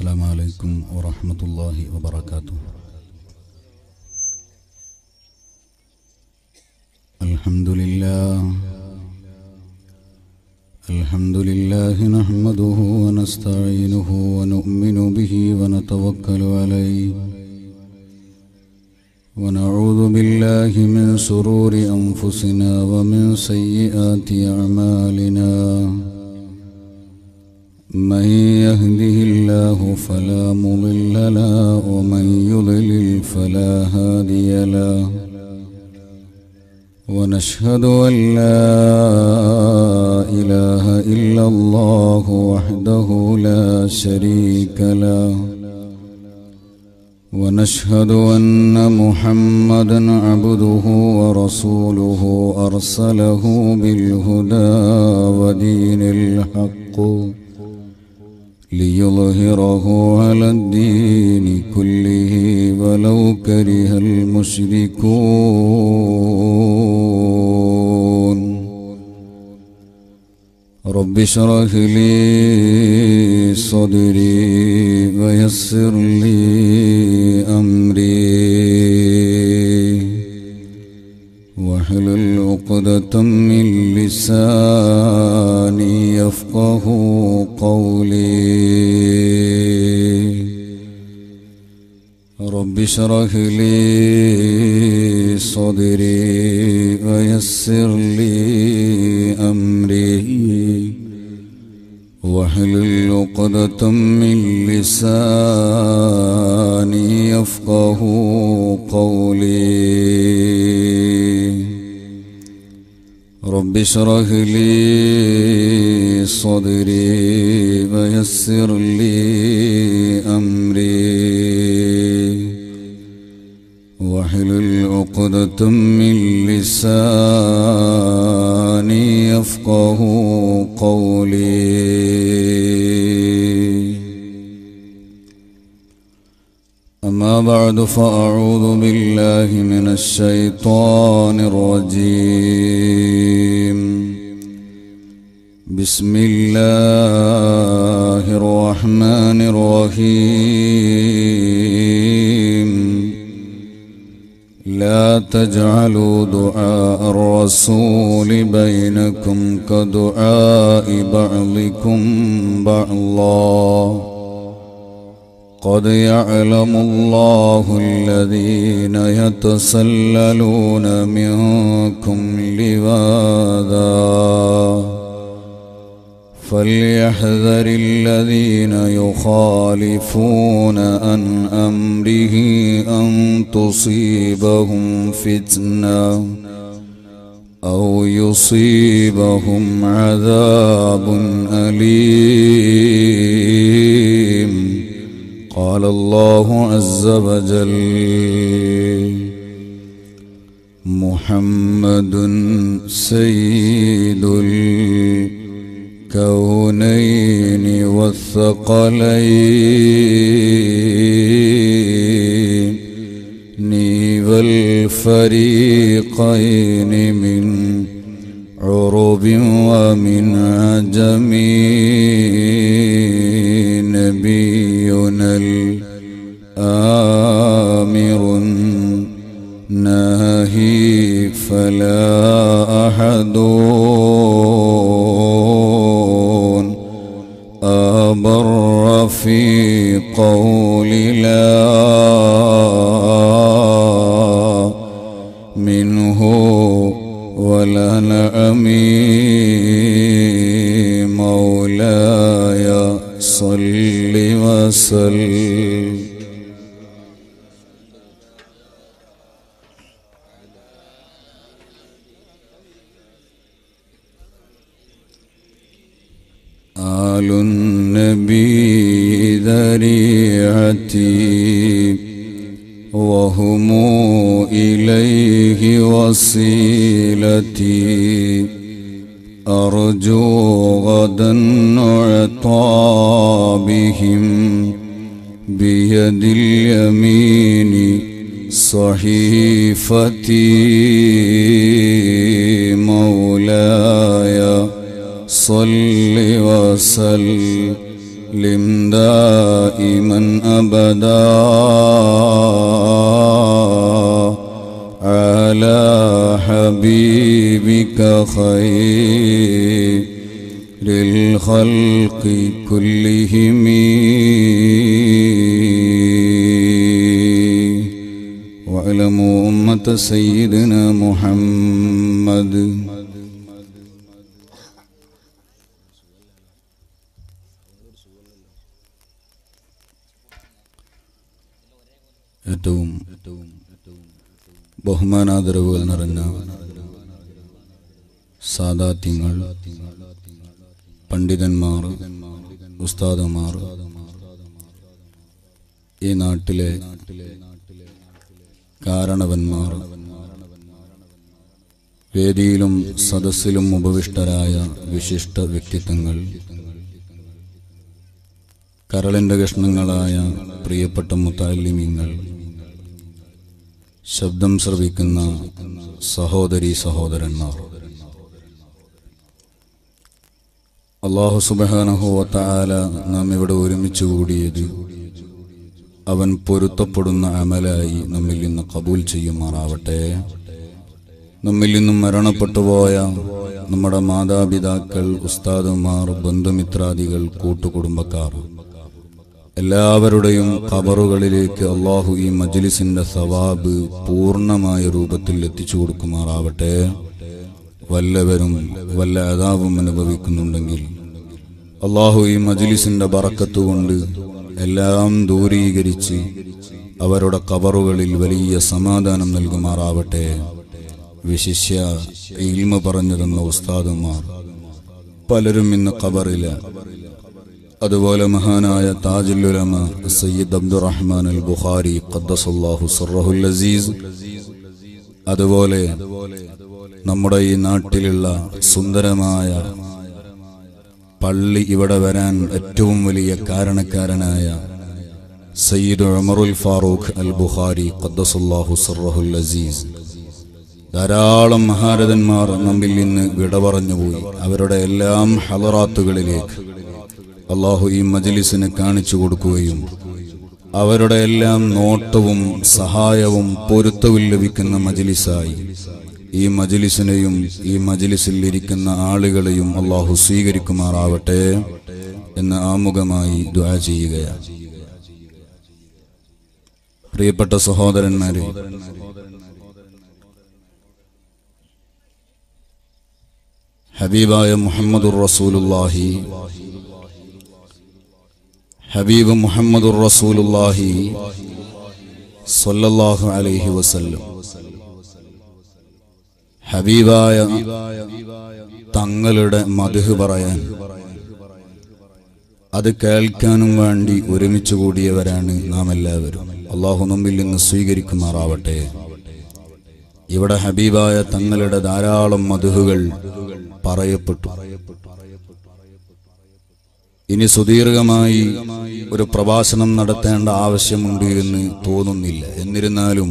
السلام عليكم ورحمة الله وبركاته. الحمد لله. الحمد لله نحمده ونستعينه ونؤمن به ونتوكل عليه. ونعوذ بالله من شرور أنفسنا ومن سيئات أعمالنا. من يهده الله فلا مضل له ومن يضلل فلا هادي له. ونشهد أن لا إله إلا الله وحده لا شريك له. ونشهد أن محمدا عبده ورسوله أرسله بالهدى ودين الحق. ليظهره على الدين كله ولو كره المشركون. رب اشرح لي صدري ويسر لي أمري. واحلل عقدة من لساني يفقه قولي. رب اشرح لي صدري ويسر لي أمري. واحلل عقدة من لساني يفقه قولي. رب اشرح لي صدري ويسر لي عقدة من لساني يفقه قولي. أما بعد فأعوذ بالله من الشيطان الرجيم. بسم الله الرحمن الرحيم. لا تجعلوا دعاء الرسول بينكم كدعاء بعضكم بعضا. قد يعلم الله الذين يتسللون منكم لواذا فليحذر الذين يخالفون عن أمره أن تصيبهم فتنة أو يصيبهم عذاب أليم. قال الله عز وجل محمد سيد الكونين والثقلين والفريقين من عرب ومن عجم نبينا الآمر ناهي فلا أحد أبر في قول لا منه ولا نأمي مولاي صل وسلم. ذريعتي وهم إليه وصيلتي أرجو غدا نعطى بهم بيد اليمين صحيفتي. مولاي صل وسلم لم دائما أبدا على حبيبك خير للخلق كلهم. واعلموا أمة سيدنا محمد ബഹുമാനാദരവുകൾ നിറഞ്ഞ സാദാത്യങ്ങൾ പണ്ഡിതന്മാർ ഉസ്താദന്മാർ ഈ നാട്ടിലെ കാരണവന്മാർ വേദിയിലും സദസ്സിലും ഉപവിഷ്ടരായ വിശിഷ്ട വ്യക്തിത്വങ്ങൾ കരളിന്റെ കഷ്ണങ്ങളായ പ്രിയപ്പെട്ട മുത്താലിമ്യങ്ങൾ ശബ്ദം ശ്രവിക്കുന്ന സഹോദരി സഹോദരന്മാർ. അള്ളാഹു സുബാനഹോത്താല നാം ഇവിടെ ഒരുമിച്ച് കൂടിയത് അവൻ പൊരുത്തപ്പെടുന്ന അമലായി നമ്മിൽ നിന്ന് കബൂൽ ചെയ്യുമാറാവട്ടെ. നമ്മിൽ നിന്നും മരണപ്പെട്ടുപോയ നമ്മുടെ മാതാപിതാക്കൾ ഉസ്താദുമാർ ബന്ധുമിത്രാദികൾ കൂട്ടുകുടുംബക്കാർ എല്ലാവരുടെയും ഖബറുകളിലേക്ക് അള്ളാഹു ഈ മജ്ലിസിന്റെ സവാബ് പൂർണമായ രൂപത്തിൽ എത്തിച്ചു കൊടുക്കുമാറാവട്ടെ. വല്ലവരും വല്ല അതാവും അനുഭവിക്കുന്നുണ്ടെങ്കിൽ അള്ളാഹു ഈ മജ്ലിസിന്റെ ബറക്കത്തുകൊണ്ട് എല്ലാം ദൂരീകരിച്ച് അവരുടെ കബറുകളിൽ വലിയ സമാധാനം നൽകുമാറാവട്ടെ. വിശിഷ്യ ഇൽമ പറഞ്ഞു തന്ന ഉസ്താദുമാർ പലരും ഇന്ന് ഖബറില അതുപോലെ മഹാനായ താജുലുലമ സയ്യിദ് അബ്ദുറഹ്മാൻ അൽ ബുഖാരി ഖദ്ദസല്ലാഹു സർറഹുൽ അസീസ്. അതുപോലെ നമ്മുടെ ഈ നാട്ടിലുള്ള സുന്ദരമായ പള്ളി ഇവിടെ വരാൻ ഏറ്റവും വലിയ കാരണക്കാരനായ സയ്യിദ് ഉമറുൽ ഫാറൂഖ് അൽ ബുഖാരി ഖദ്ദസല്ലാഹു സർറഹുൽ അസീസ്. ധാരാളം മഹാരഥന്മാർ നമ്മിൽ നിന്ന് വിട പറഞ്ഞുപോയി അവരുടെ എല്ലാം ഹലറാത്തുകളിലേക്ക് അള്ളാഹു ഈ മജലിസിന് കാണിച്ചു കൊടുക്കുകയും അവരുടെ എല്ലാം നോട്ടവും സഹായവും പൊരുത്തവും ലഭിക്കുന്ന മജലിസായി. ഈ മജലിസിനെയും ഈ മജലിസിൽ ഇരിക്കുന്ന ആളുകളെയും അള്ളാഹു സ്വീകരിക്കുമാറാവട്ടെ എന്ന് ആമുഖമായി ദ്വാ ചെയ്യുകയാണ്. പ്രിയപ്പെട്ട സഹോദരന്മാരെ ഹബീബായ മുഹമ്മദുർ റസൂലുല്ലാഹി ഹബീബ് മുഹമ്മദുർ റസൂലുല്ലാഹി സല്ലല്ലാഹു അലൈഹി വസല്ലം. ഹബീബായ തങ്ങളുടെ മധു പറയാൻ. അത് കേൾക്കാനും വേണ്ടി ഒരുമിച്ച് കൂടിയവരാണ് നാം എല്ലാവരും. അള്ളാഹു നമ്മിൽ നിന്ന് സ്വീകരിക്കുമാറാവട്ടെ. ഇവിടെ ഹബീബായ തങ്ങളുടെ ധാരാളം മധുഹുകൾ പറയപ്പെട്ടു. ഇനി സുദീർഘമായി ഒരു പ്രഭാഷണം നടത്തേണ്ട ആവശ്യമുണ്ട് എന്ന് തോന്നുന്നില്ല. എന്നിരുന്നാലും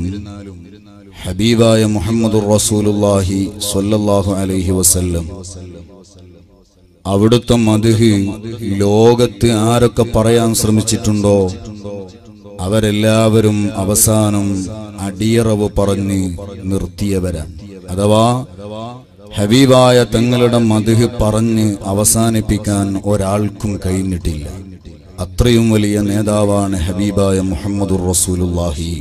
ഹബീബായ മുഹമ്മദ് റസൂലുല്ലാഹി സ്വല്ലല്ലാഹു അലൈഹി വസല്ലം അവിടുത്തെ മധുഹ് ലോകത്ത് ആരൊക്കെ പറയാൻ ശ്രമിച്ചിട്ടുണ്ടോ അവരെല്ലാവരും അവസാനം അടിയറവ് പറഞ്ഞ് നിർത്തിയവരാണ്. അഥവാ ഹബീബായ തങ്ങളുടെ മധുഹ് പറഞ്ഞ് അവസാനിപ്പിക്കാൻ ഒരാൾക്കും കഴിഞ്ഞിട്ടില്ല. അത്രയും വലിയ നേതാവാണ് ഹബീബായ മുഹമ്മദുർ റസൂലുല്ലാഹി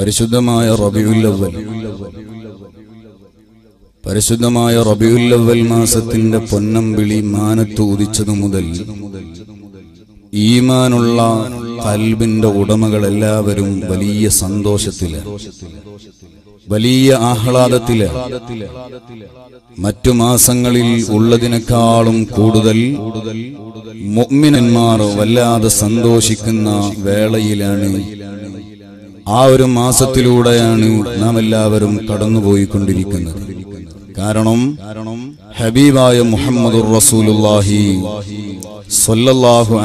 പരിശുദ്ധമായ റബിയുല്ലവൽ പരിശുദ്ധമായ റബിയുല്ലവൽ മാസത്തിന്റെ പൊന്നമ്പിളി മാനത്ത് ഉദിച്ചതു മുതൽ ഈമാനുള്ള കൽബിന്റെ ഉടമകൾ എല്ലാവരും വലിയ സന്തോഷത്തിൽ വലിയ ആഹ്ലാദത്തിൽ മറ്റു മാസങ്ങളിൽ ഉള്ളതിനേക്കാളും കൂടുതൽ മുഗ്മിനന്മാർ വല്ലാതെ സന്തോഷിക്കുന്ന വേളയിലാണ് ആ ഒരു മാസത്തിലൂടെയാണ് നാം എല്ലാവരും കടന്നുപോയിക്കൊണ്ടിരിക്കുന്നത്. കാരണം ഹബീബായ മുഹമ്മദ്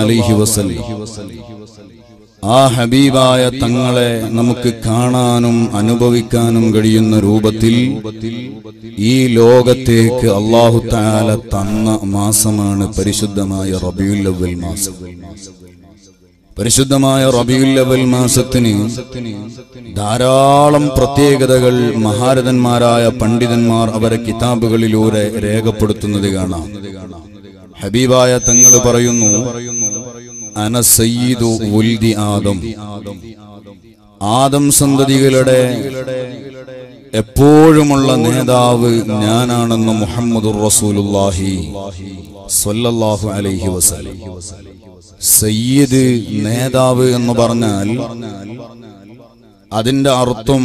അലൈഹി ആ ഹബീബായ തങ്ങളെ നമുക്ക് കാണാനും അനുഭവിക്കാനും കഴിയുന്ന രൂപത്തിൽ ഈ ലോകത്തേക്ക് അള്ളാഹു തന്ന മാസമാണ് പരിശുദ്ധമായ റബിയുല്ലവൽ മാസം. പരിശുദ്ധമായ റബിയുൽ അവൽ മാസത്തിന് ധാരാളം പ്രത്യേകതകൾ മഹാരഥന്മാരായ പണ്ഡിതന്മാർ അവരെ കിതാബുകളിലൂടെ രേഖപ്പെടുത്തുന്നത് കാണാം. ഹബീബായ തങ്ങൾ പറയുന്നു അന സയ്യിദു ഉൽദി ആദം. ആദം സന്തതികളുടെ എപ്പോഴുമുള്ള നേതാവ് ഞാനാണെന്ന് മുഹമ്മദുർ റസൂലുള്ളാഹി സ്വല്ലല്ലാഹു അലൈഹി വസല്ലം. സയ്യിദ് നേതാവ് എന്ന് പറഞ്ഞാൽ അതിന്റെ അർത്ഥം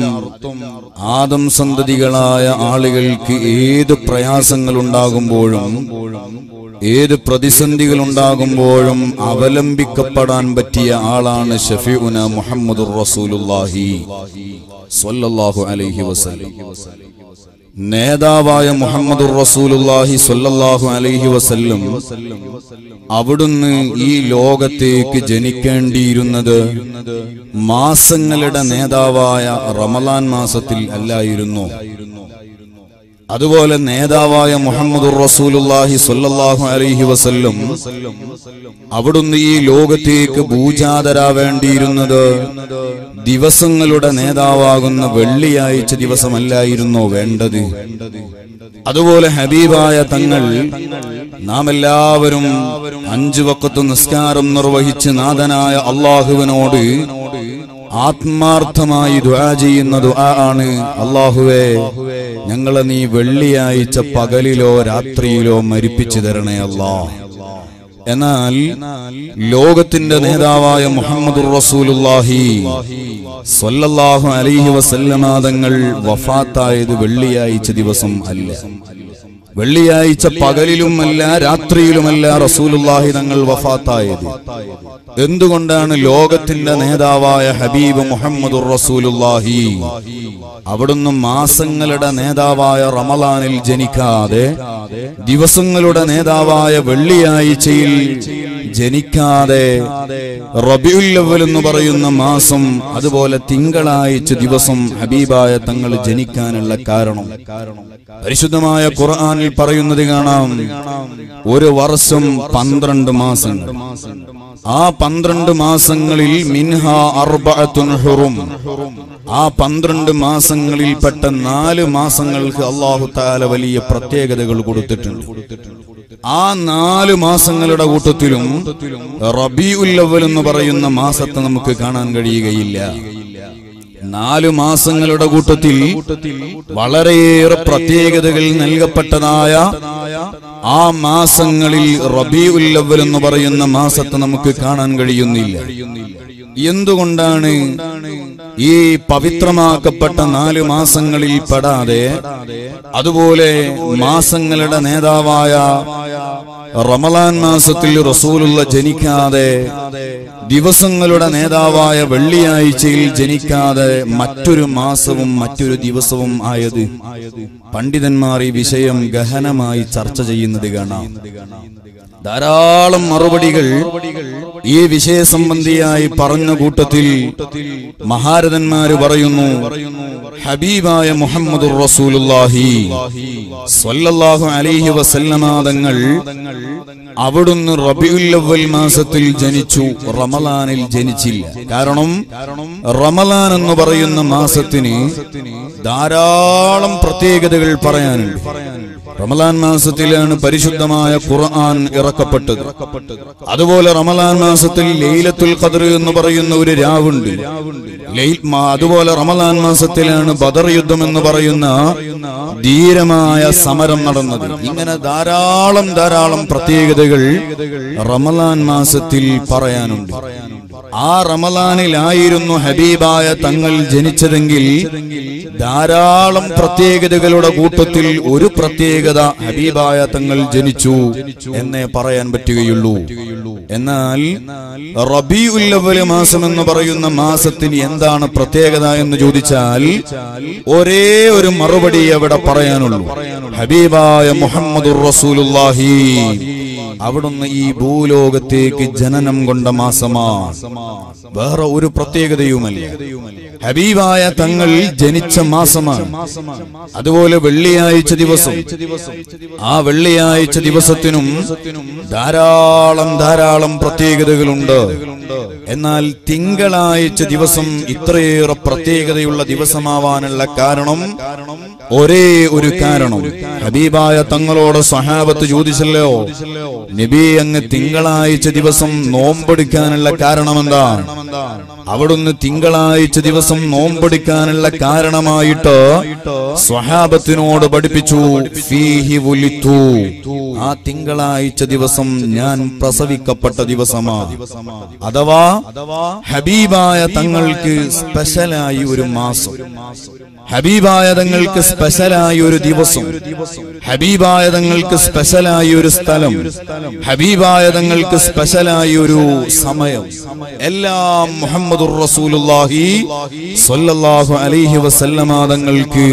ആദം സന്തതികളായ ആളുകൾക്ക് ഏത് പ്രയാസങ്ങൾ ഉണ്ടാകുമ്പോഴും ഏത് പ്രതിസന്ധികൾ ഉണ്ടാകുമ്പോഴും അവലംബിക്കപ്പെടാൻ പറ്റിയ ആളാണ് ഷഫീഉന മുഹമ്മദ് റസൂലുള്ളാഹി സ്വല്ലല്ലാഹു അലൈഹി വസല്ലം. നേതാവായ മുഹമ്മദ് റസൂലുള്ളാഹി സ്വല്ലല്ലാഹു അലൈഹി വസല്ലം അവിടുന്ന് ഈ ലോകത്തേക്ക് ജനിക്കേണ്ടിയിരുന്നത് മാസങ്ങളുടെ നേതാവായ റമലാൻ മാസത്തിൽ അല്ലായിരുന്നു. അതുപോലെ നേതാവായ മുഹമ്മദ് റസൂലുള്ളാഹി സ്വല്ലല്ലാഹു അലൈഹി വസല്ലം അവിടുന്ന് ഈ ലോകത്തേക്ക് ഭൂജാതരാവേണ്ടിയിരുന്നത് ദിവസങ്ങളുടെ നേതാവാകുന്ന വെള്ളിയാഴ്ച ദിവസമല്ലായിരുന്നോ വേണ്ടത്? അതുപോലെ ഹബീബായ തങ്ങൾ നാം എല്ലാവരും അഞ്ചു വക്കത്ത് നിസ്കാരം നിർവഹിച്ച് നാഥനായ അള്ളാഹുവിനോട് ആത്മാർത്ഥമായി ദുആ ചെയ്യുന്ന ദുആ ആണ്. അള്ളാഹുവേ ഞങ്ങളെ നീ വെള്ളിയാഴ്ച പകലിലോ രാത്രിയിലോ മരിപ്പിച്ചു തരണേ അല്ലാ. എന്നാൽ ലോകത്തിന്റെ നേതാവായ മുഹമ്മദ് റസൂലുള്ളാഹി സ്വല്ലല്ലാഹു അലൈഹി വസല്ലമ തങ്ങൾ വഫാത്തായത് വെള്ളിയാഴ്ച ദിവസം അല്ല. വെള്ളിയാഴ്ച പകലിലുമല്ല രാത്രിയിലുമല്ല റസൂലുല്ലാഹി തങ്ങൾ വഫാത്തായത്. എന്തുകൊണ്ടാണ് ലോകത്തിന്റെ നേതാവായ ഹബീബ് മുഹമ്മദ് റസൂലുല്ലാഹി അവിടുന്ന് മാസങ്ങളുടെ നേതാവായ റമലാനിൽ ജനിക്കാതെ ദിവസങ്ങളുടെ നേതാവായ വെള്ളിയാഴ്ചയിൽ ജനിക്കാതെ റബിയുല്ലവൽ എന്ന് പറയുന്ന മാസം അതുപോലെ തിങ്കളാഴ്ച ദിവസം ഹബീബായ തങ്ങൾ ജനിക്കാനുള്ള കാരണം. പരിശുദ്ധമായ ഖുർആനിൽ പറയുന്നത് കാണാം. ഒരു വർഷം പന്ത്രണ്ട് മാസങ്ങൾ. ആ പന്ത്രണ്ട് മാസങ്ങളിൽ മിൻഹ ഹുറും. ആ പന്ത്രണ്ട് മാസങ്ങളിൽ പെട്ട നാല് മാസങ്ങൾക്ക് അള്ളാഹു താല വലിയ പ്രത്യേകതകൾ കൊടുത്തിട്ടുണ്ട്. ആ നാല് മാസങ്ങളുടെ കൂട്ടത്തിലും റബിഉല്ലവൽ എന്ന് പറയുന്ന മാസത്തെ നമുക്ക് കാണാൻ കഴിയുകയില്ല. നാലു മാസങ്ങളുടെ കൂട്ടത്തിൽ വളരെയേറെ പ്രത്യേകതകൾ നൽകപ്പെട്ടതായ ആ മാസങ്ങളിൽ റബിഉല്ലവൽ എന്ന് പറയുന്ന മാസത്തെ നമുക്ക് കാണാൻ കഴിയുന്നില്ല. എന്തുകൊണ്ടാണ് ഈ പവിത്രമാക്കപ്പെട്ട നാല് മാസങ്ങളിൽ പെടാതെ അതുപോലെ മാസങ്ങളുടെ നേതാവായ റമലാൻ മാസത്തിൽ റസൂലുള്ള ജനിക്കാതെ ദിവസങ്ങളുടെ നേതാവായ വെള്ളിയാഴ്ചയിൽ ജനിക്കാതെ മറ്റൊരു മാസവും മറ്റൊരു ദിവസവും ആയത് പണ്ഡിതന്മാർ ഈ വിഷയം ഗഹനമായി ചർച്ച ചെയ്യുന്നത് കാണാം. ധാരാളം മറുപടികൾ ഈ വിഷയ സംബന്ധിയായി പറഞ്ഞ കൂട്ടത്തിൽ മഹാരഥന്മാര് പറയുന്നു ഹബീബായ മുഹമ്മദ് റസൂലുള്ളാഹി സ്വല്ലല്ലാഹു അലൈഹി അവിടുന്ന് റബിയുല്ലവൽ മാസത്തിൽ ജനിച്ചു റമലാനിൽ ജനിച്ചില്ല. കാരണം റമലാൻ എന്ന് പറയുന്ന മാസത്തിന് ധാരാളം പ്രത്യേകതകൾ പറയാനുണ്ട്. റമലാൻ മാസത്തിലാണ് പരിശുദ്ധമായ ഖുർആൻ ഇറക്കപ്പെട്ടത്. അതുപോലെ റമലാൻ മാസത്തിൽ ലൈലത്തുൽ ഖദർ എന്ന് പറയുന്ന ഒരു രാവുണ്ട്. അതുപോലെ റമലാൻ മാസത്തിലാണ് ബദർ യുദ്ധം എന്ന് പറയുന്ന ധീരമായ സമരം നടന്നത്. ഇങ്ങനെ ധാരാളം ധാരാളം പ്രത്യേകതകൾ റമലാൻ മാസത്തിൽ പറയാനുണ്ട്. ആ റമലാനിലായിരുന്നു ഹബീബായ തങ്ങൾ ജനിച്ചതെങ്കിൽ ധാരാളം പ്രത്യേകതകളുടെ കൂട്ടത്തിൽ ഒരു പ്രത്യേകത ഹബീബായ തങ്ങൾ ജനിച്ചു എന്നേ പറയാൻ പറ്റുകയുള്ളൂ. എന്നാൽ റബിഉല്ലവൽ മാസം എന്ന് പറയുന്ന മാസത്തിന് എന്താണ് പ്രത്യേകത എന്ന് ചോദിച്ചാൽ ഒരേ ഒരു മറുപടി അവിടെ പറയാനുള്ളൂ. ഹബീബായ മുഹമ്മദ് റസൂലുള്ളാഹി. അവിടുന്ന് ഈ ഭൂലോകത്തേക്ക് ജനനം കൊണ്ട മാസമാണ് വേറെ ഒരു പ്രത്യേകതയുമല്ല. ഹബീബായ തങ്ങൾ ജനിച്ച മാസമാണ്. അതുപോലെ വെള്ളിയാഴ്ച ദിവസം. ആ വെള്ളിയാഴ്ച ദിവസത്തിനും ധാരാളം ധാരാളം പ്രത്യേകതകളുണ്ട്. എന്നാൽ തിങ്കളാഴ്ച ദിവസം ഇത്രയേറെ പ്രത്യേകതയുള്ള ദിവസമാവാനുള്ള കാരണം ഒരേ ഒരു കാരണം. ഹബീബായ തങ്ങളോട് സഹാബത്ത് ചോദിച്ചല്ലോ നബി അങ്ങ് തിങ്കളാഴ്ച ദിവസം നോമ്പെടുക്കാനുള്ള കാരണം എന്താ അവിടുന്ന് തിങ്കളാഴ്ച ദിവസം നോമ്പെടുക്കാനുള്ള കാരണമായിട്ട്? സ്വഹാബത്തിനോട് പഠിപ്പിച്ചു ആ തിങ്കളാഴ്ച ദിവസം ഞാൻ പ്രസവിക്കപ്പെട്ട ദിവസമാ. അഥവാ ഹബീബായ തങ്ങൾക്ക് സ്പെഷ്യലായി ഒരു മാസം. ഹബീബായ തങ്ങൾക്ക് സ്പെഷ്യലായ ഒരു ദിവസം. ഹബീബായ തങ്ങൾക്ക് സ്പെഷ്യലായ ഒരു സ്ഥലം. ഹബീബായ തങ്ങൾക്ക് സ്പെഷ്യലായ ഒരു സമയം. എല്ലാം മുഹമ്മദ് റസൂലുള്ളാഹി സ്വല്ലല്ലാഹു അലൈഹി വസല്ലമ തങ്ങൾക്ക്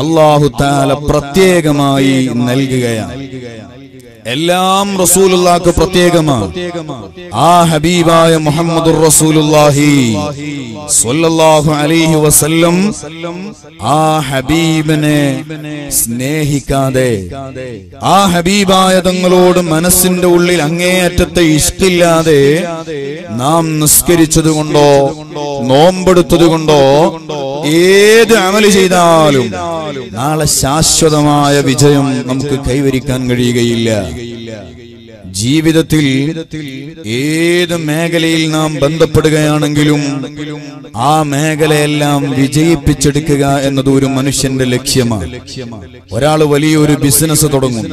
അല്ലാഹു തആല പ്രത്യേകമായി നൽകുകയാണ്. എല്ലാം റസൂലുള്ളാക്ക് പ്രത്യേകമാണ്. ആ ഹബീബായ മുഹമ്മദ് റസൂലുള്ളാഹി സ്വല്ലല്ലാഹു അലൈഹി വസല്ലം ആ ഹബീബിനെ സ്നേഹിക്കാതെ ആ ഹബീബായ തങ്ങളോട് മനസ്സിന്റെ ഉള്ളിൽ അങ്ങേയറ്റത്തെ ഇഷ്ടില്ലാതെ നാം നിസ്കരിച്ചത് നോമ്പെടുത്തതുകൊണ്ടോ നോമ്പെടുത്തത് കൊണ്ടോ ഏത് അമൽ ചെയ്താലും നാളെ ശാശ്വതമായ വിജയം നമുക്ക് കൈവരിക്കാൻ കഴിയുകയില്ല. ജീവിതത്തിൽ ഏത് മേഖലയിൽ നാം ബന്ധപ്പെടുകയാണെങ്കിലും ആ മേഖലയെല്ലാം വിജയിപ്പിച്ചെടുക്കുക എന്നത് ഒരു മനുഷ്യന്റെ ലക്ഷ്യമാണ്. ഒരാൾ വലിയൊരു ബിസിനസ് തുടങ്ങും.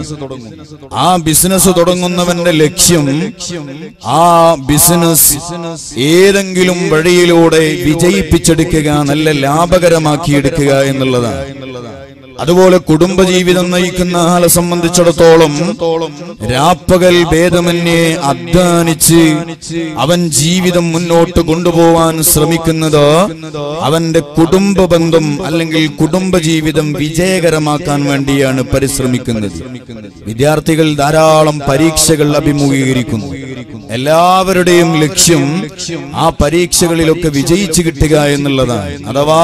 ആ ബിസിനസ് തുടങ്ങുന്നവന്റെ ലക്ഷ്യം ആ ബിസിനസ് ഏതെങ്കിലും വഴിയിലൂടെ വിജയിപ്പിച്ചെടുക്കുക നല്ല ലാഭകരമാക്കിയെടുക്കുക എന്നുള്ളതാണ്. അതുപോലെ കുടുംബജീവിതം നയിക്കുന്ന ആളെ സംബന്ധിച്ചിടത്തോളം രാപ്പകൽ ഭേദമന്യെ അധ്വാനിച്ച് അവൻ ജീവിതം മുന്നോട്ട് കൊണ്ടുപോവാൻ ശ്രമിക്കുന്നത് അവന്റെ കുടുംബ ബന്ധം അല്ലെങ്കിൽ കുടുംബജീവിതം വിജയകരമാക്കാൻ വേണ്ടിയാണ് പരിശ്രമിക്കുന്നത്. വിദ്യാർത്ഥികൾ ധാരാളം പരീക്ഷകൾ അഭിമുഖീകരിക്കുന്നു. എല്ലാവരുടെയും ലക്ഷ്യം ആ പരീക്ഷകളിലൊക്കെ വിജയിച്ചു കിട്ടുക എന്നുള്ളതാണ്. അഥവാ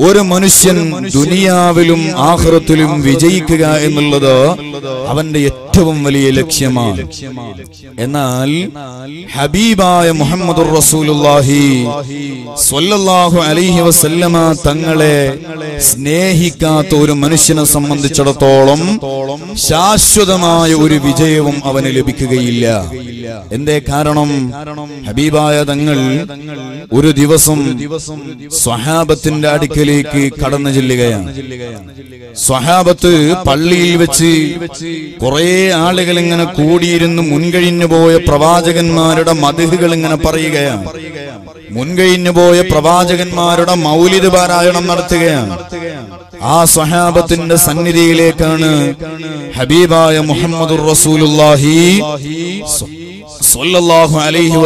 ഒരു മനുഷ്യൻ ദുനിയാവിലും ആഹ്റത്തിലും വിജയിക്കുക എന്നുള്ളത് അവന്റെ ഏറ്റവും വലിയ ലക്ഷ്യമാണ് എന്നാൽ ഹബീബായ മുഹമ്മദ് അലൈഹി വസല്ലമ തങ്ങളെ സ്നേഹിക്കാത്ത ഒരു മനുഷ്യനെ സംബന്ധിച്ചിടത്തോളം ശാശ്വതമായ ഒരു വിജയവും അവന് ലഭിക്കുകയില്ല. എന്തേ കാരണം? ഹബീബായ തങ്ങൾ ഒരു ദിവസം സ്വഹാബത്തിന്റെ അടുക്കലേക്ക് കടന്നു ചെല്ലുകയാണ്. സ്വഹാബത്ത് പള്ളിയിൽ വെച്ച് കുറെ ആളുകൾ ഇങ്ങനെ കൂടിയിരുന്ന് മുൻകഴിഞ്ഞു പോയ പ്രവാചകന്മാരുടെ മതിഹുകൾ ഇങ്ങനെ പറയുകയാണ്. മുൻകഴിഞ്ഞു പോയ പ്രവാചകന്മാരുടെ മൗലിദ് പാരായണം നടത്തുകയാണ്. ആ സ്വഹാബത്തിന്റെ സന്നിധിയിലേക്കാണ് ഹബീബായ മുഹമ്മദ് റസൂലുള്ളാഹി അലൈഹി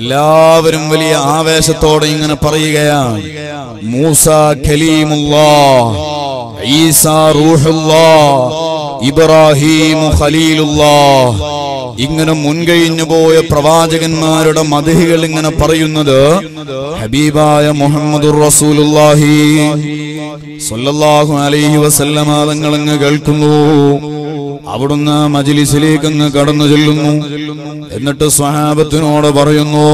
എല്ലാവരും വലിയ ആവേശത്തോടെ ഇങ്ങനെ പറയുകയാണ്. മൂസ ഇബ്രാഹിം ഇങ്ങനെ മുൻകഴിഞ്ഞു പോയ പ്രവാചകന്മാരുടെ മതിഹികൾ ഇങ്ങനെ പറയുന്നത് ഹബീബായ മുഹമ്മദ് സല്ലല്ലാഹു അലൈഹി വസല്ലമ തങ്ങൾ അങ്ങ് കേൾക്കുന്നു. അവിടുന്ന് മജിലിസിലേക്ക് അങ്ങ് കടന്നു ചെല്ലുന്നു. എന്നിട്ട് സ്വഹാബത്തിനോട് പറയുന്നു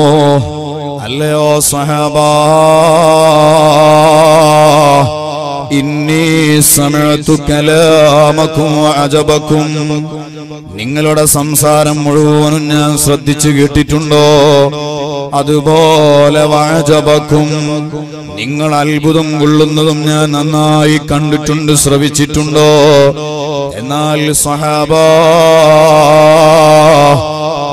അല്ലയോ സ്വഹാബ അജബക്കും. നിങ്ങളുടെ സംസാരം മുഴുവനും ഞാൻ ശ്രദ്ധിച്ചു കേട്ടിട്ടുണ്ടോ? അതുപോലെ വാചബക്കും നിങ്ങൾ അത്ഭുതം കൊള്ളുന്നതും ഞാൻ നന്നായി കണ്ടിട്ടുണ്ട് ശ്രവിച്ചിട്ടുണ്ടോ? എന്നാൽ സഹാബ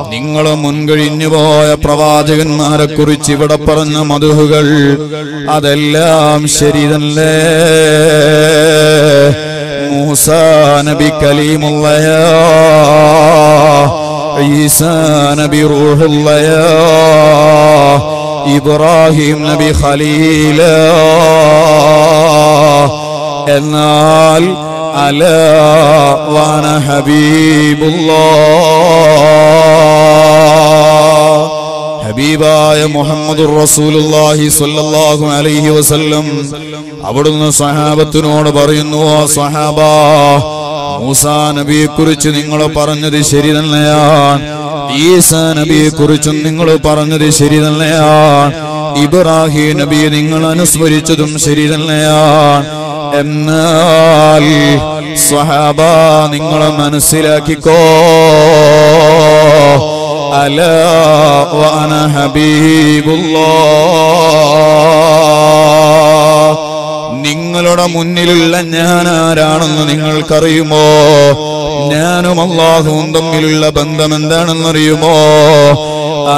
നിങ്ങൾ മുൻകഴിഞ്ഞു പോയ പ്രവാചകന്മാരെ കുറിച്ച് ഇവിടെ പറഞ്ഞ മധുഹുകൾ അതെല്ലാം ശരി മൂസ നബി കലീമുള്ളയാ ഈസാ നബി ഇബ്രാഹിം നബി ഖലീല. എന്നാൽ അല حبيب ഹബീബുല്ലാ. ഹബീബായ മുഹമ്മദ് റസൂലുള്ളാഹി സ്വല്ലല്ലാഹു അലൈഹി വസല്ലം അവിടുന്ന് സഹാബത്തിനോട് പറയുന്നു ആ സഹാബ മൂസാ നബിയെ കുറിച്ച് നിങ്ങൾ പറഞ്ഞത് ശരി തന്നെയാണ്. ഈസാ നബിയെ കുറിച്ചും നിങ്ങൾ പറഞ്ഞത് ശരി തന്നെയാണ്. ഇബ്രാഹിം നബിയെ നിങ്ങൾ അനുസ്മരിച്ചതും ശരി തന്നെയാണ്. എന്നാൽ സഹാബ നിങ്ങൾ മനസ്സിലാക്കിക്കോ. അല വാന ഹബീബുല്ലാഹ്. നിങ്ങളുടെ മുന്നിലുള്ള ഞാൻ ആരാണെന്ന് നിങ്ങൾക്കറിയുമോ? ഞാനും അള്ളാഹുവും തമ്മിലുള്ള ബന്ധം എന്താണെന്നറിയുമോ?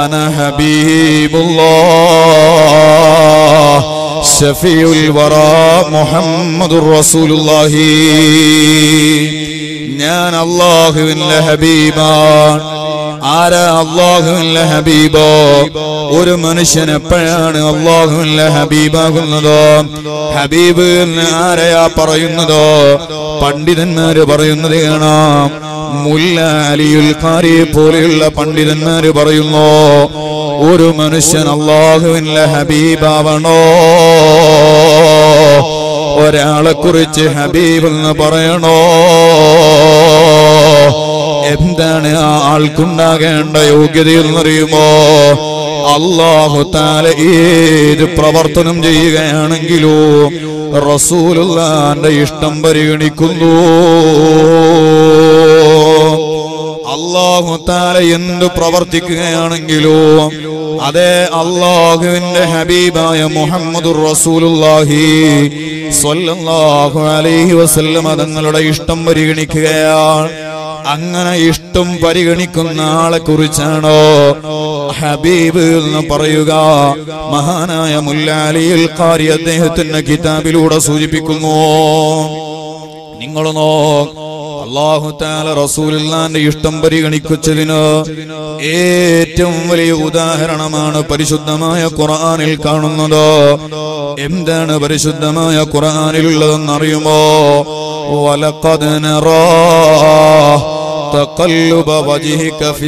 അന ഹബീബുല്ലാഹ്. ഷഫീഉൽ വറാ മുഹമ്മദുർ റസൂലുള്ളാഹി. ഞാൻ അള്ളാഹുവിന്റെ ഹബീബാണ് ആരാ അള്ളാഹുവിന്റെ ഹബീബോ? ഒരു മനുഷ്യൻ എപ്പോഴാണ് അള്ളാഹുവിന്റെ ഹബീബാകുന്നതോ? ഹബീബ് എന്ന് ആരെയാ പറയുന്നതോ? പണ്ഡിതന്മാര് പറയുന്നത് കാണാം. മുല്ല അലിയുൽ കാരിയെ പോലെയുള്ള പണ്ഡിതന്മാര് പറയുന്നു. ഒരു മനുഷ്യൻ അള്ളാഹുവിന്റെ ഹബീബാവണോ? ഒരാളെ കുറിച്ച് ഹബീബ് എന്ന് പറയണോ? എന്താണ് ആ ആൾക്കുണ്ടാകേണ്ട യോഗ്യത എന്നറിയുമോ അള്ളാഹു താല ഏത് പ്രവർത്തനം ചെയ്യുകയാണെങ്കിലോ റസൂലുള്ളാന്റെ ഇഷ്ടം പരിഗണിക്കുന്നു. അള്ളാഹു താല എന്തു പ്രവർത്തിക്കുകയാണെങ്കിലോ അതേ അള്ളാഹുവിന്റെ ഹബീബായ മുഹമ്മദ് സ്വല്ലല്ലാഹു അലൈഹി തങ്ങളുടെ ഇഷ്ടം പരിഗണിക്കുകയാണ്. അങ്ങനെ ഇഷ്ടം പരിഗണിക്കുന്ന ആളെ കുറിച്ചാണോ? ഹബീബ് എന്ന് പറയുക മഹാനായ മുല്ലാലിയിൽ കാരി അദ്ദേഹത്തിന്റെ കിതാബിലൂടെ സൂചിപ്പിക്കുന്നു. നിങ്ങൾ അള്ളാഹു താല റസൂലിന്റെ ഇഷ്ടം പരിഗണിച്ചതിന് ഏറ്റവും വലിയ ഉദാഹരണമാണ് പരിശുദ്ധമായ ഖുർആനിൽ കാണുന്നത് എന്താണ് പരിശുദ്ധമായ ഖുർആനിലുള്ളതെന്നറിയുമോ വലഖദ് നറാ تقلب وجهك في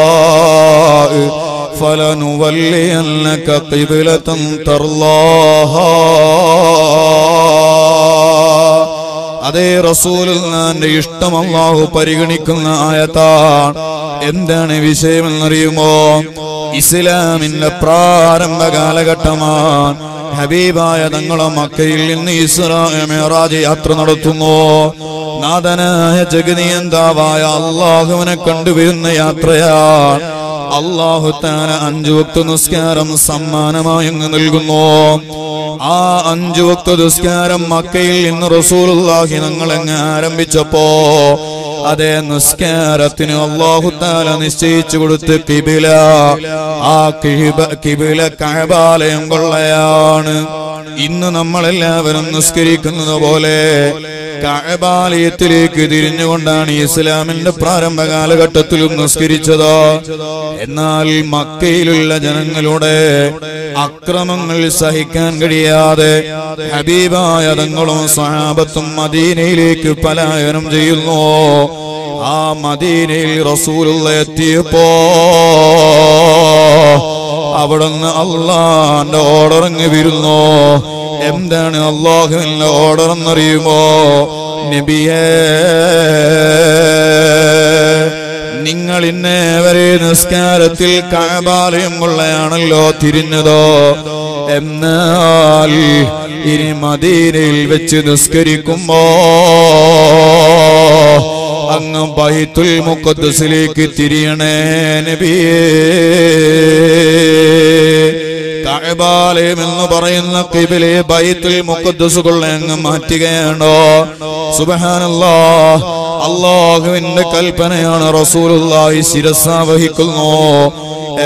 السماء فلنولينك قبلة ترضاها അതേ റസൂലിന്റെ ഇഷ്ടം അള്ളാഹു പരിഗണിക്കുന്ന ആയത്താണ്. എന്താണ് വിഷയമെന്നറിയുമോ? ഇസ്ലാമിന്റെ പ്രാരംഭ കാലഘട്ടമാണ്. ഹബീബായ തങ്ങളെ മക്കയിൽ നിന്ന് ഇസ്രാ മേറാജ് യാത്ര നടത്തുന്നു. നാഥനായ ജഗതിയന്താവായ അള്ളാഹുവിനെ കണ്ടുവരുന്ന യാത്രയാണ്. അള്ളാഹു താന അഞ്ചു വക്ത നിസ്കാരം സമ്മാനമായി അങ്ങ് നൽകുന്നു. ആ അഞ്ചു വക്ത നിസ്കാരം മക്കയിൽ നിന്ന് റസൂലുള്ളാഹി ഞങ്ങളങ്ങ് ആരംഭിച്ചപ്പോ അതേ നിസ്കാരത്തിന് അള്ളാഹു താല നിശ്ചയിച്ചു കൊടുത്ത് കിബില. ആ കിബ കിബില കഴബാലയം കൊള്ളയാണ്. ഇന്ന് നമ്മളെല്ലാവരും നിസ്കരിക്കുന്നത് പോലെ കഴബാലയത്തിലേക്ക് തിരിഞ്ഞുകൊണ്ടാണ് ഇസ്ലാമിന്റെ പ്രാരംഭ കാലഘട്ടത്തിലും നിസ്കരിച്ചത്. എന്നാൽ മക്കയിലുള്ള ജനങ്ങളുടെ അക്രമങ്ങൾ സഹിക്കാൻ കഴിയാതെ ഹബീബായ തങ്ങളും മദീനയിലേക്ക് പലായനം ചെയ്യുന്നു. ആ മദീനയിൽ റസൂലുള്ള എത്തിയപ്പോ അവിടുന്ന് അള്ളാന്റെ ഓർഡറിങ് വരുന്നു. എന്താണ് അള്ളാഹുവിന്റെ ഓർഡർ എന്നറിയുമോ? നബിയേ നിങ്ങൾ ഇന്നേ വരെ നിസ്കാരത്തിൽ കഴബാലയം തിരിഞ്ഞതോ? എന്നാൽ ഇനി മദീനയിൽ വെച്ച് നിസ്കരിക്കുമ്പോ അങ്ങ് ബൈത്തുൽ മുക്കത്തുസിലേക്ക് തിരിയണേ നബിയേ. കഅബാലയം എന്ന് പറയുന്ന കിബിലെ ബൈത്തിൽ മുക്കദ്സുകൾ അങ്ങ് മാറ്റുകയാണോ? സുബഹാനല്ലോ. അള്ളാഹുവിന്റെ കൽപ്പനയാണ് റസൂലുള്ളാഹി ശിരസ വഹിക്കുന്നു.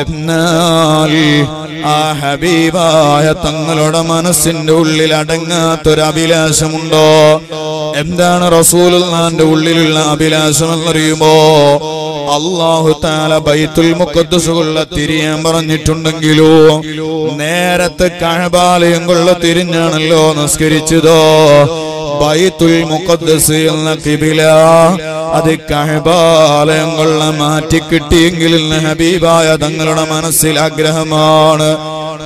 എന്നാൽ ആ ഹബീബായ തങ്ങളുടെ മനസ്സിന്റെ ഉള്ളിൽ അടങ്ങാത്തൊരു അഭിലാഷമുണ്ടോ? എന്താണ് റസൂലുള്ളാന്റെ ഉള്ളിലുള്ള അഭിലാഷം എന്നറിയുമോ അള്ളാഹു താല ബൈത്തുൽ മുഖദ്സുകൊള്ള തിരിയാൻ പറഞ്ഞിട്ടുണ്ടെങ്കിലോ? നേരത്തെ കഴബാലയം കൊള്ള തിരിഞ്ഞാണല്ലോ നിസ്കരിച്ചതോ? ബൈത്തുൽ മുഖദ്സ് എന്ന കിബില അത് കഴബാലയങ്ങളെ മാറ്റി കിട്ടിയെങ്കിൽ ഹബീബായ തങ്ങളുടെ മനസ്സിൽ ആഗ്രഹമാണ്.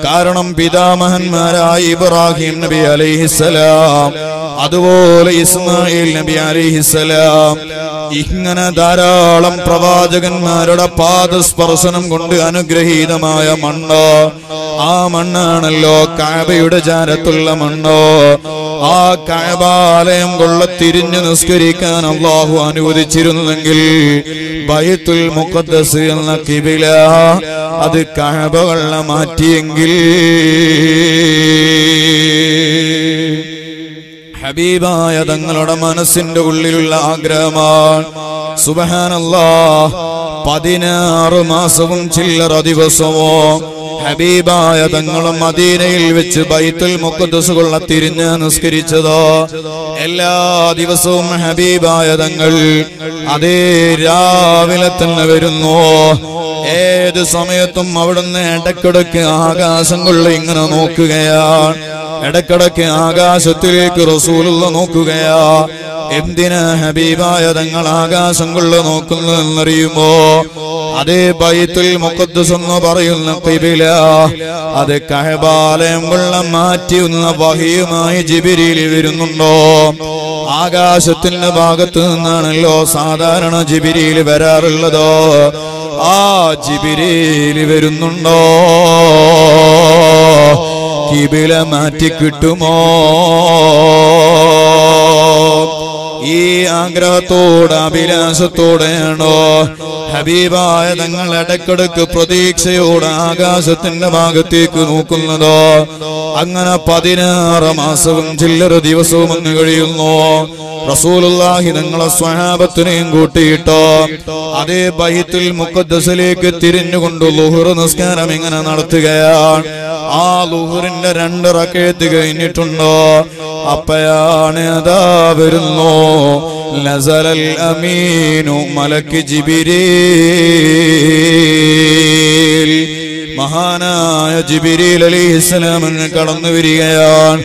കാരണം പിതാമഹന്മാരായ ഇബ്രാഹിം നബി അലൈഹിസലാം അതുപോലെ ഇസ്മായിൽ നബി അലിഹിസലാം ഇങ്ങനെ ധാരാളം പ്രവാചകന്മാരുടെ പാദസ്പർശനം കൊണ്ട് അനുഗ്രഹീതമായ മണ്ണോ ആ മണ്ണാണല്ലോ കാബയുടെ ചാരത്തുള്ള മണ്ണോ ആ കാബാലയം കൊള്ള തിരിഞ്ഞു നിസ്കരിക്കാൻ അള്ളാഹു അനുവദിച്ചിരുന്നെങ്കിൽ ബൈത്തുൽ മുഖദ്ദസ് എന്ന കിബില അത് കഅബ കൊള്ള മാറ്റിയെങ്കിൽ ഹബീബായ തങ്ങളുടെ മനസ്സിന്റെ ഉള്ളിലുള്ള ആഗ്രഹമാണ്. സുബഹാനല്ലാ പതിനാറ് മാസവും ചില്ലറ ദിവസമോ ഹബീബായ തങ്ങളും മദീനയിൽ വെച്ച് ബൈത്തുൽ കൊള്ള തിരിഞ്ഞ് നിസ്കരിച്ചതോ എല്ലാ ദിവസവും ഹബീബായ തങ്ങൾ അതേ രാവിലെ തന്നെ വരുന്നു. ഏത് സമയത്തും അവിടുന്ന് ഇടക്കിടക്ക് ആകാശം കൊള്ള ഇങ്ങനെ നോക്കുകയാണ്. ഇടക്കിടക്ക് ആകാശത്തിലേക്ക് റസൂലുള്ള നോക്കുകയാ. എന്തിനാ ഹബീബായ തങ്ങൾ ആകാശം കൊള്ള നോക്കുന്നതെന്നറിയുമോ? അതേ ബൈത്തുൽ മുഖദ്ദസ് എന്ന് പറയുന്ന കിബില അത് കഹബാലയം കൊള്ള മാറ്റിയുന്ന വഹിയുമായി ജിബിരിയിൽ വരുന്നുണ്ടോ? ആകാശത്തിന്റെ ഭാഗത്ത് നിന്നാണല്ലോ സാധാരണ ജിബിരിയിൽ വരാറുള്ളതോ. ആ ജിബിരിയിൽ വരുന്നുണ്ടോ? കിബില മാറ്റി കിട്ടുമോ? ഈ ആഗ്രഹത്തോട് അഭിലാഷത്തോടെയാണോ ഹബീബായ തങ്ങൾ ഇടക്കിടക്ക് പ്രതീക്ഷയോടെ ആകാശത്തിന്റെ ഭാഗത്തേക്ക് നോക്കുന്നതോ അങ്ങനെ പതിനാറ് മാസവും ചില്ലറ ദിവസവും അങ്ങ് കഴിയുന്നു. റസൂലുള്ളാഹി നിങ്ങളെ സ്വഹാബത്തിനെയും കൂട്ടിയിട്ടോ അതേ ബൈത്തുൽ മുഖദ്ദസിലേക്ക് തിരിഞ്ഞുകൊണ്ട് ലുഹുർ നിസ്കാരം ഇങ്ങനെ നടത്തുകയാണ്. ആ ലുഹുറിന്റെ രണ്ട് റക്കേത്ത് കഴിഞ്ഞിട്ടുണ്ടോ? അപ്പയാണ് അതാ വരുന്നു. ലസലൽ അമീനു മലക്ക് ജിബിരീൽ മഹാനായ ജിബിരിൽ അലിഹിസ്സലാമിന് കടന്നു വരികയാണ്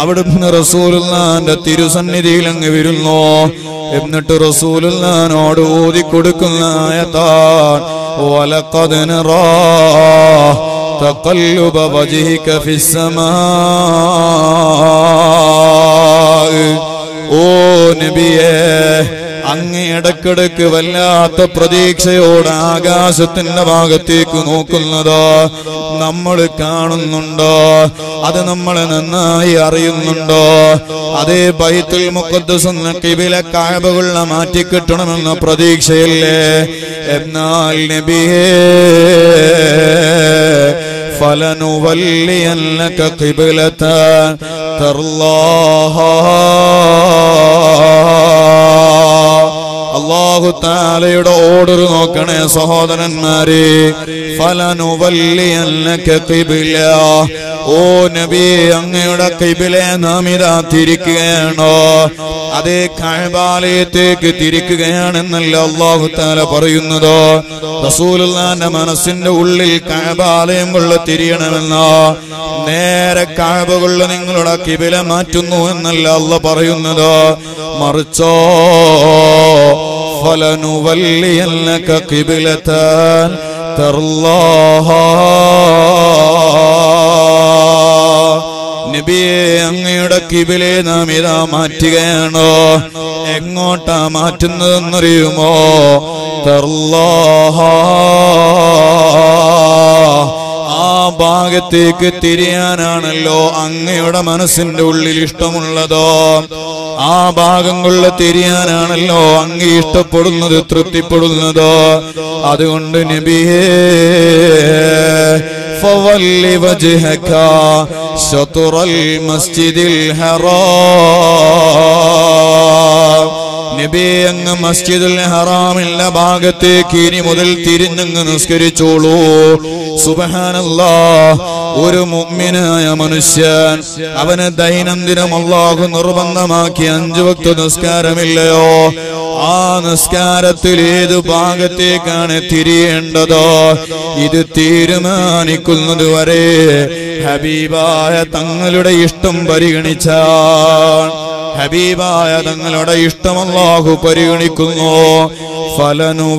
അവിടുന്ന് റസൂലുള്ളാന്റെ തിരുസന്നിധിയിൽ അങ്ങ് വരുന്നു എന്നിട്ട് റസൂലുള്ളാനോട് ഓതി കൊടുക്കുന്ന ആയത്താൻ وَلَقَدْ نَرَى تَقَلُّبَ وَجْهِكَ فِي السَّمَاءِ ഓ നബിയേ അങ്ങ് ഇടക്കിടക്ക് വല്ലാത്ത പ്രതീക്ഷയോടെ ആകാശത്തിന്റെ ഭാഗത്തേക്ക് നോക്കുന്നതോ നമ്മൾ കാണുന്നുണ്ടോ? അത് നമ്മളെ നന്നായി അറിയുന്നുണ്ടോ? അതേ ബൈത്തുൽ മുഖദ്ദസ് എന്ന കിബിലെ കായബുകള മാറ്റിക്കിട്ടണമെന്ന പ്രതീക്ഷയല്ലേ? എന്നാൽ നബിയേ فلنولينك قبلة. ترضاها അള്ളാഹു താലയുടെ ഓർഡർ നോക്കണേ സഹോദരന്മാരെ. ഫലനുവല്ലിയല്ല ഓ നബി അങ്ങയുടെ കൈബിലെ നാം ഇതാ തിരിക്കുകയാണോ? അതേ കഴബാലയത്തേക്ക് തിരിക്കുകയാണെന്നല്ല അള്ളാഹു താല പറയുന്നതോ? റസൂലുള്ളാന്റെ മനസ്സിന്റെ ഉള്ളിൽ കഴബാലയം കൊള്ള തിരിയണമെന്നോ? നേരെ കഴബ നിങ്ങളുടെ കിബില മാറ്റുന്നു എന്നല്ല അല്ല പറയുന്നതോ? മറിച്ചോ? فلنولينك قبلة ترضاها നബിയെ അങ്ങയുടെ കിബിലെ നാം ഇതാ മാറ്റുകയാണോ എങ്ങോട്ടാ മാറ്റുന്നതെന്നറിയുമോ തർല്ലാഹാ. ആ ഭാഗത്തേക്ക് തിരിയാനാണല്ലോ അങ്ങയുടെ മനസ്സിന്റെ ഉള്ളിൽ ഇഷ്ടമുള്ളത് ആ ഭാഗങ്ങളിൽ തിരിയാനാണല്ലോ അങ്ങ് ഇഷ്ടപ്പെടുന്നത് തൃപ്തിപ്പെടുന്നത് അതുകൊണ്ട് നബിയേ فول وجهك شطر المسجد الحرام നബി അങ്ങ് മസ്ജിദുൽ ഹറാമില്ല ഭാഗത്തേക്ക് ഇനി മുതൽ തിരിഞ്ഞങ്ങ് നിസ്കരിച്ചോളൂ. സുബഹാനല്ലാ ഒരു മുഅ്മിനായ മനുഷ്യൻ അവന് ദൈനംദിനം അള്ളാഹു നിർബന്ധമാക്കി അഞ്ചു വക്ത നിസ്കാരമില്ലയോ? ആ നിസ്കാരത്തിൽ ഏത് ഭാഗത്തേക്കാണ് തിരിയേണ്ടത്? ഇത് തീരുമാനിക്കുന്നത് വരെ ഹബീബായ തങ്ങളുടെ ഇഷ്ടം പരിഗണിച്ചാൽ ഹബീബായ തങ്ങളുടെ ഇഷ്ടമല്ലാഹു പരിഗണിക്കുന്നു. ഫലനു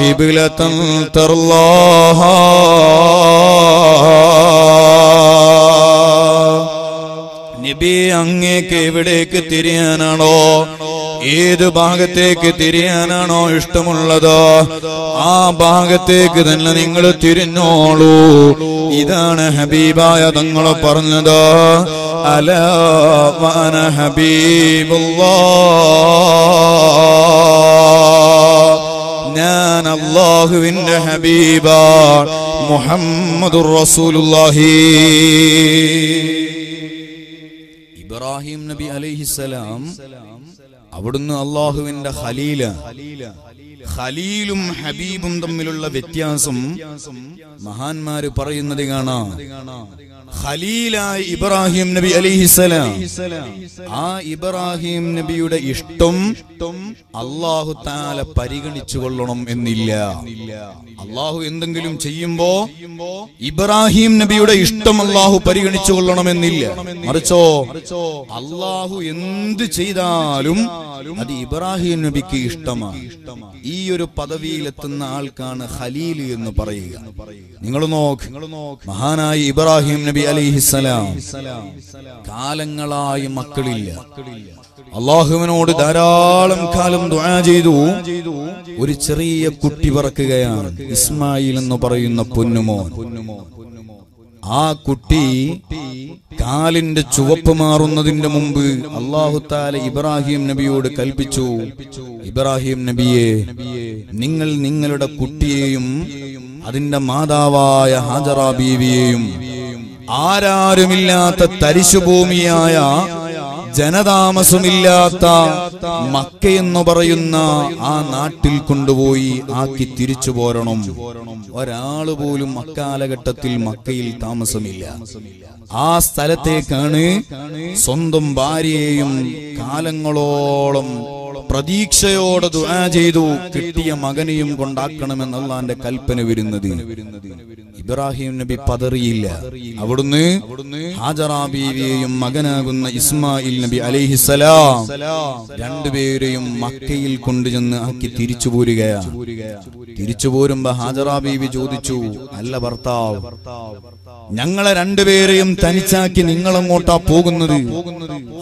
ഖിബ്ലതൻ തർലാഹാ നബി അങ്ങേക്ക് എവിടേക്ക് തിരിയാനാണോ? ഏത് ഭാഗത്തേക്ക് തിരിയാനാണോ ഇഷ്ടമുള്ളത്? ആ ഭാഗത്തേക്ക് തന്നെ നിങ്ങൾ തിരിഞ്ഞോളൂ. ഇതാണ് ഹബീബായ തങ്ങൾ പറഞ്ഞത്. അല വാന الله. ഞാൻ അള്ളാഹുവിന്റെ ഹബീബ മുഹമ്മദുർ റസൂലുള്ളാഹി ഇബ്രാഹിം നബി അലൈഹിസലാം അവിടുന്ന് അള്ളാഹുവിന്റെ ഖലീല ഖലീലും ഹബീബും തമ്മിലുള്ള വ്യത്യാസം മഹാന്മാര് പറയുന്നത് കാണാം. ഖലീലായ ഇബ്രാഹിം നബി അലിഹിസലാം ആ ഇബ്രാഹിം നബിയുടെ ഇഷ്ടം അള്ളാഹു താല പരിഗണിച്ചു കൊള്ളണം എന്നില്ല. അള്ളാഹു എന്തെങ്കിലും ചെയ്യുമ്പോ ഇബ്രാഹിം നബിയുടെ ഇഷ്ടം അള്ളാഹു പരിഗണിച്ചു കൊള്ളണമെന്നില്ല മറിച്ചോ അള്ളാഹു എന്ത് ചെയ്താലും അത് ഇബ്രാഹിം നബിക്ക് ഇഷ്ടമാണ്. ഈ ഒരു പദവിയിലെത്തുന്ന ആൾക്കാണ് ഖലീൽ എന്ന് പറയുക. നിങ്ങൾ നോക്ക് മഹാനായ ഇബ്രാഹിം നബി അലിഹിസലാം കാലങ്ങളായി മക്കളില്ല. അള്ളാഹുവിനോട് ധാരാളം കാലം ചെയ്തു. ഒരു ചെറിയ കുട്ടി പറക്കുകയാണ് ഇസ്മായിൽ എന്ന് പറയുന്ന പൊന്നുമോൻ. ആ കുട്ടി കാലിന്റെ ചുവപ്പ് മാറുന്നതിന്റെ മുമ്പ് അള്ളാഹു താല ഇബ്രാഹിം നബിയോട് കൽപ്പിച്ചു ഇബ്രാഹിം നബിയെ നിങ്ങൾ നിങ്ങളുടെ കുട്ടിയെയും അതിന്റെ മാതാവായ ഹാജറ ബീവിയെയും ആരാരുമില്ലാത്ത തരിശുഭൂമിയായ ജനതാമസമില്ലാത്ത മക്ക എന്ന് പറയുന്ന ആ നാട്ടിൽ കൊണ്ടുപോയി ആക്കി തിരിച്ചു പോരണം. ഒരാൾ പോലും അക്കാലഘട്ടത്തിൽ മക്കയിൽ താമസമില്ല. ആ സ്ഥലത്തേക്കാണ് സ്വന്തം ഭാര്യയെയും കാലങ്ങളോളം പ്രതീക്ഷയോടെ ദുആ ചെയ്തു കിട്ടിയ മകനെയും കൊണ്ടാക്കണമെന്നുള്ളാന്റെ കൽപ്പന വരുന്നത്. ഇബ്രാഹിം നബി പതറിയില്ല. അവിടുന്ന് ഹാജറാബീവിയെയും മകനാകുന്ന ഇസ്മായിൽ നബി അലൈഹിസലാം രണ്ടുപേരെയും മക്കയിൽ കൊണ്ടുചെന്ന് ആക്കി തിരിച്ചു പോരുകയാണ് തിരിച്ചു പോരുമ്പോ ഹാജറാ ബീവി ചോദിച്ചു അല്ല ഭർത്താവ് ഞങ്ങളെ രണ്ടുപേരെയും തനിച്ചാക്കി നിങ്ങളങ്ങോട്ടാ പോകുന്നത്.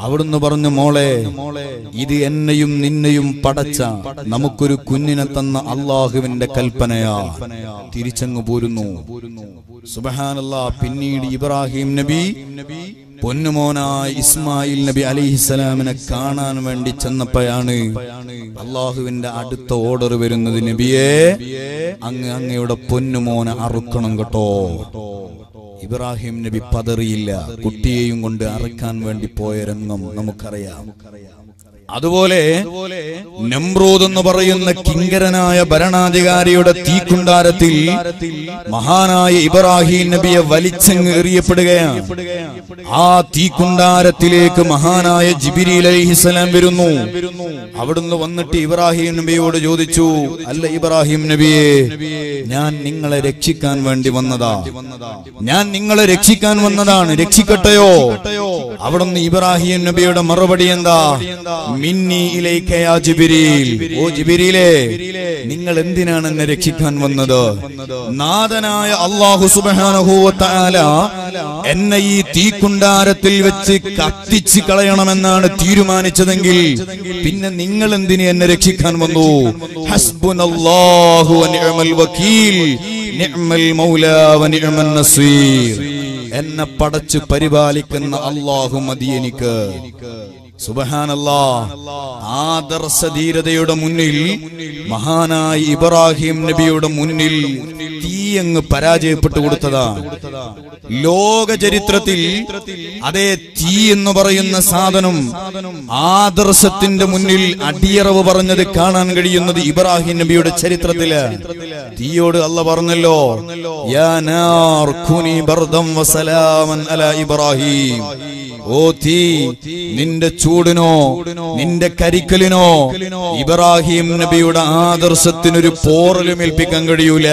അവിടുന്ന് പറഞ്ഞു മോളെ ഇത് എന്നെയും നിന്നെയും പടച്ച നമുക്കൊരു കുഞ്ഞിനെ തന്ന അള്ളാഹുവിന്റെ കൽപ്പനയാ. തിരിച്ചങ്ങ് പോരുന്നു. സുബഹാനല്ല പിന്നീട് ഇബ്രാഹിം നബി പൊന്നുമോനായ ഇസ്മായിൽ നബി അലിഹിസലാമിനെ കാണാൻ വേണ്ടി ചെന്നപ്പോഴാണ് അള്ളാഹുവിന്റെ അടുത്ത ഓർഡർ വരുന്നത് നബിയെ അങ്ങ് അങ്ങയുടെ പൊന്നുമോനെ അറുക്കണം കേട്ടോ. ഇബ്രാഹിം നബി പതറിയില്ല. കുട്ടിയെയും കൊണ്ട് അറക്കാൻ വേണ്ടി പോയ രംഗം നമുക്കറിയാം. അതുപോലെ നമ്രൂദ് എന്ന് പറയുന്ന കിങ്കരനായ ഭരണാധികാരിയുടെ തീക്കുണ്ടാരത്തിൽ മഹാനായ ഇബ്രാഹിം നബിയെ വലിച്ചങ്ങ് എറിയപ്പെടുകയാണ്. ആ തീക്കുണ്ടാരത്തിലേക്ക് മഹാനായ ജിബിരി അലൈഹിസ്സലാം വരുന്നു. അവിടുന്ന് വന്നിട്ട് ഇബ്രാഹിം നബിയോട് ചോദിച്ചു അല്ല ഇബ്രാഹിം നബിയെ ഞാൻ നിങ്ങളെ രക്ഷിക്കാൻ വേണ്ടി വന്നതാ. ഞാൻ നിങ്ങളെ രക്ഷിക്കാൻ വന്നതാണ്. രക്ഷിക്കട്ടെയോ? അവിടുന്ന് ഇബ്രാഹിം നബിയുടെ മറുപടി എന്താ? മിന്നി ജിബ്രീൽ. ഓ ജിബ്രീലേ നിങ്ങൾ എന്തിനാണ് എന്നെ രക്ഷിക്കാൻ വന്നത്? നാഥനായ അള്ളാഹു തആല എന്നെ ഈ തീക്കുണ്ടാരത്തിൽ വെച്ച് കത്തിച്ച് കളയണമെന്നാണ് തീരുമാനിച്ചതെങ്കിൽ പിന്നെ നിങ്ങൾ എന്തിന് എന്നെ രക്ഷിക്കാൻ വന്നു? ഹസ്ബുനല്ലാഹു നിഅമൽ വക്കീൽ. നിഅമൽ മൗലാ നസീർ. എന്നെ പടച്ചു പരിപാലിക്കുന്ന അള്ളാഹു മതി എനിക്ക് സുബഹാനല്ലാ. ആദർശധീരതയുടെ മുന്നിൽ മഹാനായ ഇബ്രാഹിം നബിയുടെ മുന്നിൽ തീയങ്ങ് പരാജയപ്പെട്ടു കൊടുത്തതാണ്. ലോക ചരിത്രത്തിൽ അതേ തീ എന്ന് പറയുന്ന സാധനം ആദർശത്തിന്റെ മുന്നിൽ അടിയറവ് പറഞ്ഞത് കാണാൻ കഴിയുന്നത് ഇബ്രാഹിം നബിയുടെ ചരിത്രത്തിൽ. തീയോട് അല്ല പറഞ്ഞല്ലോ. ഇബ്രാഹിം. ഓ തീ നിന്റെ ചൂടിനോ നിന്റെ കരിക്കലിനോ ഇബ്രാഹിം നബിയുടെ ആദർശത്തിനൊരു പോറലും ഏൽപ്പിക്കാൻ കഴിയൂല.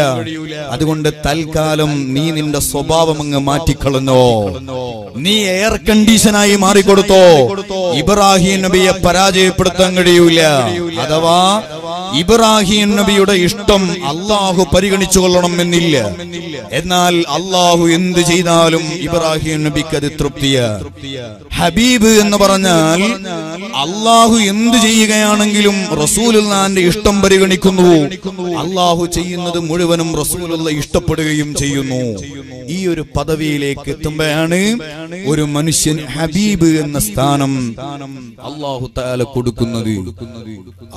അതുകൊണ്ട് തൽക്കാലം നീ നിന്റെ സ്വഭാവം അങ്ങ് മാറ്റിക്കളഞ്ഞോ. നീ എയർ കണ്ടീഷനായി മാറിക്കൊടുത്തോ. ഇബ്രാഹിം നബിയെ പരാജയപ്പെടുത്താൻ കഴിയൂല. അഥവാ ഇബ്രാഹിം നബിയുടെ ഇഷ്ടം അള്ളാഹു പരിഗണിച്ചു കൊള്ളണം എന്നില്ല. എന്നാൽ അള്ളാഹു എന്ത് ചെയ്താലും ഇബ്രാഹിം നബിക്ക് അത് തൃപ്തിയ. ഹബീബ് എന്ന് പറഞ്ഞാൽ അള്ളാഹു എന്ത് ചെയ്യുകയാണെങ്കിലും റസൂലുള്ളാന്റെ ഇഷ്ടം പരിഗണിക്കുന്നു. അള്ളാഹു ചെയ്യുന്നത് മുഴുവനും റസൂലുള്ള ഇഷ്ടപ്പെടുകയും ചെയ്യുന്നു. ഈ ഒരു പദവിയിലേക്ക് എത്തുമ്പോഴാണ് ഒരു മനുഷ്യൻ ഹബീബ് എന്ന സ്ഥാനം അള്ളാഹു താല കൊടുക്കുന്നത്.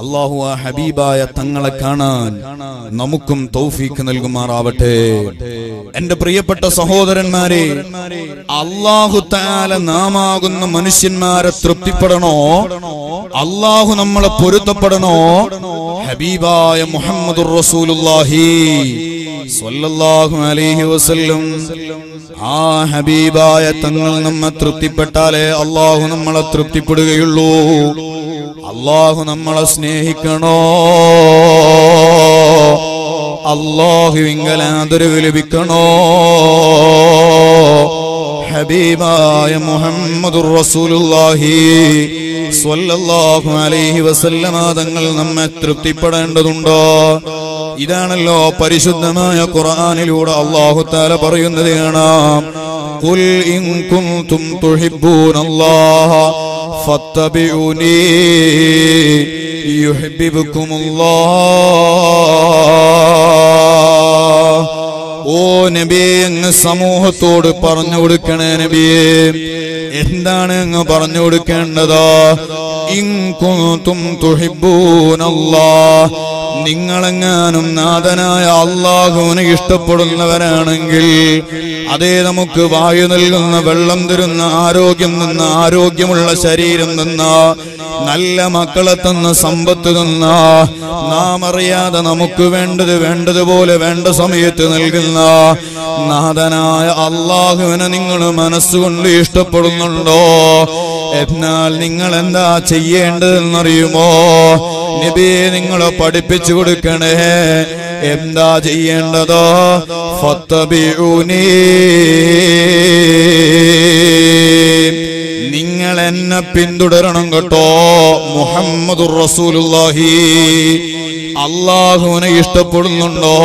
അള്ളാഹു ആ ഹബീബായ തങ്ങളെ കാണാൻ നമുക്കും തൗഫീക്ക് നൽകുമാറാവട്ടെ. എന്റെ പ്രിയപ്പെട്ട സഹോദരന്മാരെ അള്ളാഹു താല നാമാകുന്ന മനുഷ്യന്മാരെ തൃപ്തിപ്പെടണോ? അള്ളാഹു നമ്മളെ പൊരുത്തപ്പെടണോ? ഹബീബായ മുഹമ്മദ് റസൂലുള്ളാഹി സ്വല്ലല്ലാഹു അലൈഹി വസല്ലം. ആ ഹബീബായ തങ്ങൾ നമ്മെ തൃപ്തിപ്പെട്ടാലേ അള്ളാഹു നമ്മളെ തൃപ്തിപ്പെടുകയുള്ളൂ. അള്ളാഹു നമ്മളെ സ്നേഹിക്കണോ? അള്ളാഹുവിങ്കൽ ആദരവ് ലഭിക്കണോ? ഹബീബായ മുഹമ്മദ് റസൂലുള്ളാഹി സ്വല്ലല്ലാഹു അലൈഹി വസല്ലമ തങ്ങൾ നമ്മെ തൃപ്തിപ്പെടേണ്ടതുണ്ടോ? ഇതാണല്ലോ പരിശുദ്ധമായ ഖുർആനിലൂടെ അല്ലാഹു തആല പറയുന്നത് കാണാം. ഇൻ കുൻതും തുഹിബ്ബൂനല്ലാഹ ഫത്തബിഊനി യുഹിബ്ബുക്കുമുല്ലാഹ് ഓ നബിയെ അങ്ങ് സമൂഹത്തോട് പറഞ്ഞു കൊടുക്കണേ നബിയെ എന്താണ് അങ്ങ് പറഞ്ഞു കൊടുക്കേണ്ടത്? ഇൻകുന്തും തുഹിബ്ബൂനല്ലാ നിങ്ങളെങ്ങാനും നാഥനായ അള്ളാഹുവിനെ ഇഷ്ടപ്പെടുന്നവരാണെങ്കിൽ അതേ നമുക്ക് വായു നൽകുന്ന വെള്ളം തരുന്ന ആരോഗ്യം നിന്ന് ആരോഗ്യമുള്ള ശരീരം നിന്ന നല്ല മക്കളെ തന്ന സമ്പത്ത് തന്ന നാം അറിയാതെ നമുക്ക് വേണ്ടത് വേണ്ടതുപോലെ വേണ്ട സമയത്ത് നൽകുന്ന നാഥനായ അള്ളാഹുവിനെ നിങ്ങൾ മനസ്സുകൊണ്ട് ഇഷ്ടപ്പെടുന്നുണ്ടോ? എന്നാൽ നിങ്ങൾ എന്താ ചെയ്യേണ്ടതെന്നറിയുമോ? നബിയെ നിങ്ങളെ പഠിപ്പിച്ചു കൊടുക്കണേ. എന്താ ചെയ്യേണ്ടതോ? ഫത്തബിഊനീ. എന്നെ പിന്തുടരണം കേട്ടോ. മുഹമ്മദുർ റസൂലുള്ളാഹി. അള്ളാഹുവിനെ ഇഷ്ടപ്പെടുന്നുണ്ടോ?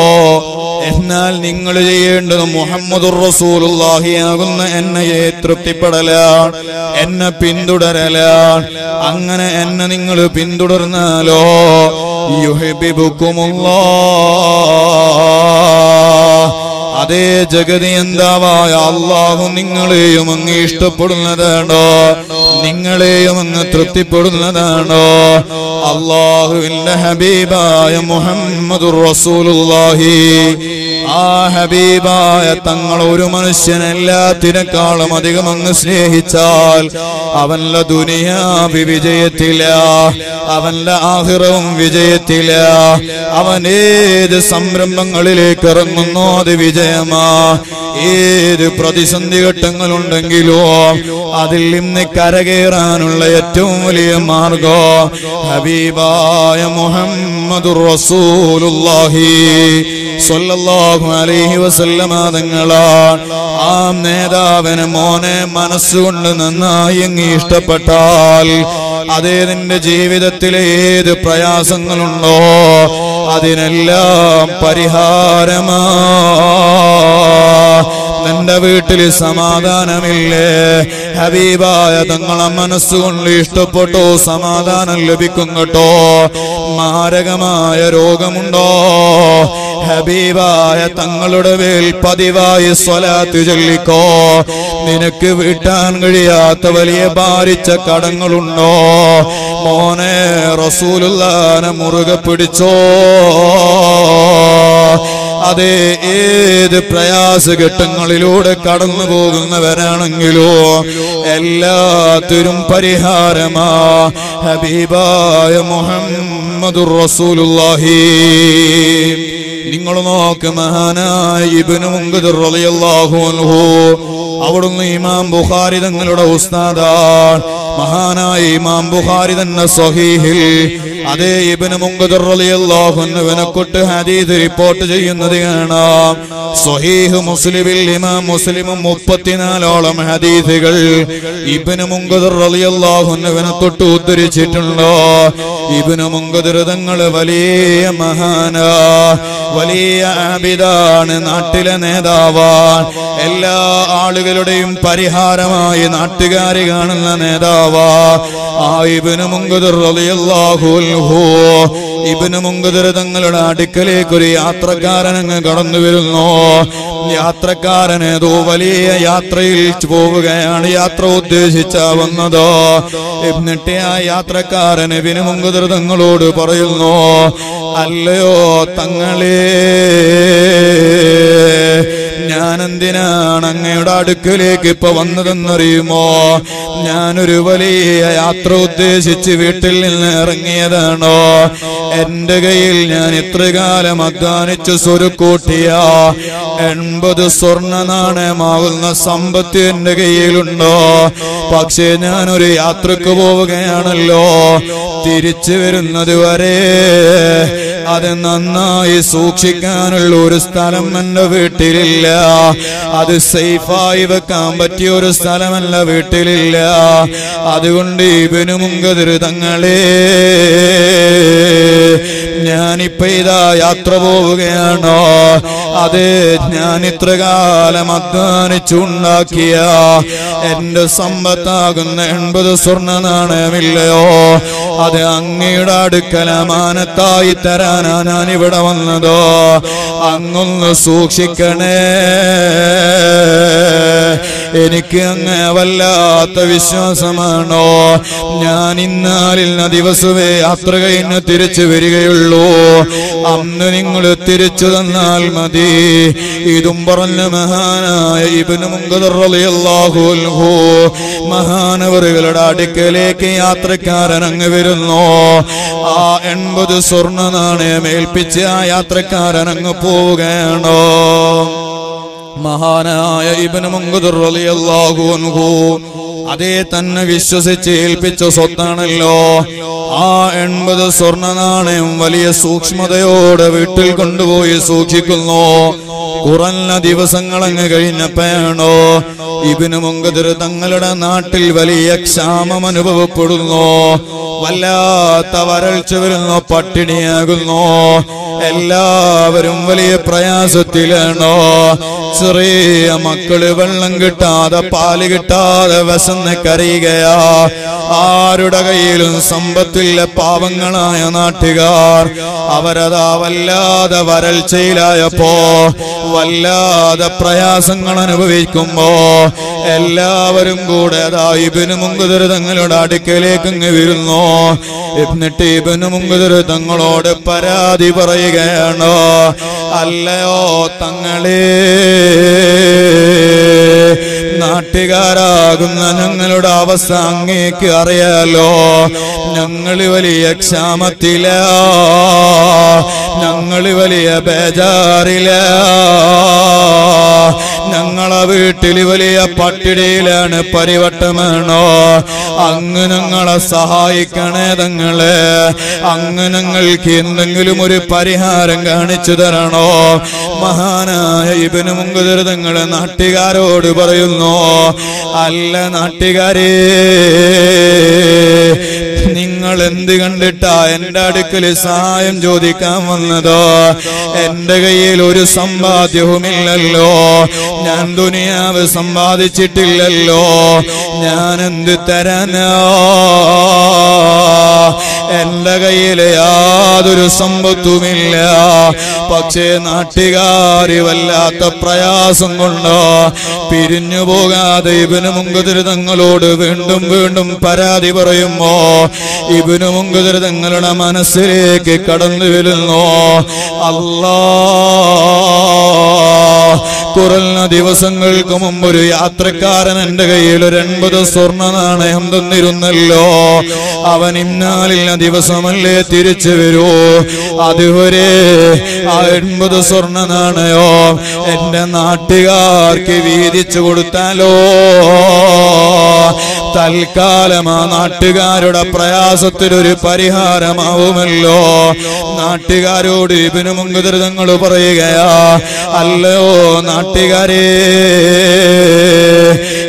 എന്നാൽ നിങ്ങൾ ചെയ്യേണ്ടത് മുഹമ്മദുർ റസൂലുള്ളാഹിയാകുന്ന എന്നെ തൃപ്തിപ്പെടലാണ് എന്നെ പിന്തുടരലാണ് അങ്ങനെ എന്നെ നിങ്ങൾ പിന്തുടർന്നാലോ? യുഹിബിബുക്കുമുള്ള അതേ ജഗതി എന്താവായ അള്ളാഹു നിങ്ങളെയും അങ്ങ് ഇഷ്ടപ്പെടുന്നതാണോ? നിങ്ങളെയും അങ്ങ് തൃപ്തിപ്പെടുന്നതാണോ? അള്ളാഹുവിന്റെ ഹബീബായ മുഹമ്മദ് റസൂലുള്ളാഹി. ആ ഹബീബായ തങ്ങൾ ഒരു മനുഷ്യൻ എല്ലാത്തിനേക്കാളും അധികം അങ്ങ് സ്നേഹിച്ചാൽ അവന്റെ ദുനിയാവി വിജയത്തില്ല. അവന്റെ ആഹിറവും വിജയത്തില്ല. അവൻ ഏത് സംരംഭങ്ങളിലേക്ക് ഇറങ്ങുന്നു അത് വിജയമാ ഏത് പ്രതിസന്ധി ഘട്ടങ്ങളുണ്ടെങ്കിലോ അതിൽ നിന്ന് കരകയറാനുള്ള ഏറ്റവും വലിയ മാർഗം ഹബീബായ മുഹമ്മദുർ റസൂലുല്ലാഹി അലൈഹി വസല്ലമ നേതാവിന് മോനെ മനസ്സുകൊണ്ട് നന്നായി അങ്ങ് ഇഷ്ടപ്പെട്ടാൽ അതേ നിന്റെ ജീവിതത്തിലെ ഏത് പ്രയാസങ്ങളുണ്ടോ അതിനെല്ലാം പരിഹാരമാ. നിന്റെ വീട്ടിൽ സമാധാനമില്ലേ? ഹബീബായ തങ്ങളെ മനസ്സുകൊണ്ട് ഇഷ്ടപ്പെട്ടോ സമാധാനം ലഭിക്കും കേട്ടോ. മാരകമായ രോഗമുണ്ടോ? ഹബീബായ തങ്ങളുടെ മേൽ പതിവായി സ്വലാത്ത് ചൊല്ലിക്കോ. നിനക്ക് വീട്ടാൻ കഴിയാത്ത വലിയ ഭാരിച്ച കടങ്ങളുണ്ടോ? മോനെ റസൂലുള്ളാനെ മുറുകെ പിടിച്ചോ. അതെ ഏത് പ്രയാസഘട്ടങ്ങളിലൂടെ കടന്നു പോകുന്നവരാണെങ്കിലോ എല്ലാത്തിനും പരിഹാരമാ. ഹബീബായ മുഹമ്മദുർ റസൂലുള്ളാഹി. നിങ്ങൾ നോക്ക് മഹാനായ ഇബ്നു റളിയല്ലാഹു അൻഹു. അവിടുന്ന് ഇമാം ബുഖാരി തങ്ങളുടെ ഉസ്താദാണ്. മഹാനായ ഇമാം ബുഖാരി തന്നെ സ്വഹീഹിൽ. അതേ ഇബ്നു മുൻകദിർ ഹദീദ് റിപ്പോർട്ട് ചെയ്യുന്നത് കാണാം. സ്വഹീഹ് മുസ്ലിമിൽ ഇമാം മുസ്ലിമും മുപ്പത്തിനാലോളം ഹദീദുകൾ ഇബ്നു അൻഹുവിനെ തൊട്ട് ഉദ്ധരിച്ചിട്ടുണ്ടോ. ഇബ്നു മുൻകദിർ തങ്ങൾ വലിയ മഹാനാ. വലിയ ആബിദാണ് നാട്ടിലെ നേതാവാൻ. എല്ലാ ആളുകളുടെയും പരിഹാരമായി നാട്ടുകാരെ കാണുന്ന നേതാവാ ആ ഇബിന് മുങ്കദർ റളിയല്ലാഹു അൻഹു. ഇബിന് മുങ്കുതിർ തങ്ങളുടെ അടുക്കലേക്ക് ഒരു യാത്രക്കാരൻ അങ്ങ് കടന്നു വരുന്നു. യാത്രക്കാരൻ ഏതോ വലിയ യാത്രയിൽ പോവുകയാണ് യാത്ര ഉദ്ദേശിച്ച വന്നത്. എന്നിട്ട് ആ യാത്രക്കാരൻ ഇബിന് മുങ്കുതിർ തങ്ങളോട് പറയുന്നു അല്ലയോ തങ്ങളേ ഞാൻ എന്തിനാണ് അങ്ങയുടെ അടുക്കലേക്ക് ഇപ്പൊ വന്നതെന്നറിയുമോ? ഞാനൊരു വലിയ യാത്ര ഉദ്ദേശിച്ച് വീട്ടിൽ നിന്ന് ഇറങ്ങിയതാണോ? എന്റെ കയ്യിൽ ഞാൻ ഇത്ര കാലം അധ്വാനിച്ച് സ്വരുക്കൂട്ടിയ എൺപത് സ്വർണ നാണയമാകുന്ന സമ്പത്ത് എന്റെ കയ്യിലുണ്ടോ? പക്ഷേ ഞാനൊരു യാത്രയ്ക്ക് പോവുകയാണല്ലോ. തിരിച്ചു വരുന്നത് വരെ അത് നന്നായി സൂക്ഷിക്കാനുള്ള ഒരു സ്ഥലം എന്റെ വീട്ടിലില്ല. അത് സേഫായി വെക്കാൻ പറ്റിയ ഒരു സ്ഥലമല്ല വീട്ടിലില്ല. അതുകൊണ്ട് ഇവനു മുങ്കതിരു തങ്ങളെ ഞാനിപ്പോ ഇതാ യാത്ര പോവുകയാണോ? അതെ ഞാൻ ഇത്ര കാലം അധ്വാനിച്ചുണ്ടാക്കിയ എന്റെ സമ്പത്താകുന്ന എൺപത് സ്വർണ നാണയമില്ലയോ? അത് അങ്ങയുടെ അടുക്കൽ മാനത്തായി തരാനാ ഞാൻ ഇവിടെ വന്നതോ? അങ്ങൊന്ന് സൂക്ഷിക്കണേ. എനിക്ക് അങ്ങ് വല്ലാത്ത വിശ്വാസമാണോ? ഞാൻ ഇന്നാലിൽ ദിവസമേ യാത്ര കഴിഞ്ഞ് തിരിച്ചു വരികയുള്ളൂ. അന്ന് നിങ്ങൾ തിരിച്ചു തന്നാൽ മതി. ഇതും പറഞ്ഞ മഹാനായ ഇബിന് മുങ്കദർഹു മഹാനവറുകളുടെ അടുക്കലേക്ക് യാത്രക്കാരൻ അങ്ങ് വരുന്നു. ആ എൺപത് സ്വർണ നാണയം ഏൽപ്പിച്ച് ആ യാത്രക്കാരൻ അങ്ങ് പോകേണ്ടോ മഹാനായ ഇബിന് അൻഹു അതേ തന്നെ വിശ്വസിച്ച് ഏൽപ്പിച്ച സ്വത്താണല്ലോ. ആ എൺപത് സ്വർണ നാണയം വലിയ സൂക്ഷ്മതയോടെ വീട്ടിൽ കൊണ്ടുപോയി സൂക്ഷിക്കുന്നു. കുറഞ്ഞ ദിവസങ്ങളങ്ങ് കഴിഞ്ഞപ്പോഴാണോ ഇബിന് മുങ്കതിർ തങ്ങളുടെ നാട്ടിൽ വലിയ ക്ഷാമം അനുഭവപ്പെടുന്നു വല്ലാത്ത വരൾച്ച വരുന്നു പട്ടിണിയാകുന്നു. എല്ലാവരും വലിയ പ്രയാസത്തിലാണോ? ചെറിയ മക്കൾ വെള്ളം കിട്ടാതെ പാൽ കിട്ടാതെ വസന്ന് കരയുകയാ. ആരുടെ കയ്യിലും സമ്പത്തില്ല പാവങ്ങളായ നാട്ടുകാർ. അവരതാ വല്ലാതെ വരൾച്ചയിലായപ്പോ വല്ലാതെ പ്രയാസങ്ങൾ അനുഭവിക്കുമ്പോ എല്ലാവരും കൂടെ അതാ ഇബിന് മുങ്കുതിർ തങ്ങളുടെ അടുക്കലേക്ക് വരുന്നു. എന്നിട്ട് ഇബിന് മുങ്കുതിർ തങ്ങളോട് പരാതി പറയുകയാണോ അല്ലയോ തങ്ങളേ നാട്ടുകാരാകുന്ന ഞങ്ങളുടെ അവസ്ഥ അങ്ങേക്ക് അറിയാലോ. ഞങ്ങൾ വലിയ ക്ഷാമത്തില. ഞങ്ങൾ വലിയ ബേജാറില. ഞങ്ങളെ വീട്ടിൽ വലിയ പട്ടിടിയിലാണ് പരിവട്ടമാണോ അങ്ങ് ഞങ്ങളെ സഹായിക്കണേ തങ്ങളെ. അങ്ങ് ഞങ്ങൾക്ക് എന്തെങ്കിലും ഒരു പരിഹാരം കാണിച്ചു തരണോ. മഹാനായ ഇവന് മുങ്കുതിർ തങ്ങളെ നാട്ടുകാരോട് പറയുന്നു അല്ല നാട്ടുകാരേ നിങ്ങൾ എന്ത് കണ്ടിട്ടാ എന്റെ അടുക്കൽ സഹായം ചോദിക്കാൻ വന്നതോ? എന്റെ കയ്യിൽ ഒരു സമ്പാദ്യവുമില്ലല്ലോ. ഞാൻ ദുനിയാവ് സമ്പാദിച്ചിട്ടില്ലല്ലോ. ഞാൻ എന്ത് തരാനാ? എന്റെ കയ്യിൽ യാതൊരു സമ്പത്തുമില്ല. പക്ഷേ നാട്ടുകാരി വല്ലാത്ത പ്രയാസം കൊണ്ടോ പിരിഞ്ഞു പോകാതെ ഇവന് മുങ്കുതിര് തങ്ങളോട് വീണ്ടും വീണ്ടും പരാതി പറയുമോ ഇവന് മുങ്കുതിര് തങ്ങളുടെ മനസ്സിലേക്ക് കടന്നു വരുന്നു. അല്ലാ. കുറഞ്ഞ ദിവസങ്ങൾക്ക് മുമ്പ് ഒരു യാത്രക്കാരൻ എന്റെ കയ്യിൽ ഒരു എൺപത് സ്വർണ നാണയം തന്നിരുന്നല്ലോ. അവൻ ഇന്നാലില്ല ദിവസമല്ലേ തിരിച്ചു വരൂ. അതുവരെ ആ എൺപത് സ്വർണ നാണയോ എന്റെ നാട്ടുകാർക്ക് വീതിച്ചു കൊടുത്താലോ? തൽക്കാലം ആ നാട്ടുകാരുടെ പ്രയാസത്തിനൊരു പരിഹാരമാവുമല്ലോ. നാട്ടുകാരോട് ഇവന് മുൻകൃതങ്ങൾ പറയുകയാ അല്ലയോ നാട്ടുകാരേ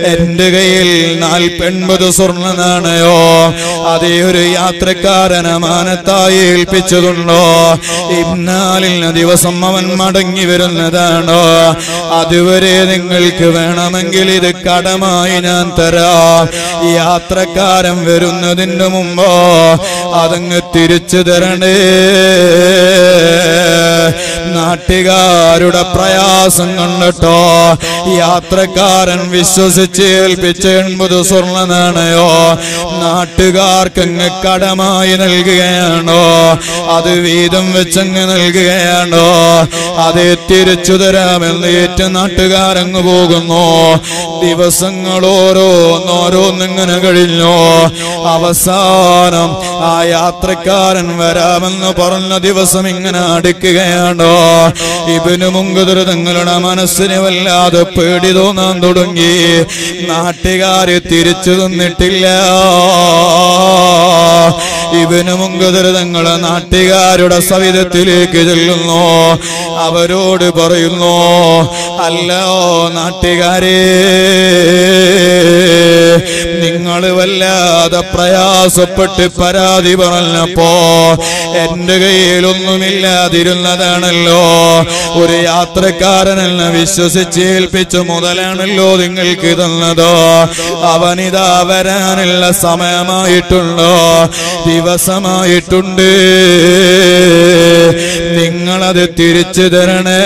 എന്റെ കയ്യിൽ നാൽപ്പെൺപത് സ്വർണ നാണയോ അതേ ഒരു യാത്രക്കാരനെ മാനത്തായി ഏൽപ്പിച്ചതുണ്ടോ? ഇന്നാലിൽ ദിവസം അവൻ മടങ്ങി വരുന്നതാണോ? അതുവരെ നിങ്ങൾക്ക് വേണമെങ്കിൽ ഇത് കടമായി ഞാൻ തരാം. യാത്രക്കാരൻ വരുന്നതിന് മുമ്പോ അതങ്ങ് തിരിച്ചു തരണേ. നാട്ടുകാരുടെ പ്രയാസം കണ്ടിട്ടോ? യാത്രക്കാരൻ വിശ്വസിച്ച് ഏൽപ്പിച്ച എൺപത് സ്വർണ നാണയോ? നാട്ടുകാർക്കങ്ങ് കടമായി നൽകുകയാണോ? അത് വീതം വെച്ചങ്ങ് നൽകുകയാണോ? അത് തിരിച്ചു തരാമെന്ന് ഏറ്റ നാട്ടുകാരങ്ങ് പോകുന്നു. ദിവസങ്ങൾ ഓരോന്നോരോന്നിങ്ങനെ കഴിഞ്ഞു. അവസാനം ആ യാത്രക്കാരൻ വരാമെന്ന് പറഞ്ഞ ദിവസം ഇങ്ങനെ അടുക്കുകയാണോ ഇതിനു മുങ്കുതിർ തങ്ങളുടെ മനസ്സിന് വല്ലാതെ പേടി തോന്നാൻ തുടങ്ങി. നാട്ടുകാര് തിരിച്ചു തന്നിട്ടില്ല. ഇവന് മുങ്കുതിർ തങ്ങളെ നാട്ടുകാരുടെ സവിധത്തിലേക്ക് ചെല്ലുന്നു. അവരോട് പറയുന്നു അല്ലോ നാട്ടുകാരേ നിങ്ങൾ വല്ലാതെ പ്രയാസപ്പെട്ട് പരാതി പറഞ്ഞപ്പോ എന്റെ കയ്യിലൊന്നുമില്ലാതിരുന്നതാണല്ലോ. ഒരു യാത്രക്കാരനെന്നെ വിശ്വസിച്ച് ഏൽപ്പിച്ച മുതലാണല്ലോ നിങ്ങൾക്ക് തന്നതോ. അവനിതാ വരാനുള്ള സമയമായിട്ടുണ്ടോ? ദിവസമായിട്ടുണ്ട്. നിങ്ങളത് തിരിച്ചു തരണേ.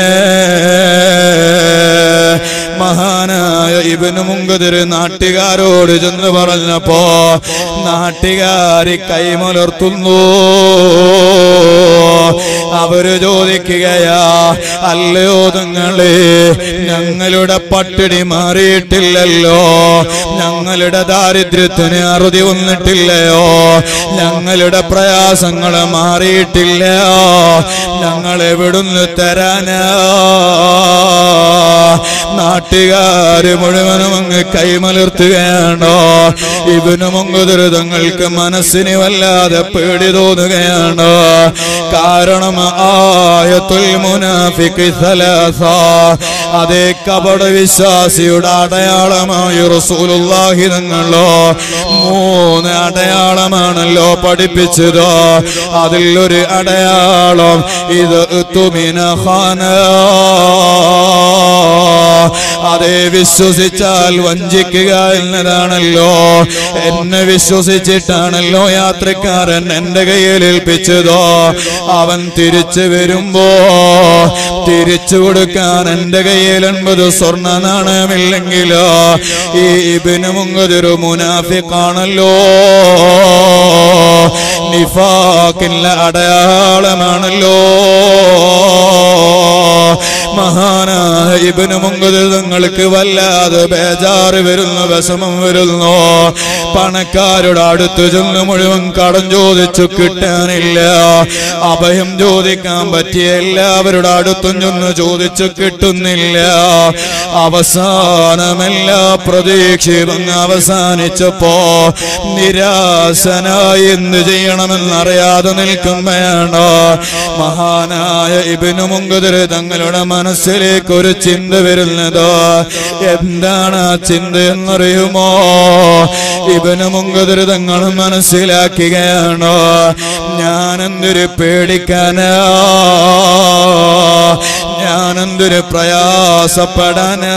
മഹാനായ ഇവന് മുങ്കതിര് നാട്ടുകാരോട് ചെന്ന് പറഞ്ഞപ്പോ നാട്ടുകാരി കൈമലർത്തുന്നു. അവർ ചോദിക്കുകയാ അല്ലയോ നിങ്ങളെ ഞങ്ങളുടെ പട്ടിണി മാറിയിട്ടില്ലല്ലോ. ഞങ്ങളുടെ ദാരിദ്ര്യത്തിന് അറുതി വന്നിട്ടില്ലയോ. ഞങ്ങളുടെ പ്രയാസങ്ങൾ മാറിയിട്ടില്ല. ഞങ്ങൾ എവിടുന്ന് തരാനാ. നാട്ടുകാര് മുഴുവനും അങ്ങ് കൈമലർത്തുകയാണോ? ഇവനു തങ്ങൾക്ക് മനസ്സിന് വല്ലാതെ പേടി തോന്നുകയാണോ? കാരണം ആയത്തുൽ മുനാഫിക്ക് അതേ കപട വിശ്വാസിയുടെ അടയാളമായി റസൂലുള്ളാഹി തങ്ങളോ മൂന്ന് അടയാളമാണല്ലോ പഠിപ്പിച്ചത്. അതിലൊരു അടയാളം ഇത് തുമിന ഖാന അതെ വിശ്വസിച്ചാൽ വഞ്ചിക്കുക എന്നതാണല്ലോ. എന്നെ വിശ്വസിച്ചിട്ടാണല്ലോ യാത്രക്കാരൻ എന്റെ കയ്യിൽ ഏൽപ്പിച്ചതോ? അവൻ തിരിച്ചു വരുമ്പോ തിരിച്ചു കൊടുക്കാൻ എന്റെ കയ്യിൽ എൺപത് സ്വർണ നാണയമില്ലെങ്കിലോ? ഈ ഇബിന് മുങ്ങതൊരു മുനാഫിക്കാണല്ലോ. നിഫാക്കില്ല അടയാളമാണല്ലോ. മഹാനായ ഇബിന് മുങ്കുതിൽ തങ്ങൾക്ക് വല്ലാതെ ബേജാറ് വരുന്നു വിഷമം വരുന്നു. പണക്കാരുടെ അടുത്ത് ചെന്ന് മുഴുവൻ കടം ചോദിച്ചു കിട്ടാനില്ല. അഭയം ചോദിക്കാൻ പറ്റിയ എല്ലാവരുടെ അടുത്തും ചെന്ന് ചോദിച്ചു കിട്ടുന്നില്ല. അവസാനമെല്ലാ പ്രതീക്ഷയും അവസാനിച്ചപ്പോ നിരാശനായി എന്ത് ചെയ്യണമെന്നറിയാതെ നിൽക്കും വേണോ മഹാനായ ഇബിനു മുങ്കുതിര് തങ്ങളുടെ മനസ്സിലേക്ക് ഒരു ചിന്ത വരുന്നത്? എന്താണ് ആ ചിന്ത എന്നറിയുമോ? ഇവന് മുങ്കതിര് തങ്ങൾ മനസ്സിലാക്കുകയാണ്? ഞാനെന്തൊരു ഞാൻ എന്തൊരു പ്രയാസപ്പെടാനാ?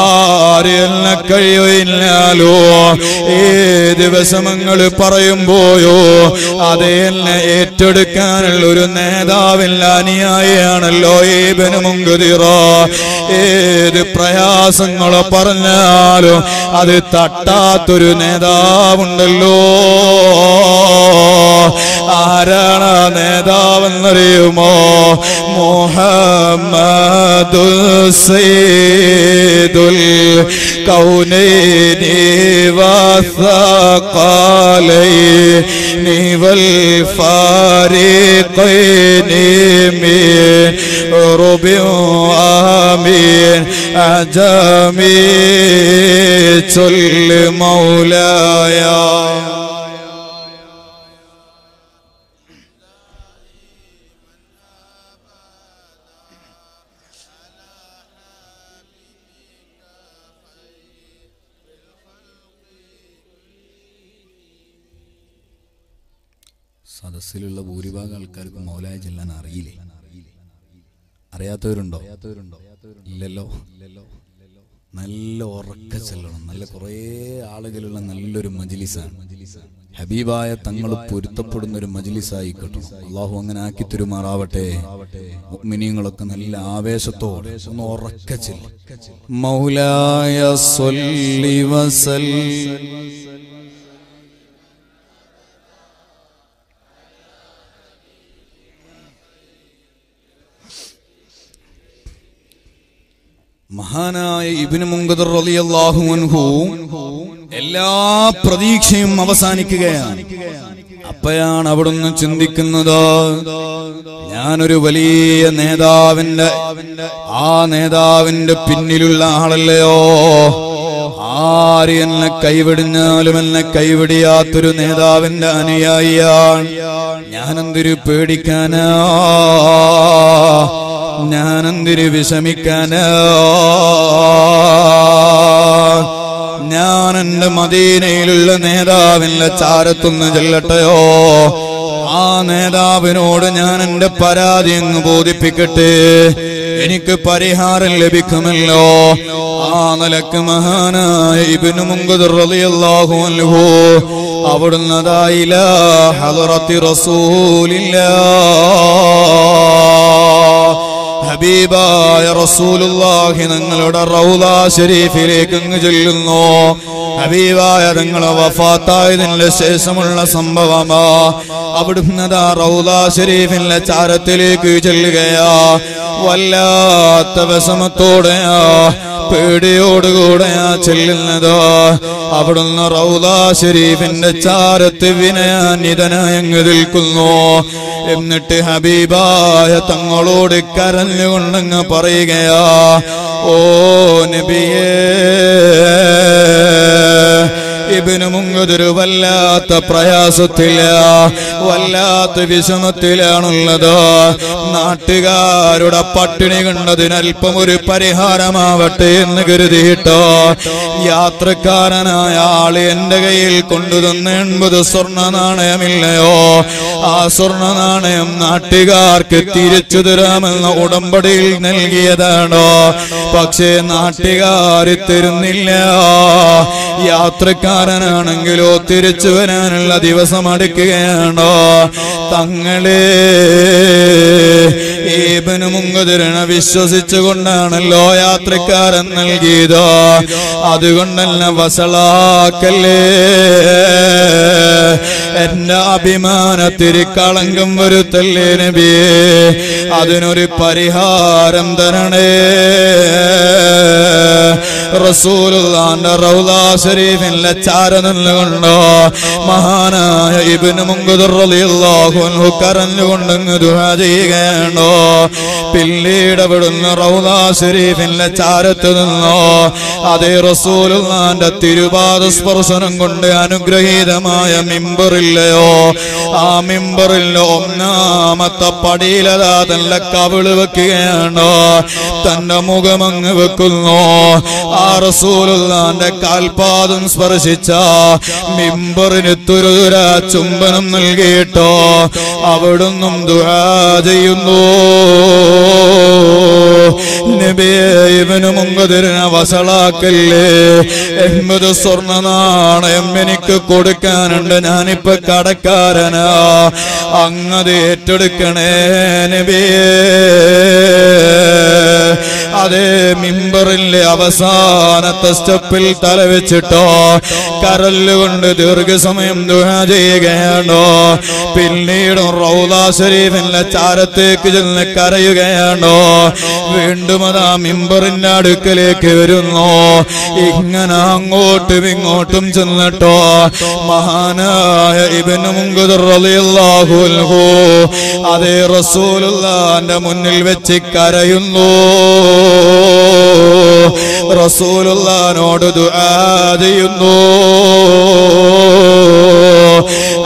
ആരെല്ല കഴിയില്ലാലോ ഈ ദിവസമങ്ങൾ പറയുമ്പോയോ അതെന്നെ ഏറ്റെടുക്കാനുള്ള ഒരു നേതാവില്ല അനുയായിയാണല്ലോ ഏബന് മുങ്കുതിറ ഏത് പ്രയാസങ്ങളോ പറഞ്ഞാലും അത് തട്ടാത്തൊരു നേതാവുണ്ടല്ലോ. ആരാണ് നേതാവെന്നറിയുമോ? മോഹമ്മദ് സയ്യിദുൽ കൗനൈനി വസഖലൈനി വൽ ഫാരിഖൈനി മിൻ ആമീൻ അജമീ ചൊല്ല് അറിയാത്തവരുണ്ടോ? ഇല്ലല്ലോ. നല്ല ഉറക്ക ചെല്ലണം. നല്ല കുറേ ആളുകളുള്ള നല്ലൊരു മജിലിസാണ്. ഹബീബായ തങ്ങൾ പൊരുത്തപ്പെടുന്ന ഒരു മജിലിസായി കിട്ടണം. അള്ളാഹു അങ്ങനെ ആക്കി തരുമാറാവട്ടെ. മിനിങ്ങളൊക്കെ നല്ല ആവേശത്തോടെ ഒന്ന് ഉറക്ക ചെല്ലും. മൗലായ മഹാനായ ഇബിന് മുങ്കദർ റളിയല്ലാഹു അൻഹു എല്ലാ പ്രതീക്ഷയും അവസാനിക്കുകയാണ്. അപ്പോഴാണ് അവിടുന്ന് ചിന്തിക്കുന്നത് ഞാനൊരു വലിയ നേതാവിന്റെ ആ നേതാവിന്റെ പിന്നിലുള്ള ആളല്ലയോ? ആര് എന്നെ കൈവിടിഞ്ഞാലും എന്നെ കൈവിടിയാത്തൊരു നേതാവിന്റെ അനുയായിയാണ്. ഞാനെന്തൊരു പേടിക്കാനാ? ഞാനെന്തിന് വിഷമിക്കാനോ? ഞാൻ എന്റെ മദീനയിലുള്ള നേതാവിന്റെ ചാരത്തൊന്ന് ചെല്ലട്ടെയോ? ആ നേതാവിനോട് ഞാൻ എന്റെ പരാതി അങ്ങ് ബോധിപ്പിക്കട്ടെ. എനിക്ക് പരിഹാരം ലഭിക്കുമല്ലോ. ആ നിലയ്ക്ക് മഹാനായ ഇബിനു മുങ്കുദർഹു അവിടുന്ന് ദായില ഹലറത്തി റസൂലില്ലാ. ഹബീബായ റസൂലുള്ളാഹി നിങ്ങളുടെ റൗദ ഷരീഫിലേക്ക് അങ്ങ് ചെല്ലുന്നു. ഹബീബായ നിങ്ങളെ വഫാത്തായതിന് ശേഷമുള്ള സംഭവമാ. അവിടുന്ന് റൗദ ഷരീഫിന്റെ ചാരത്തിലേക്ക് ചെല്ലുകയാ. വല്ലാത്ത വിഷമത്തോടെയാ. പേടിയോടുകൂടെയാ ചെല്ലുന്നത്? അവിടുന്ന് റൗദ ഷരീഫിന്റെ ചാരത്ത് വിനയാനിതനായങ്ങ് നിൽക്കുന്നു. എന്നിട്ട് ഹബീബായ തങ്ങളോട് കരഞ്ഞുകൊണ്ടങ്ങ് പറയുകയാ ഓ നബിയേ ഇബിന് മുങ്ങതൊരു വല്ലാത്ത പ്രയാസത്തില. വല്ലാത്ത വിഷമത്തിലാണുള്ളത്. നാട്ടുകാരുടെ പട്ടിണി കണ്ടതിനൽപ്പം ഒരു പരിഹാരമാവട്ടെ എന്ന് കരുതിയിട്ടോ. യാത്രക്കാരനായ ആൾ എന്റെ കയ്യിൽ കൊണ്ടുതന്ന എൺപത് സ്വർണ നാണയമില്ലയോ ആ സ്വർണ നാണയം നാട്ടുകാർക്ക് തിരിച്ചു തരാമെന്ന ഉടമ്പടിയിൽ നൽകിയതാണോ? പക്ഷേ നാട്ടുകാർ തരുന്നില്ല. യാത്രക്കാരനാണെങ്കിലോ തിരിച്ചു വരാനുള്ള ദിവസം അടുക്കുകയാണോ? തങ്ങളെ ഏബന് മുങ്കതിരണ വിശ്വസിച്ചുകൊണ്ടാണല്ലോ യാത്രക്കാരൻ നൽകിയതോ. അതുകൊണ്ടല്ല വസളാക്കല്ലേ? എന്റെ അഭിമാനത്തിരി കളങ്കം വരുത്തല്ലേ നബിയേ? അതിനൊരു പരിഹാരം തരണേ. റസൂലുള്ളാന്റെ റൗല ഷരീഫിലെ ചാര നിന്നുകൊണ്ടോ മഹാനായ ഇബ്നു മുൻഖിർ റളിയല്ലാഹു അൻഹു കരഞ്ഞുകൊണ്ട് ദുആ ചെയ്യുകയാണോ? പിന്നീട് റൗലാ ശരീഫിലെ ചാരത്ത് നിന്നോ അതേ റസൂലുള്ളാന്റെ തിരുപാദ സ്പർശനം കൊണ്ട് അനുഗ്രഹീതമായ മിമ്പറില്ലയോ? ആ മിമ്പറിൽ ഒന്നാമത്തെ പടിയിലതാ തന്റെ കവിൾ വെക്കുകയാണോ? തന്റെ മുഖമങ്ങ് വെക്കുന്നു? ആ റസൂലുള്ളാന്റെ കാൽപാദം സ്പർശിച്ച മിമ്പറിന് തുരുതുര ചുംബനം നൽകിയിട്ടോ അവിടുന്നും ദുആ ചെയ്യുന്നു. ഇവന് മുങ്കതിരിനെ വസളാക്കല്ലേ? എൺപത് സ്വർണ നാണയം എനിക്ക് കൊടുക്കാനുണ്ട് ഞാനിപ്പോ കടക്കാരനാ. അങ്ങത് ഏറ്റെടുക്കണേ നബിയേ അതേ മിമ്പറിലെ അവസാനത്തെ സ്റ്റെപ്പിൽ തലവെച്ചിട്ടോ കരല്ലുകൊണ്ട് ദീർഘസമയം ദുആ ചെയ്യുകയാണോ? പിന്നീട് റൗദാ ശരീഫിന്റെ ചാരത്തേക്ക് ചെന്ന് കരയുകയാണോ? വീണ്ടും അതാ മിമ്പറിന്റെ അടുക്കലേക്ക് വരുന്നു. ഇങ്ങനെ അങ്ങോട്ടും ഇങ്ങോട്ടും ചെന്നിട്ടോ മഹാനായ ഇവന് അൻഹു അതേ റസൂലുള്ളാന്റെ മുന്നിൽ വെച്ച് കരയുന്നു. Senhor. റസൂലുള്ളാനോട് ദുആ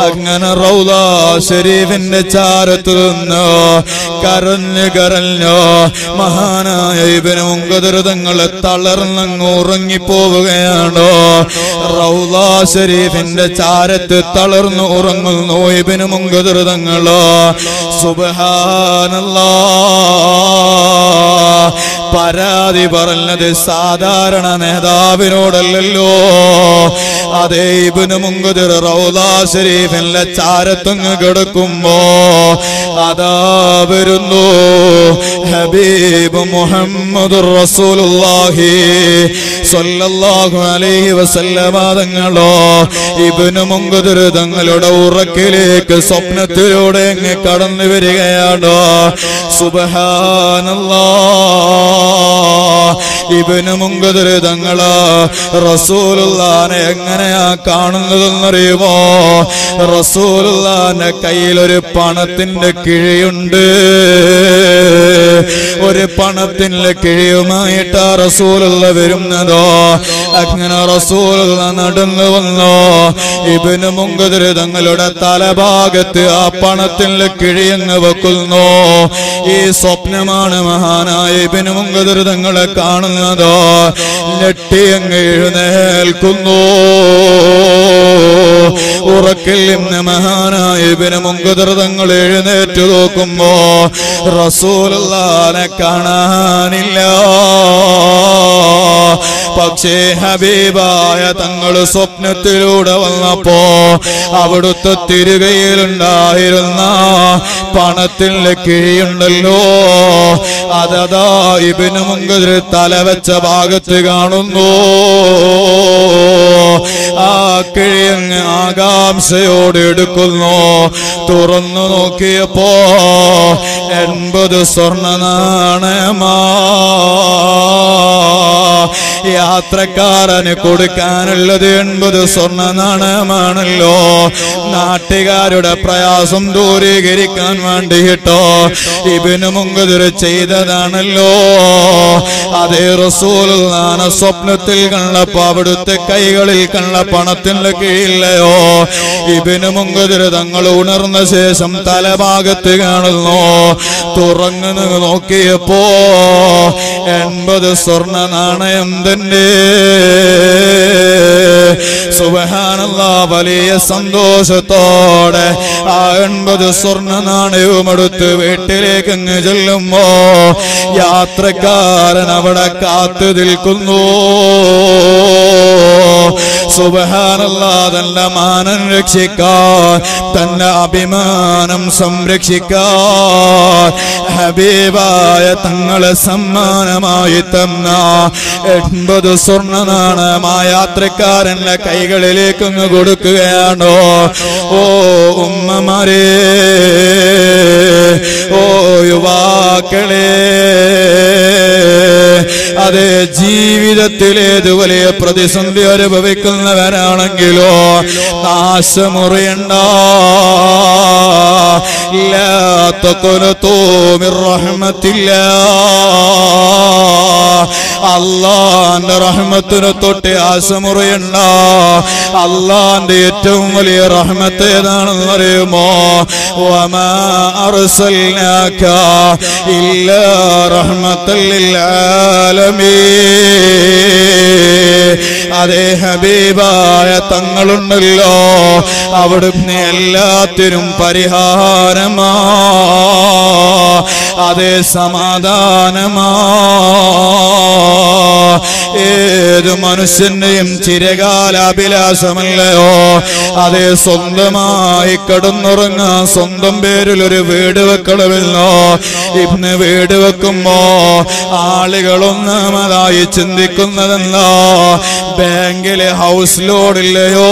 അങ്ങനെ റൗദാ ഷരീഫിന്റെ ചാരത്തു നിന്ന് കരഞ്ഞു കരഞ്ഞു മഹാനായ ഇവന് മുങ്കദുരിതങ്ങളെ തളർന്നങ്ങ് ഉറങ്ങിപ്പോവുകയാണോ. റൗദാ ഷരീഫിന്റെ ചാരത്ത് തളർന്നു ഉറങ്ങുന്നു ഇവന് മുങ്കദുരിതങ്ങൾ സുബഹാനല്ലാ. പരാതി പറഞ്ഞത് സാധാരണ നേതാവിനോടല്ലല്ലോ. അതേ ഇബിന് മുങ്കുതിർ റൗദാ ഷരീഫിലെ ചാരത്തങ്ങ് കിടക്കുമ്പോ അതാ വരുന്നു. ഹബീബ് മുഹമ്മദ് റസൂലുള്ളാഹി സ്വല്ലല്ലാഹു അലൈഹി വസല്ലമ തങ്ങളോ ഇബ്നു മുങ്കുദിർ തങ്ങളുടെ ഉറക്കിലേക്ക് സ്വപ്നത്തിലൂടെ അങ്ങ് കടന്നു വരികയാണോ? സുബ്ഹാനല്ലാ. ഇബ്നു മുങ്കതിര് തങ്ങൾ റസൂലുള്ളാനെ എങ്ങനെയാ കാണുന്നതെന്നറിയുമോ? റസൂലുള്ളാന്റെ കയ്യിലൊരു പണത്തിന്റെ കിഴിയുണ്ട്. ഒരു പണത്തിന്റെ കിഴിയുമായിട്ടാ റസൂലുള്ള വരുന്നതോ? അങ്ങനെ റസൂലുള്ള നടന്നു വന്നോ? ഇബിന് മുങ്കതിര് തങ്ങളുടെ തലഭാഗത്ത് ആ പണത്തിന്റെ കിഴിയങ്ങ് വെക്കുന്നു. ഈ സ്വപ്നമാണ് മഹാനായ ഇബിന് മുങ്കതിര് തങ്ങളെ കാണുന്നതോ? ഞെട്ടിയങ്ങ് എഴുന്നേൽക്കുന്നു. ഉറക്കിൽ നിന്ന് മഹാനായ ഇബിന് മുങ്കുതൃതങ്ങൾ എഴുന്നേറ്റ് നോക്കുമ്പോ റസൂലെ കാണാനില്ല. പക്ഷേ ഹബീബായ തങ്ങൾ സ്വപ്നത്തിലൂടെ വന്നപ്പോ അവിടുത്തെ തിരുകയിലുണ്ടായിരുന്ന പണത്തിന്റെ കിഴിയുണ്ടല്ലോ. അതതാ ഇബിന് മുങ്കുതിർ തലവെച്ച ഭാഗത്ത് കാണുന്നു. ആ കിഴിയങ്ങ് ആകാംക്ഷയോടെ എടുക്കുന്നു. തുറന്നു നോക്കിയപ്പോ എൺപത് സ്വർണ നാണയമാ യാത്രക്കാരന് കൊടുക്കാനുള്ളത് എൺപത് സ്വർണ നാണയമാണല്ലോ. നാട്ടുകാരുടെ പ്രയാസം ദൂരീകരിക്കാൻ വേണ്ടിയിട്ടോ ഇബിന് മുങ്കതിർ ചെയ്തതാണല്ലോ. അതേ റസൂൽ നാണ സ്വപ്നത്തിൽ കണ്ടപ്പോ അവിടുത്തെ കൈകളിൽ കണ്ട പണത്തിന്റെ കീഴില്ലയോ ഇബിന് മുങ്കതിർ തങ്ങൾ ഉണർന്ന ശേഷം തലഭാഗത്ത് കാണുന്നു. തുറങ്ങു നോക്കിയപ്പോ എൺപത് സ്വർണ നാണയം തന്നെ സുബഹാനല്ല വലിയ സന്തോഷത്തോടെ ആ എൺപത് സ്വർണ നാണയവും എടുത്ത് വീട്ടിലേക്ക് അങ്ങ് ചെല്ലുമ്പോ യാത്രക്കാരൻ അവിടെ കാത്തു നിൽക്കുന്നു. സുബഹാനല്ല തന്റെ മാനം രക്ഷിക്കാൻ തന്റെ അഭിമാനം സംരക്ഷിക്കാൻ ഹബീബായ തങ്ങളെ സമ്മാനം സമ്മാനമായി തന്ന. എൺപത് സ്വർണ നാണയം യാത്രക്കാരൻ കൈകളിലേക്ക് കൊടുക്കുകയാണോ? ഓ ഉമ്മമാരെ ഓ യുവാക്കളെ അതെ ജീവിതത്തിൽ ഏത് വലിയ പ്രതിസന്ധി അനുഭവിക്കുന്നവരാണെങ്കിലോ നാശമുറിയണ്ട. റഹ്മത്തില്ല. അള്ളാന്റെ റഹ്മത്തിന് തൊട്ട് ആശമുറിയണ്ട. അള്ളാന്റെ ഏറ്റവും വലിയ റഹ്മത്ത് ഏതാണെന്ന് അറിയുമോ? ഇല്ല റഹ്മത്തല്ലാലം അതേ ഹബീബായ തങ്ങളുണ്ടല്ലോ. അവിടുന്ന് എല്ലാത്തിനും പരിഹാരമാ. അതേ സമാധാനമാ. ഏത് മനുഷ്യന്റെയും ചിരകാല അഭിലാഷമല്ലയോ. അതേ സ്വന്തമായി കിടന്നുറങ്ങാൻ സ്വന്തം പേരിൽ ഒരു വീട് വെക്കണമല്ലോ. ഇന്ന് വീട് വെക്കുമ്പോ ആളുകൾ ഒന്നാമതായി ചിന്തിക്കുന്നതെന്നോ? ബാങ്കിലെ ഹൗസ് ലോൺ ഇല്ലയോ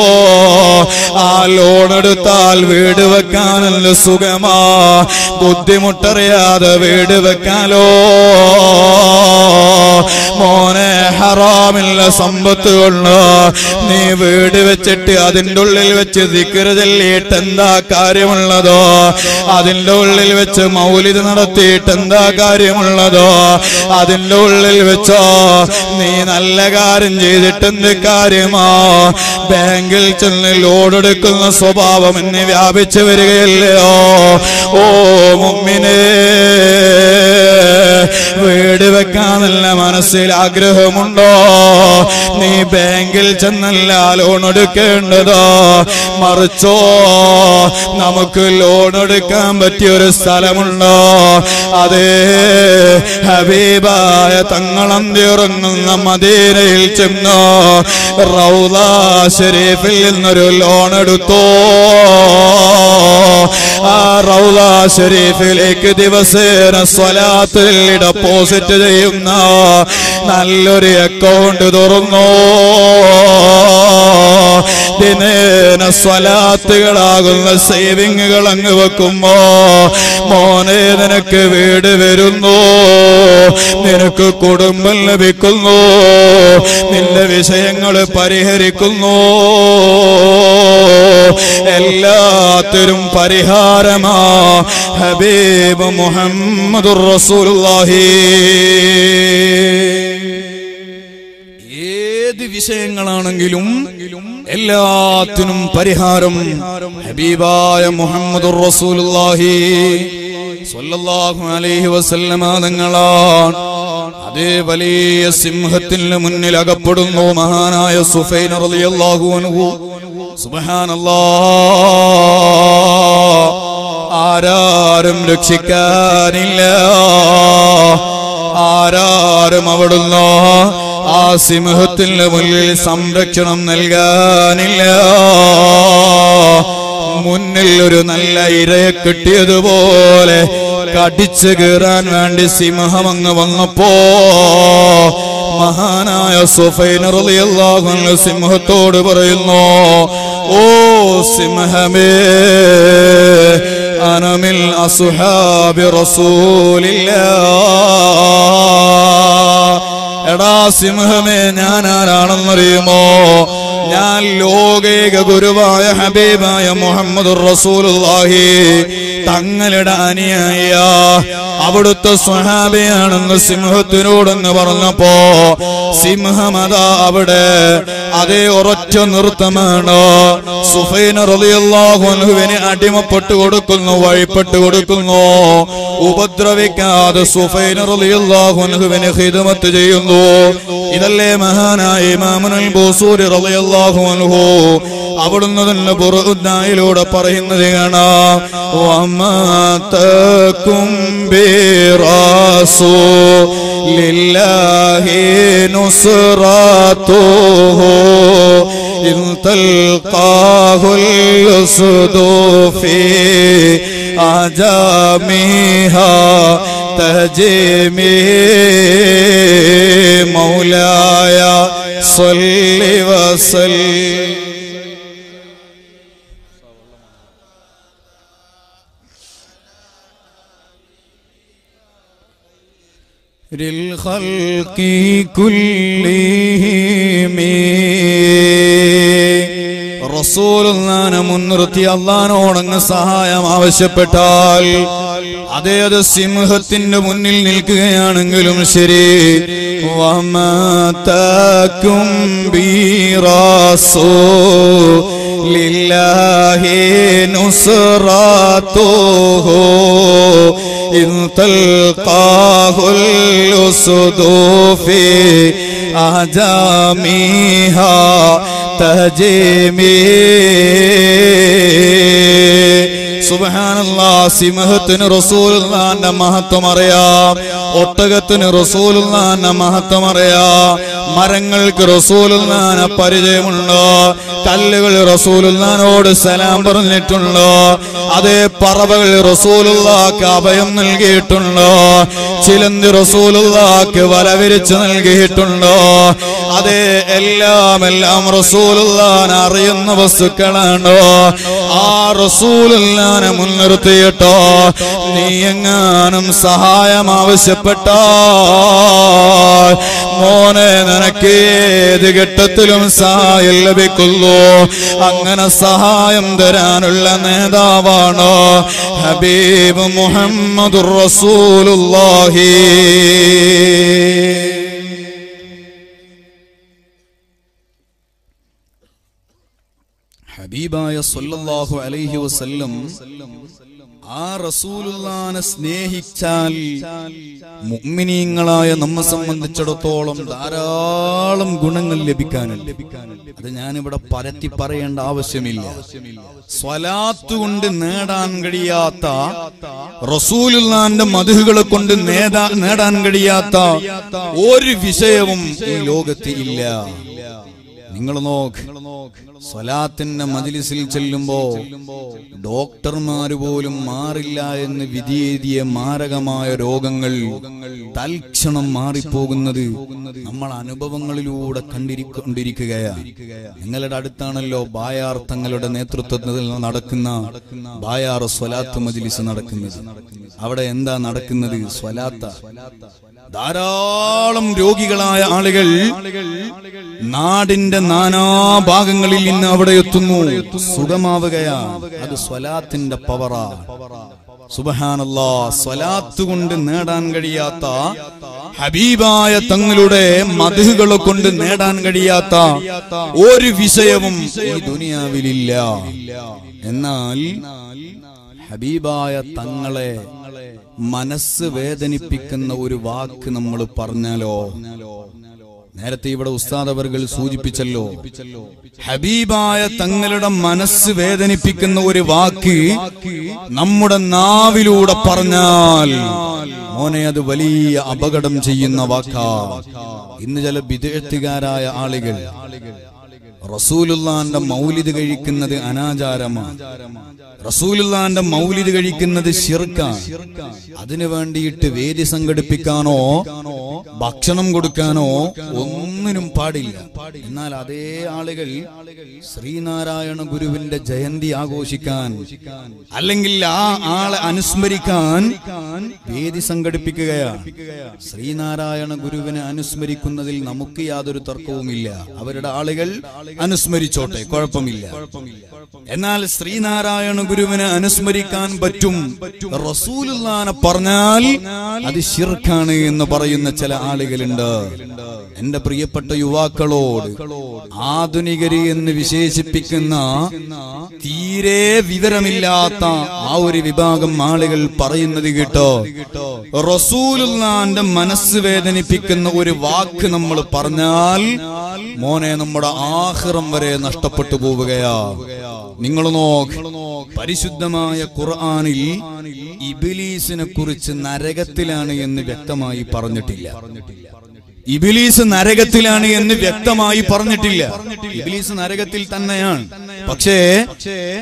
ആ ലോൺ എടുത്താൽ വീട് വെക്കാനല്ല സുഖമാ. ബുദ്ധിമുട്ടറിയാതെ വീട് വെക്കാലോ? മോനെ ഹറാമില്ല സമ്പത്ത് കൊണ്ട് നീ വീട് വെച്ചിട്ട് അതിന്റെ ഉള്ളിൽ വെച്ച് ദിക്കറ് ചൊല്ലിയിട്ട് എന്താ കാര്യമുള്ളതോ? അതിന്റെ ഉള്ളിൽ വെച്ച് മൗലിത് നടത്തിയിട്ട് എന്താ കാര്യമുള്ളതോ? അതിന്റെ ഉള്ളിൽ വെച്ചോ നീ നല്ല കാര്യം ചെയ്തിട്ട് എന്ത് കാര്യമാ? ബാങ്കിൽ ചെന്ന് ലോഡ് എടുക്കുന്ന സ്വഭാവം എന്നെ വ്യാപിച്ചു വരികയല്ലയോ? ഓ മുമ്മിനെ വീട് വെക്കാനല്ല മനസ്സിൽ ആഗ്രഹമുണ്ടോ? നീ ബാങ്കിൽ ചെന്നല്ല ലോൺ എടുക്കേണ്ടതോ? മറിച്ചോ നമുക്ക് ലോൺ എടുക്കാൻ പറ്റിയ ഒരു സ്ഥലമുണ്ടോ? അതേ ഹബീബായ തങ്ങളന്തിറങ്ങുന്ന മദീനയിൽ ചെന്ന്. റൗദ ഷരീഫിൽ നിന്നൊരു ലോൺ എടുത്തോ ആ റൗദ ഷരീഫിലേക്ക് ദിവസേന സ്വലാത്തിൽ ഡെപ്പോസിറ്റ് ചെയ്യുന്ന നല്ലൊരു അക്കൗണ്ട് തുറന്നു. ദിനേന സ്വലാത്തുകളാകുന്ന സേവിങ്ങുകൾ അങ്ങ് വെക്കുമ്പോ മോനെ നിനക്ക് വീട് വരുന്നു. നിനക്ക് കുടുംബം ലഭിക്കുന്നു. നിന്റെ വിഷയങ്ങൾ പരിഹരിക്കുന്നു. എല്ലാത്തിനും പരിഹാരമാ. ഹബീബ് മുഹമ്മദുർ റസൂലുള്ളാഹി. ഏത് വിഷയങ്ങളാണെങ്കിലും എല്ലാത്തിനും പരിഹാരം ഹബീബായ മുഹമ്മദ് റസൂലുള്ളാഹി സ്വല്ലല്ലാഹു അലൈഹി വസല്ലമ അതേ വലിയ മുന്നിൽ അകപ്പെടുന്നു മഹാനായ സുഫൈൻ റളിയല്ലാഹു അൻഹു. സുബ്ഹാനല്ലാഹ് ആരാരും രക്ഷിക്കാനില്ല. ആരാരും അവിടുന്ന് ആ സിംഹത്തിന് മുന്നിൽ സംരക്ഷണം നൽകാനില്ല. മുന്നിൽ ഒരു നല്ല ഇരയെ കിട്ടിയതുപോലെ കടിച്ചു കീറാൻ വേണ്ടി സിംഹം അങ്ങ് വന്നപ്പോ മഹാനായ സുഫൈനറിയാകുന്ന സിംഹത്തോട് പറയുന്നു ഓ സിംഹമേ അനമിൽ അസുഹാബി റസൂലില്ല. എടാ സിംഹമേ ഞാൻ ആരാണെന്നറിയുമോ? ഞാൻ ലോകേക ഗുരുവായ ഹബീബായ മുഹമ്മദ് റസൂലുള്ളാഹി. തങ്ങളുടെ അനിയായ അവിടുത്തെ സ്വഹാബിയാണെന്ന് സിംഹത്തിനോടെന്ന് പറഞ്ഞപ്പോ സിംഹമത അവിടെ അതേ ഒരൊറ്റ നൃത്തമാണ്. സുഫൈന റളിയല്ലാഹുവിന് അടിമപ്പെട്ടു കൊടുക്കുന്നു വഴിപ്പെട്ടു കൊടുക്കുന്നു. ഉപദ്രവിക്കാതെ സുഫൈന അൻഹുവിനെ ഹിദമത്ത് ചെയ്യുന്നു. ഇതല്ലേ മഹാനായ ഇമാമുൽ ബൂസൂരി റളിയല്ലാഹു അവിടുന്ന് തന്നെ ബുറുദ്ദായിലൂടെ പറയുന്നത് കാണാം. വമതകും تهجيمي مولاي صل وسلم. للخلق كلهم റസൂലുള്ളാനെ മുൻനിർത്തി അള്ളഹാനോടങ്ങ് സഹായം ആവശ്യപ്പെട്ടാൽ അതേ അത് സിംഹത്തിന്റെ മുന്നിൽ നിൽക്കുകയാണെങ്കിലും ശരി. വമതക്കും ബീറാസോ ലില്ലാഹി നുസ്റാത്തോ الأسد في أهجامها تهجيمي സുബഹാനല്ലാ സിംഹത്തിന് റസൂലുള്ളാന്റെ മഹത്വം അറിയാം. ഒട്ടകത്തിന് റസൂലുള്ളാന്റെ മഹത്വം അറിയാം. മരങ്ങൾക്ക് റസൂലുള്ളാനെ പരിചയമുണ്ടോ. കല്ലുകൾ റസൂലുള്ളാനോട് സലാം പറഞ്ഞിട്ടുണ്ടോ. അതേ പറവകൾ റസൂലുള്ളാക്ക് അഭയം നൽകിയിട്ടുണ്ടോ. ചിലന്തി റസൂലുള്ളാക്ക് വലവിരിച്ച് നൽകിയിട്ടുണ്ടോ. അതേ എല്ലാം എല്ലാം റസൂലുള്ളാൻ അറിയുന്ന വസ്തുക്കളാണോ. ആ റസൂലുള്ളാനെ മുൻനിർത്തിയിട്ടോ. നീ എങ്ങാനും സഹായം ആവശ്യപ്പെട്ടോ മോനെ നിനക്ക് ഘട്ടത്തിലും സഹായം ലഭിക്കുന്നു. അങ്ങനെ സഹായം തരാനുള്ള നേതാവാണ് ഹബീബ് മുഹമ്മദ് റസൂലുള്ളാഹി. ഹബീബായ സൊല്ലാഹു അലൈഹി വസല്ലം ആ റസൂലുള്ളാനെ സ്നേഹിച്ചാൽ മുഗ്മിനീങ്ങളായ നമ്മെ സംബന്ധിച്ചിടത്തോളം ധാരാളം ഗുണങ്ങൾ ലഭിക്കാനുണ്ട്. അത് ഞാനിവിടെ പരത്തി പറയേണ്ട ആവശ്യമില്ല. സ്വലാത്ത് കൊണ്ട് നേടാൻ കഴിയാത്ത റസൂലുള്ളാന്റെ മധുഹുകളെ കൊണ്ട് നേടാൻ കഴിയാത്ത ഒരു വിഷയവും ഈ ലോകത്തിൽ ഇല്ല. നിങ്ങൾ നോക്ക്. സ്വലാത്തിന്റെ മജിലിസിൽ ചെല്ലുമ്പോ ഡോക്ടർമാര് പോലും മാറില്ല എന്ന് വിധിയെഴുതിയ മാരകമായ രോഗങ്ങൾ തൽക്ഷണം മാറിപ്പോകുന്നത് നമ്മൾ അനുഭവങ്ങളിലൂടെ കണ്ടിരിക്കൊണ്ടിരിക്കുകയാണ് നിങ്ങളുടെ അടുത്താണല്ലോ ബായാർ തങ്ങളുടെ നേതൃത്വത്തിൽ നടക്കുന്ന ബായാർ സ്വലാത്ത് മജിലിസ് നടക്കുന്നത്. അവിടെ എന്താ നടക്കുന്നത്? സ്വലാത്ത. ധാരാളം രോഗികളായ ആളുകൾ നാടിന്റെ നാനാഭാഗങ്ങളിൽ ഇന്ന് അവിടെ എത്തുന്നു. സുഖമാവുകയാ. അത് സ്വലാത്തിന്റെ പവറാ. സുബഹാനല്ലാ സ്വലാത്ത് കൊണ്ട് നേടാൻ കഴിയാത്ത ഹബീബായ തങ്ങളുടെ മധുകളെ കൊണ്ട് നേടാൻ കഴിയാത്ത ഒരു വിഷയവും ഈ ദുനിയാവിലില്ല. എന്നാൽ ഹബീബായ തങ്ങളെ മനസ്സ് വേദനിപ്പിക്കുന്ന ഒരു വാക്ക് നമ്മൾ പറഞ്ഞാലോ? നേരത്തെ ഇവിടെ ഉസ്താദ് അവർകൾ സൂചിപ്പിച്ചല്ലോ ഹബീബായ തങ്ങളുടെ മനസ്സ് വേദനിപ്പിക്കുന്ന ഒരു വാക്ക് നമ്മുടെ നാവിലൂടെ പറഞ്ഞാൽ മോനെ അത് വലിയ അപകടം ചെയ്യുന്ന വാക്കാ. ഇന്ന് ചില വിദേഹത്തുകാരായ ആളുകൾ റസൂലുല്ലാന്റെ മൗലിദ് കഴിക്കുന്നത് അനാചാരമാണ്. റസൂലുള്ളാന്റെ മൗലിദ് കഴിക്കുന്നത് ശിർക്കാണ്. അതിനു വേണ്ടിയിട്ട് വേദി സംഘടിപ്പിക്കാനോ ഭക്ഷണം കൊടുക്കാനോ ഒന്നിനും പാടില്ല. എന്നാൽ അതേ ആളുകൾ ശ്രീനാരായണ ഗുരുവിന്റെ ജയന്തി ആഘോഷിക്കാൻ അല്ലെങ്കിൽ ആ ആളെ അനുസ്മരിക്കാൻ വേദി സംഘടിപ്പിക്കുകയാണ്. ശ്രീനാരായണ ഗുരുവിനെ അനുസ്മരിക്കുന്നതിൽ നമുക്ക് യാതൊരു തർക്കവുമില്ല. അവരുടെ ആളുകൾ അനുസ്മരിച്ചോട്ടെ കുഴപ്പമില്ല. എന്നാൽ ശ്രീനാരായണ ഗുരുവിനെ അനുസ്മരിക്കാൻ പറ്റും. റസൂലുല്ലാനെ പറഞ്ഞാൽ അത് ഷിർഖാണ് എന്ന് പറയുന്ന ചില ആളുകളുണ്ട്. എന്റെ പ്രിയപ്പെട്ട യുവാക്കളോട് ആധുനികരി എന്ന് വിശേഷിപ്പിക്കുന്ന തീരെ വിവരമില്ലാത്ത ആ ഒരു വിഭാഗം ആളുകൾ പറയുന്നത് കേട്ടോ. റസൂലുല്ലാന്റെ മനസ്സ് വേദനിപ്പിക്കുന്ന ഒരു വാക്ക് നമ്മൾ പറഞ്ഞാൽ മോനെ നമ്മുടെ ആഹ്റം വരെ നഷ്ടപ്പെട്ടു പോവുകയാ. നിങ്ങൾ നോക്ക് പരിശുദ്ധമായ ഖുർആാനിൽ ഇബിലീസിനെ കുറിച്ച് നരകത്തിലാണ് എന്ന് വ്യക്തമായി പറഞ്ഞിട്ടില്ല. ഇബിലീസ് നരകത്തിലാണ് എന്ന് വ്യക്തമായി പറഞ്ഞിട്ടില്ല. ഇബിലീസ് നരകത്തിൽ തന്നെയാണ്. പക്ഷേ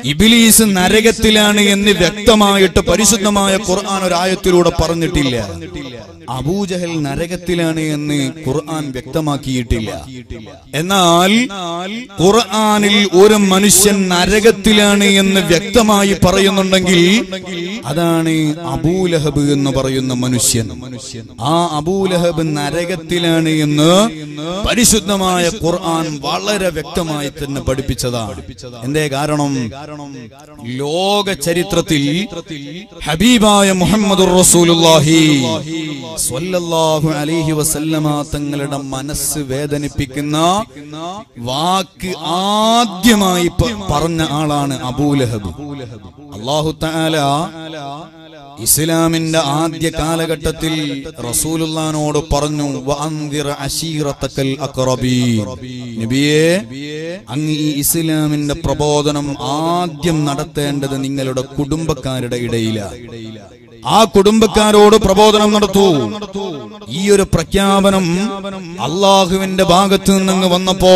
ഇബിലീസ് നരകത്തിലാണ് എന്ന് വ്യക്തമായിട്ട് പരിശുദ്ധമായ ഖുർആൻ ഒരായത്തിലൂടെ പറഞ്ഞിട്ടില്ല. അബൂജഹൽ നരകത്തിലാണ് എന്ന് ഖുർആൻ വ്യക്തമാക്കിയിട്ടില്ല. എന്നാൽ ഖുർആനിൽ ഒരു മനുഷ്യൻ നരകത്തിലാണ് എന്ന് വ്യക്തമായി പറയുന്നുണ്ടെങ്കിൽ അതാണ് അബൂലഹബ് എന്ന് പറയുന്ന മനുഷ്യൻ. ആ അബൂലഹബ് നരകത്തിലാണ് എന്ന് പരിശുദ്ധമായ ഖുർആൻ വളരെ വ്യക്തമായി തന്നെ പഠിപ്പിച്ചതാണ്. എന്തേ കാരണം? ലോക ചരിത്രത്തിൽ ഹബീബായ മുഹമ്മദ് അലൈഹി വസല്ലമ തങ്ങളുടെ മനസ്സ് വേദനിപ്പിക്കുന്ന വാക്ക് ആദ്യമായി പറഞ്ഞ ആളാണ് അബൂലഹബ്. അള്ളാഹു ഇസ്ലാമിന്റെ ആദ്യ കാലഘട്ടത്തിൽ റസൂലുള്ളാനോട് പറഞ്ഞു നബിയേ അങ്ങ് ഈ ഇസ്ലാമിന്റെ പ്രബോധനം ആദ്യം നടത്തേണ്ടത് നിങ്ങളുടെ കുടുംബക്കാരുടെ ഇടയിലാണ് ആ കുടുംബക്കാരോട് പ്രബോധനം നടത്തൂ. ഈ ഒരു പ്രഖ്യാപനം അള്ളാഹുവിന്റെ ഭാഗത്ത് നിന്നങ്ങ് വന്നപ്പോ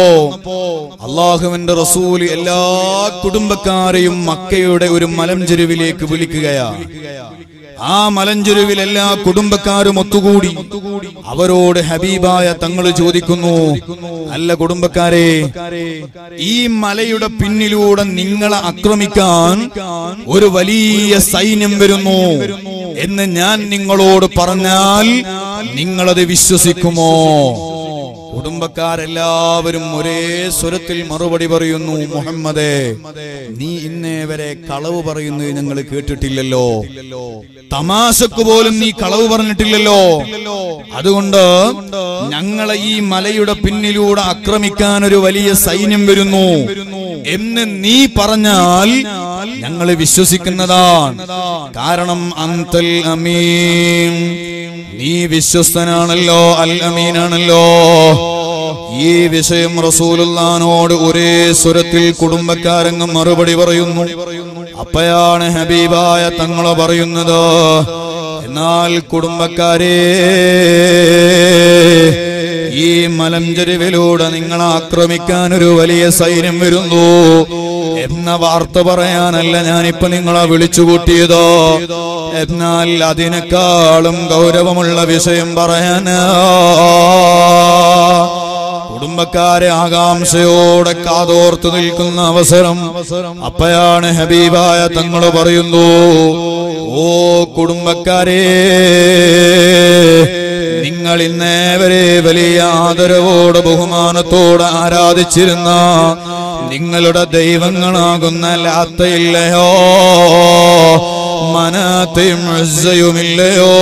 അള്ളാഹുവിന്റെ റസൂൽ എല്ലാ കുടുംബക്കാരെയും മക്കയുടെ ഒരു മലഞ്ചെരുവിലേക്ക് വിളിക്കുകയാണ് ആ മലഞ്ചെരുവിൽ എല്ലാ കുടുംബക്കാരും ഒത്തുകൂടി. അവരോട് ഹബീബായ തങ്ങൾ ചോദിക്കുന്നു അല്ല കുടുംബക്കാരെ ഈ മലയുടെ പിന്നിലൂടെ നിങ്ങളെ ആക്രമിക്കാൻ ഒരു വലിയ സൈന്യം വരുന്നു എന്ന് ഞാൻ നിങ്ങളോട് പറഞ്ഞാൽ നിങ്ങളത് വിശ്വസിക്കുമോ? കുടുംബക്കാരെല്ലാവരും ഒരേ സ്വരത്തിൽ മറുപടി പറയുന്നു മുഹമ്മദേ നീ ഇന്നേ വരെ കളവ് പറയുന്നത് ഞങ്ങൾ കേട്ടിട്ടില്ലല്ലോ. തമാശക്ക് പോലും നീ കളവ് പറഞ്ഞിട്ടില്ലല്ലോ. അതുകൊണ്ട് ഞങ്ങളെ ഈ മലയുടെ പിന്നിലൂടെ ആക്രമിക്കാൻ ഒരു വലിയ സൈന്യം വരുന്നു. എന്ന് നീ പറഞ്ഞാൽ ഞങ്ങൾ വിശ്വസിക്കുന്നതാണ്. കാരണം അന്തൽ അമീൻ. നീ വിശ്വസ്തനാണല്ലോ അൽ അമീനാണല്ലോ. ഈ വിഷയം റസൂലുള്ളാനോട് ഒരേ സ്വരത്തിൽ കുടുംബക്കാരങ്ങ് മറുപടി പറയുന്നു. അപ്പയാണ് ഹബീബായ തങ്ങളെ പറയുന്നത്. എന്നാൽ കുടുംബക്കാരെ ഈ മലഞ്ചെരുവിലൂടെ നിങ്ങൾ ആക്രമിക്കാൻ ഒരു വലിയ സൈന്യം വരുന്നു. എന്ന വാർത്ത പറയാനല്ല ഞാനിപ്പോ നിങ്ങളെ വിളിച്ചുകൂട്ടിയത്? എന്നാൽ അതിനേക്കാളും ഗൗരവമുള്ള വിഷയം പറയാനാ. കുടുംബക്കാരെ ആകാംക്ഷയോടെ കാതോർത്ത് നിൽക്കുന്ന അവസരം അപ്പയാണ് ഹബീബായ തങ്ങൾ പറയുന്നു. ഓ കുടുംബക്കാരെ ഇന്നേവരെ വലിയ ആദരവോട് ബഹുമാനത്തോട് ആരാധിച്ചിരുന്ന നിങ്ങളുടെ ദൈവങ്ങളാകുന്ന ലാത്തയില്ലയോ മനത്തെയും ഇസ്സയുമില്ലയോ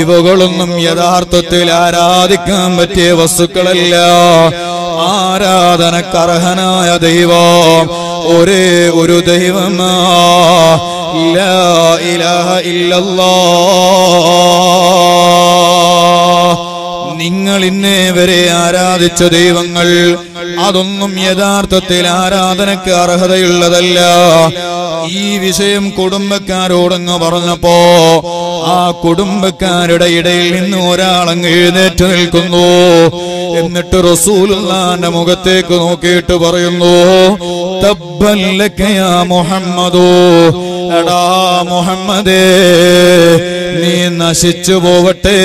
ഇവകളൊന്നും യഥാർത്ഥത്തിൽ ആരാധിക്കാൻ പറ്റിയ വസ്തുക്കളല്ല. ആരാധനക്കർഹനായ ദൈവം ഒരേ ഒരു ദൈവമാ. ലാ إلا الله. നിങ്ങൾ ഇന്നേ വരെ ആരാധിച്ച ദൈവങ്ങൾ അതൊന്നും യഥാർത്ഥത്തിൽ ആരാധനയ്ക്ക് അർഹതയുള്ളതല്ല. ഈ വിഷയം കുടുംബക്കാരോടങ്ങ് പറഞ്ഞപ്പോ ആ കുടുംബക്കാരുടെ ഇടയിൽ നിന്ന് ഒരാളങ്ങ് എഴുന്നേറ്റ് നിൽക്കുന്നു. എന്നിട്ട് റസൂലുള്ളാന്റെ മുഖത്തേക്ക് നോക്കിയിട്ട് പറയുന്നു തബ്ബല്ലക്കയാ മുഹമ്മദോ എടാ മുഹമ്മദേ നീ നശിച്ചു പോവട്ടെ.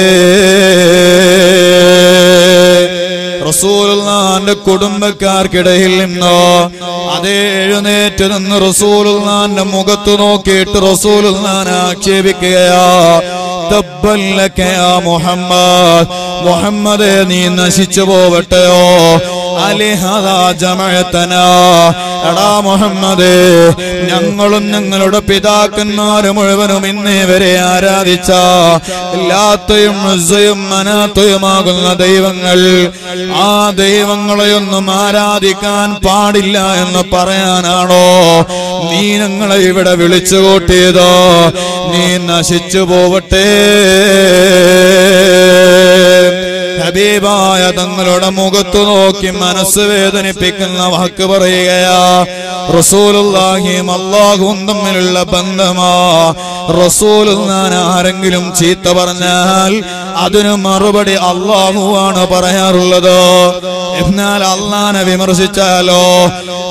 റസൂലുള്ളാന്റെ കുടുംബക്കാർക്കിടയിൽ നിന്നോ അതേ എഴുന്നേറ്റ് നിന്ന് റസൂലുള്ളാന്റെ മുഖത്ത് നോക്കിയിട്ട് റസൂലുള്ളാൻ ആക്ഷേപിക്കുകയാ. മുഹമ്മദ് മുഹമ്മദേ നീ നശിച്ചു പോവട്ടെയോ? എടാ മുഹമ്മദേ ഞങ്ങളും ഞങ്ങളുടെ പിതാക്കന്മാര് മുഴുവനും ഇന്നേ വരെ ആരാധിച്ച എല്ലാത്തയും മുസ്സയും മനാത്തയുമാകുന്ന ദൈവങ്ങൾ ആ ദൈവങ്ങളെയൊന്നും ആരാധിക്കാൻ പാടില്ല എന്ന് പറയാനാണോ? നീ ഞങ്ങളെ ഇവിടെ വിളിച്ചു കൂട്ടിയതോ നീ നശിച്ചു പോവട്ടെ. ഹബീബായ തങ്ങളുടെ മുഖത്തു നോക്കി മനസ്സ് വേദനിപ്പിക്കുന്ന വാക്ക് പറയുകയാ റസൂലുള്ളാഹിയും അള്ളാഹുവും തമ്മിലുള്ള ബന്ധമാ. റസൂൽ ആരെങ്കിലും ചീത്ത പറഞ്ഞാൽ അതിന് മറുപടി അള്ളാഹുവാണ് പറയാറുള്ളത്. എന്നാൽ അള്ളാനെ വിമർശിച്ചാലോ?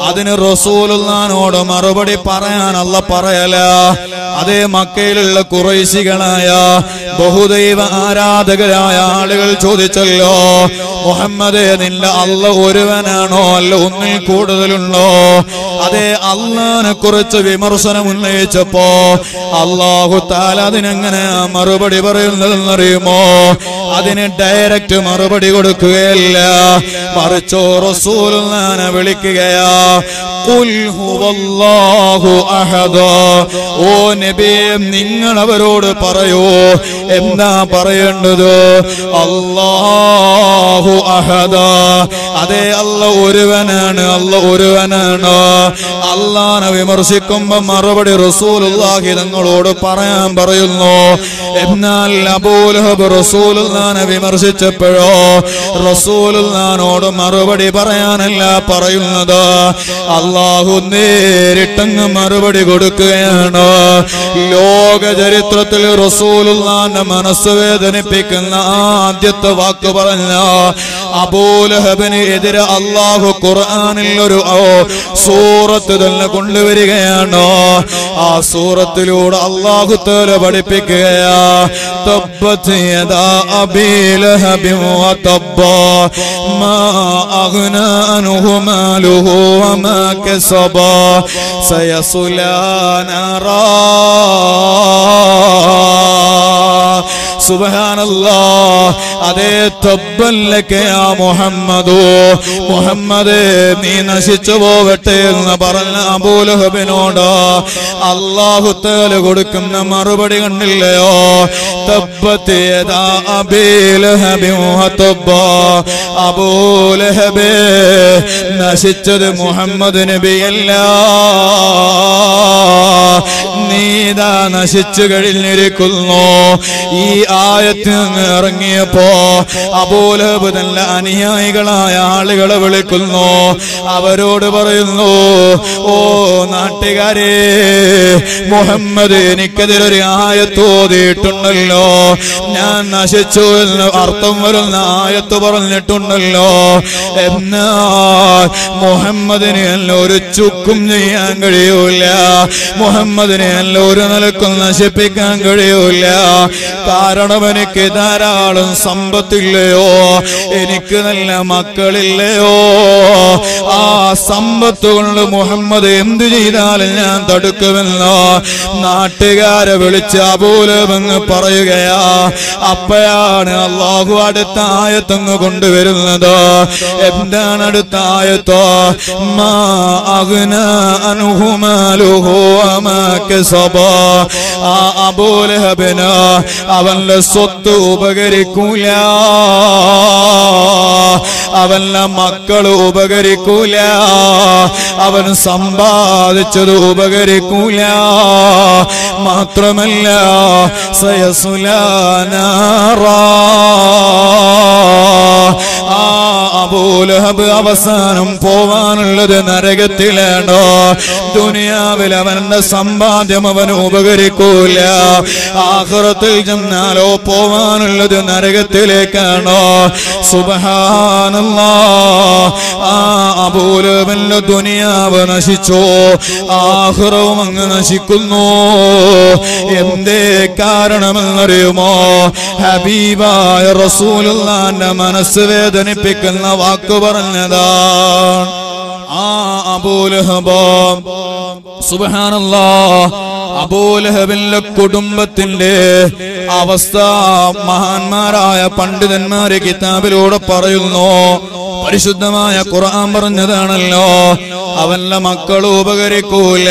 അതിന് റസൂലുള്ളാനോട് മറുപടി പറയാൻ അല്ല പറയല. അതേ മക്കയിലുള്ള കുറൈശികളായ ബഹുദൈവ ആരാധകരായ ആളുകൾ ചോദിച്ചല്ലോ മുഹമ്മദേ നിന്റെ അല്ല ഒരുവനാണോ? അല്ല ഒന്നിൽ കൂടുതലുണ്ടോ? അതേ അള്ളാനെ കുറിച്ച് വിമർശനം ഉന്നയിച്ചപ്പോ അള്ളാഹു താല മറുപടി പറയുന്നതെന്നറിയുമോ? അതിന് ഡയറക്റ്റ് മറുപടി കൊടുക്കുകയല്ല. മറിച്ചോ റസൂൽ വിളിക്കുകയാ. ഓ നിങ്ങൾ അവരോട് പറയൂ. എന്താ പറയേണ്ടത്? അല്ലാഹു അഹദ. അതേ അല്ല ഒരുവനാണ് അല്ല ഒരുവനാണ്. അള്ളാനെ വിമർശിക്കുമ്പോ മറുപടി റസൂലുള്ളാഹി തങ്ങളോട് പറയാൻ പറയുന്നു എന്നാൽ അബൂലഹബ് റസൂലുള്ളാനെ വിമർശിച്ചപ്പോഴോ റസൂലുള്ളാനോട് മറുപടി പറയാനല്ല പറയുന്നത്. അള്ളാഹു നേരിട്ടങ്ങ് മറുപടി കൊടുക്കുകയാണ്. ലോക ചരിത്രത്തിൽ റസൂലുള്ളാന്റെ മനസ്സ് വേദനിപ്പിക്കുന്ന ആദ്യത്തെ വാക്ക് പറഞ്ഞ അബൂലഹബിന് എതിരെ അള്ളാഹു ഖുർആാനിൽ ഒരു സൂറത്ത് തന്നെ കൊണ്ടുവരികയാണോ. ആ സൂറത്തിലൂടെ അള്ളാഹു തല പഠിപ്പിക്കുകയാ സയസ്ലാ സുബ്ഹാനല്ലാ. അതേ തബ്ബല്ലക യാ മുഹമ്മദു. മുഹമ്മദേ നീ നശിച്ചു പോവട്ടെ എന്ന് പറഞ്ഞ അബൂലഹബിനോട് അള്ളാഹു തആല കൊടുക്കുന്ന മറുപടി കണ്ടില്ലയോ? വതബ്ബ അബൂലഹബേ നശിച്ചത് മുഹമ്മദ് നബിയല്ല. നീതാ നശിച്ചു കഴിഞ്ഞിരിക്കുന്നു. ഈ ആയത്തിൽ നിന്ന് ഇറങ്ങിയപ്പോ അബൂലഹബ് നല്ല അനുയായികളായ ആളുകളെ വിളിക്കുന്നു. അവരോട് പറയുന്നു ഓ നാട്ടുകാരെ മുഹമ്മദ് എനിക്കെതിരൊരു ആയത്തോതിയിട്ടുണ്ടല്ലോ ഞാൻ നശിച്ചു എന്ന് അർത്ഥം വരുന്ന ആയത്ത് പറഞ്ഞിട്ടുണ്ടല്ലോ. എന്നാ മുഹമ്മദിന് ഒരു ചുക്കും ചെയ്യാൻ കഴിയൂല. മുഹമ്മദിനെ അല്ല ഒരു നിലക്കും നശിപ്പിക്കാൻ കഴിയൂല. കാരണം എനിക്ക് ധാരാളം സമ്പത്തില്ലയോ? എനിക്ക് നല്ല മക്കളില്ലയോ? ആ സമ്പത്ത് കൊണ്ട് മുഹമ്മദ് എന്തു ചെയ്താലും ഞാൻ തടുക്കുമെന്നോ? നാട്ടുകാരെ വിളിച്ച അപൂലമെന്ന് പറയുകയാ അപ്പയാണ് അള്ളാഹു അടുത്ത ആയത്തങ്ങ് കൊണ്ടുവരുന്നത്? എന്താണ് അടുത്ത ആയത്തോ? മാ അഗ്ന അനുഹുമാലുഹോ കസബ ആ അബൂലഹബിന് അവന്റെ സ്വത്ത് ഉപകരിക്കൂല. അവന്റെ മക്കൾ ഉപകരിക്കൂല. അവൻ സമ്പാദിച്ചത് ഉപകരിക്കൂല. മാത്രമല്ല സയസുലാനാറാ ആ അബൂലഹബ് അവസാനം പോവാനുള്ളത് നരകത്തിലാണോ? ദുനിയാവിൽ അവന്റെ സമ്പാദ്യം അവന് ഉപകരിക്കൂല. ആഹ്റത്തിൽ ചെന്നാലോ പോവാനുള്ളത് നരകത്തിലേക്കാണോ? സുബഹാനല്ല. ആ അബൂലഹബിന്റെ ദുനിയാവ് നശിച്ചോ? ആഹ്റവും അങ്ങ് നശിക്കുന്നു. എന്തേ കാരണമെന്നറിയുമോ? ഹബീബായ റസൂലുള്ളാന്റെ മനസ്സ് വേദനിപ്പിക്കുന്ന വാക്ക് പറഞ്ഞതാണ്. ആ അബൂലഹബോം സുബ്ഹാനല്ലാ അബൂലഹബിന്റെ കുടുംബത്തിന്റെ അവസ്ഥ മഹാന്മാരായ പണ്ഡിതന്മാരെ കിതാബിലൂടെ പറയുന്നു. പരിശുദ്ധമായ ഖുർആൻ പറഞ്ഞതാണല്ലോ അവന്റെ മക്കൾ ഉപകരിക്കൂല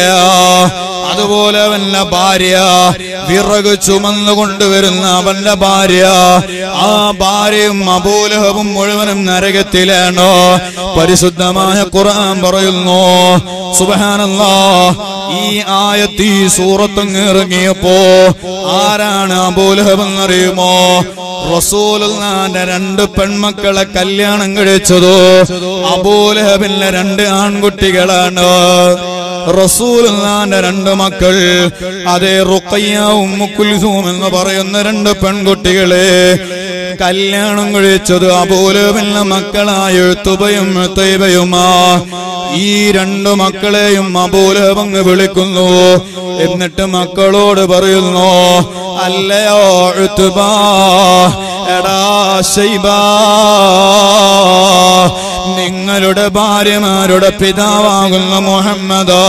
അതുപോലെ അവന്റെ ഭാര്യ വിറക് ചുമന്നു കൊണ്ടുവരുന്ന അവന്റെ ഭാര്യ. ആ ഭാര്യയും അബൂലഹവും മുഴുവനും നരകത്തിലാണോ? പരിശുദ്ധമായ ഖുർആൻ പറയുന്നു സുബഹാനല്ലാ ഈ ആയത്തി സൂറത്തങ്ങ് ഇറങ്ങിയപ്പോ ആരാണ് അറിയുമോ റസൂലുള്ളാന്റെ രണ്ട് പെൺമക്കളെ കല്യാണം കഴിച്ചതോ? അബൂലഹബിന്റെ രണ്ട് ആൺകുട്ടികളാണ്. റസൂലുള്ളാന്റെ രണ്ട് മക്കൾ അതേ റുക്കയ്യ ഉമ്മുക്കുൽസൂം എന്ന് പറയുന്ന രണ്ട് പെൺകുട്ടികളെ കല്യാണം കഴിച്ചത് അപോലുമില്ല മക്കളായ എഴുത്തുബയും തൈബയുമാ ഈ രണ്ടു മക്കളെയും അപോലവങ്ങ് വിളിക്കുന്നു. എന്നിട്ട് മക്കളോട് പറയുന്നു അല്ലയോ എഴുത്തുബാ എടാ ശൈബാ നിങ്ങളുടെ ഭാര്യമാരുടെ പിതാവാകുന്ന മുഹമ്മദ്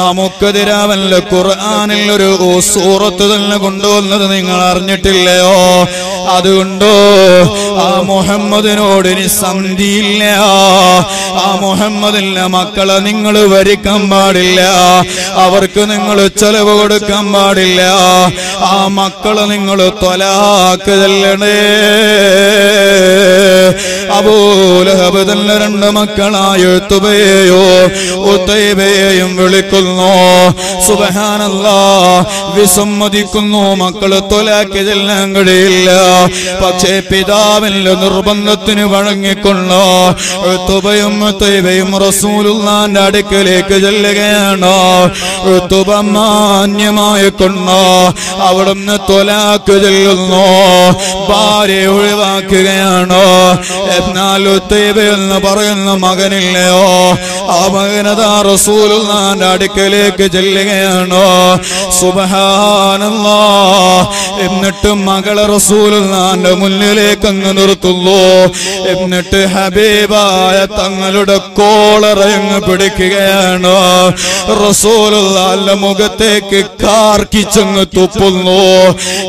നമുക്കെതിരാവല്ല ഖുർആാനിൽ ഒരു സൂറത്ത് തന്നെ കൊണ്ടുവന്നത് നിങ്ങൾ അറിഞ്ഞിട്ടില്ലയോ? അതുകൊണ്ടോ? ആ മുഹമ്മദിനോട് ഇനി സന്ധിയില്ല. ആ മുഹമ്മദിന്റെ മക്കളെ നിങ്ങൾ വരിക്കാൻ പാടില്ല. അവർക്ക് നിങ്ങൾ ചെലവ് കൊടുക്കാൻ പാടില്ല. ആ മക്കളെ നിങ്ങൾ തൊലാക്ക് ചെല്ലണേ. അബൂലഹബ് തന്നെ രണ്ട് മക്കളായ തുബയെയോ ഉത്തൈബയെയും വിളിക്കുന്നു. സുബഹാനല്ല വിസമ്മതിക്കുന്നു. മക്കൾ തൊലാക്കി ചെല്ലാൻ കഴിയില്ല. പക്ഷേ പിതാവിന്റെ നിർബന്ധത്തിന് വഴങ്ങിക്കൊണ്ട് തുബയും തൈവയും റസൂലുള്ളാന്റെ അടുക്കലേക്ക് ചെല്ലുകയാണ്. തുബ മാന്യമായി കൊണ്ട് അവിടുന്ന് തൊലാക്ക് ചെല്ലുന്നു. ഭാര്യ ഒഴിവാക്കുകയാണ്. എന്നാൽ ഉത്തൈബ എന്ന് പറയുന്ന മകനില്ലയോ? ആ മകനതാ റസൂലുള്ളാന്റെ അടുക്കലേക്ക് ചെല്ലുകയാണ്. സുബഹാനല്ലാ. എന്നിട്ട് മകളെ റസൂലുള്ളാന്റെ മുന്നിലേക്ക് അങ്ങ് നിർത്തുന്നു. എന്നിട്ട് ഹബീബായ തങ്ങളുടെ കോളറയങ്ങ് പിടിക്കുകയാണ്. റസൂലുള്ളാന്റെ മുഖത്തേക്ക് കാർക്കിച്ചങ്ങ് തുപ്പുന്നു.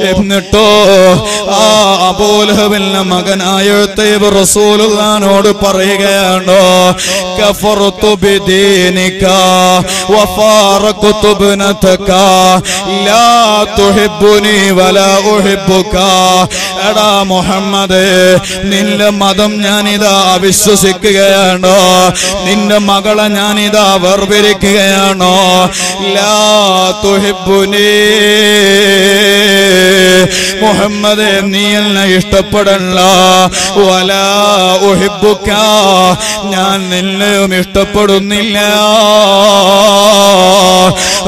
എന്നിട്ടോ ആ അബൂലഹബിന്റെ മകനായ തൈബ് റസൂലുള്ളാനോട് പറയുകയാണ് കഫറത്തു ബിദീനിക വഫാറഖതു ലാ തുഹിബ്ബുനി വലാ ഉഹിബ്ബുക. എടാ മുഹമ്മദേ നിന്റെ മതം ഞാനിതാ വിശ്വസിക്കുകയാണോ നിന്റെ മകളെ ഞാനിതാ വേർപിരിക്കുകയാണോ? ലാ തുഹിബ്ബുനി മുഹമ്മദേ നീ എന്നെ ഇഷ്ടപ്പെടല്ല ഞാൻ നിന്നെയും ഇഷ്ടപ്പെടുന്നില്ല.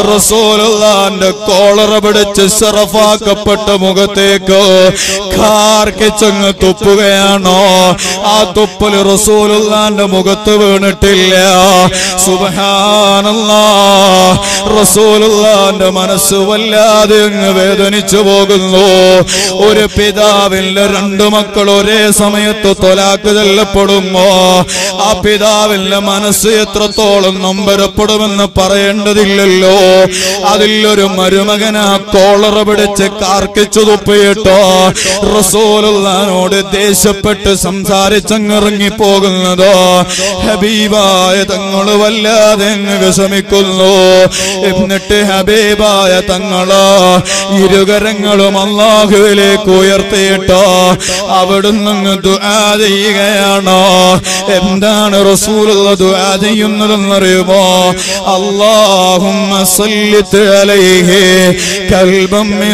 റസൂലുള്ളാന്റെ കോളറ പിടിച്ച് സറഫാക്കപ്പെട്ട മുഖത്തേക്ക് കാർക്കിച്ചങ്ങ് തുപ്പുകയാണോ? ആ തുപ്പൽ റസൂലുള്ളാന്റെ മുഖത്ത് വീണിട്ടില്ല. സുബഹാനല്ലാ. റസൂലുള്ളാന്റെ മനസ്സ് വല്ലാതെ അങ്ങ് വേദനിച്ചു പോകുന്നു. ഒരു പിതാവിന്റെ രണ്ട് മക്കൾ ഒരേ സമയത്ത് തൊലാക്ക് ചെല്ലപ്പെടുമോ? ആ പിതാവിന്റെ മനസ്സ് എത്രത്തോളം നൊമ്പരപ്പെടുമെന്ന് പറയേണ്ടതില്ലല്ലോ. അതിലൊരു മരുമകനാ കോളറ പിടിച്ച് കാർക്കിച്ചു തുപ്പിയിട്ടോ റസൂലുള്ളാനോട് ദേഷ്യപ്പെട്ട് സംസാരിച്ചങ്ങിറങ്ങി പോകുന്നതോ ഹബീബായ തങ്ങൾ വല്ലാതെ വിഷമിക്കുന്നു. എന്നിട്ട് ഹബീബായ തങ്ങൾ ഇരുകരങ്ങളും അള്ളാഹുവിലേക്ക് ഉയർത്തിയിട്ടോ അവിടുന്ന് ദുആ എന്താണ് റസൂലുള്ള ദുആ ചെയ്യുന്നതെന്നറിയുമോ? സല്ലിത്ത് അലൈഹി കൽബം മിൻ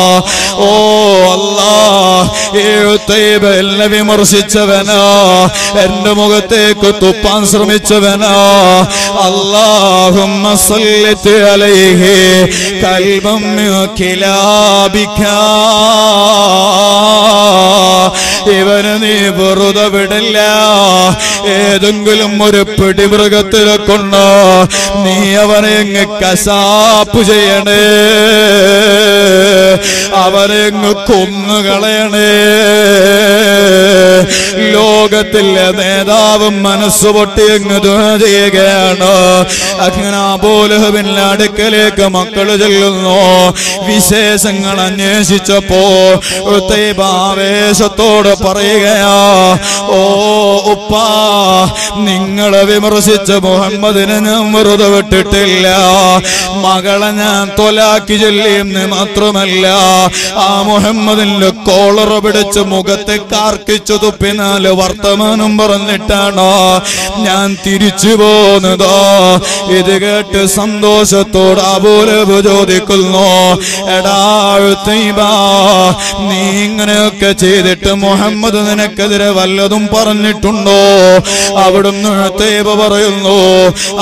ഓ അല്ലാ എന്നെ വിമർശിച്ചവനാ എന്റെ മുഖത്തേക്ക് തുപ്പാൻ ശ്രമിച്ചവനാ. അലൈഹി കൽബം ഇവന് നീ വെറുതെ വിടില്ല. ഏതെങ്കിലും ഒരു പിടിമൃഗത്തിനെ കൊണ്ട് നീ അവനെ കസാപ്പ് ചെയ്യണേ. കൊന്നു കൊന്നുകളയണേ. ലോകത്തിലെ നേതാവും മനസ്സ് പൊട്ടി അങ്ങ് ചെയ്യുകയാണ്. അങ്ങനെ അബൂലഹബിന്റെ അടുക്കലേക്ക് മക്കൾ ചെല്ലുന്നു. വിശേഷങ്ങൾ അന്വേഷിച്ചപ്പോ ആവേശത്തോട് പറയുകയാ ഓ ഉപ്പാ നിങ്ങളെ വിമർശിച്ച മുഹമ്മദിനെ ഞാൻ വെറുതെ വിട്ടിട്ടില്ല. മകളെ ഞാൻ തൊലാക്കി ചൊല്ലിയെന്ന് മാത്രമല്ല ആ മുഹമ്മദിന്റെ കോളറ പിടിച്ച് മുഖത്തെ കാർക്കിച്ചു തുപ്പിനാല് വർത്തമാനം പറഞ്ഞിട്ടാണോ ഞാൻ തിരിച്ചു പോന്നതോ? ഇത് കേട്ട് സന്തോഷത്തോട് അബൂലബ് ചോദിക്കുന്നു നീ ഇങ്ങനെയൊക്കെ ചെയ്തിട്ട് മുഹമ്മദ് നിനക്കെതിരെ വല്ലതും പറഞ്ഞിട്ടുണ്ടോ? അവിടുന്ന് പറയുന്നു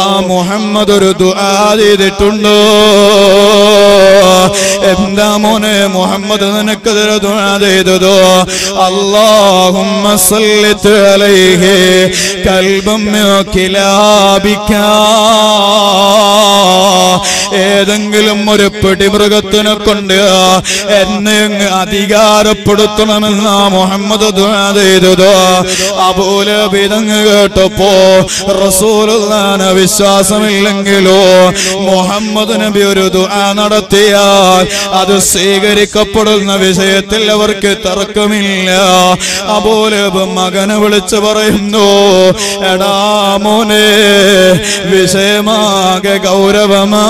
ആ മുഹമ്മദ് ഒരു ദുആ ചെയ്തിട്ടുണ്ടോ. എന്താ മോനെ മുഹമ്മദ് നിനക്ക് ചെയ്തതോ? അല്ലാഹുമ്മ അലൈഹി ഏതെങ്കിലും ഒരു പിടിമൃഗത്തിനെ കൊണ്ട് എന്നെ അധികാരപ്പെടുത്തണമെന്ന മുഹമ്മദ് ദുആ ചെയ്തതോ? അപോലെ വിതങ്ങ് കേട്ടപ്പോ റസൂലാന വിശ്വാസമില്ലെങ്കിലോ മുഹമ്മദ് നബി ഒരു ദുആ നടത്തി. നടത്തിയാൽ അത് സ്വീകരിക്കപ്പെടുന്ന വിഷയത്തിൽ അവർക്ക് തർക്കമില്ല. അപോലെ മകനെ വിളിച്ചു പറയുന്നു എടാ മോനെ വിഷയമാകെ ഗൗരവമാ.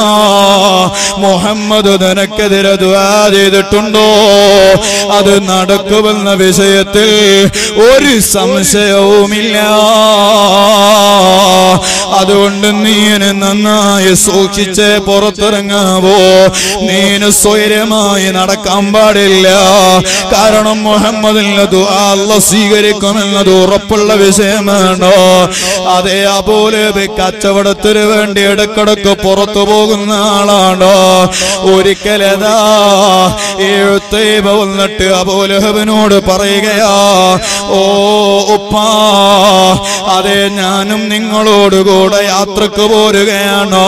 മുഹമ്മദ് നിനക്കെതിരെ ചെയ്തിട്ടുണ്ടോ? അത് നടക്കുമെന്ന വിഷയത്തിൽ ഒരു സംശയവുമില്ല. അതുകൊണ്ട് നീന് നന്നായി സൂക്ഷിച്ച് പുറത്തിറങ്ങാവോ? നീന് സ്വൈര്യമായി നടക്കാൻ പാടില്ല. കാരണം മുഹമ്മദിന്റെ ദുആ അല്ലാഹ് സ്വീകരിക്കുമെന്നത് ഉറപ്പുള്ള വിഷയമാണോ? അതേ അപോലെ കച്ചവടത്തിന് വേണ്ടി ഇടക്കിടക്ക് പുറത്തു പോകുന്ന ആളാണ്? ഒരിക്കലതാ എഴുത്തേവ വന്നിട്ട് അബോലഹബിനോട് പറയുകയാ ഓ ഉപ്പാ അതെ ഞാനും നിങ്ങളോട് കൂടെ യാത്രയ്ക്ക് പോരുകയാണോ?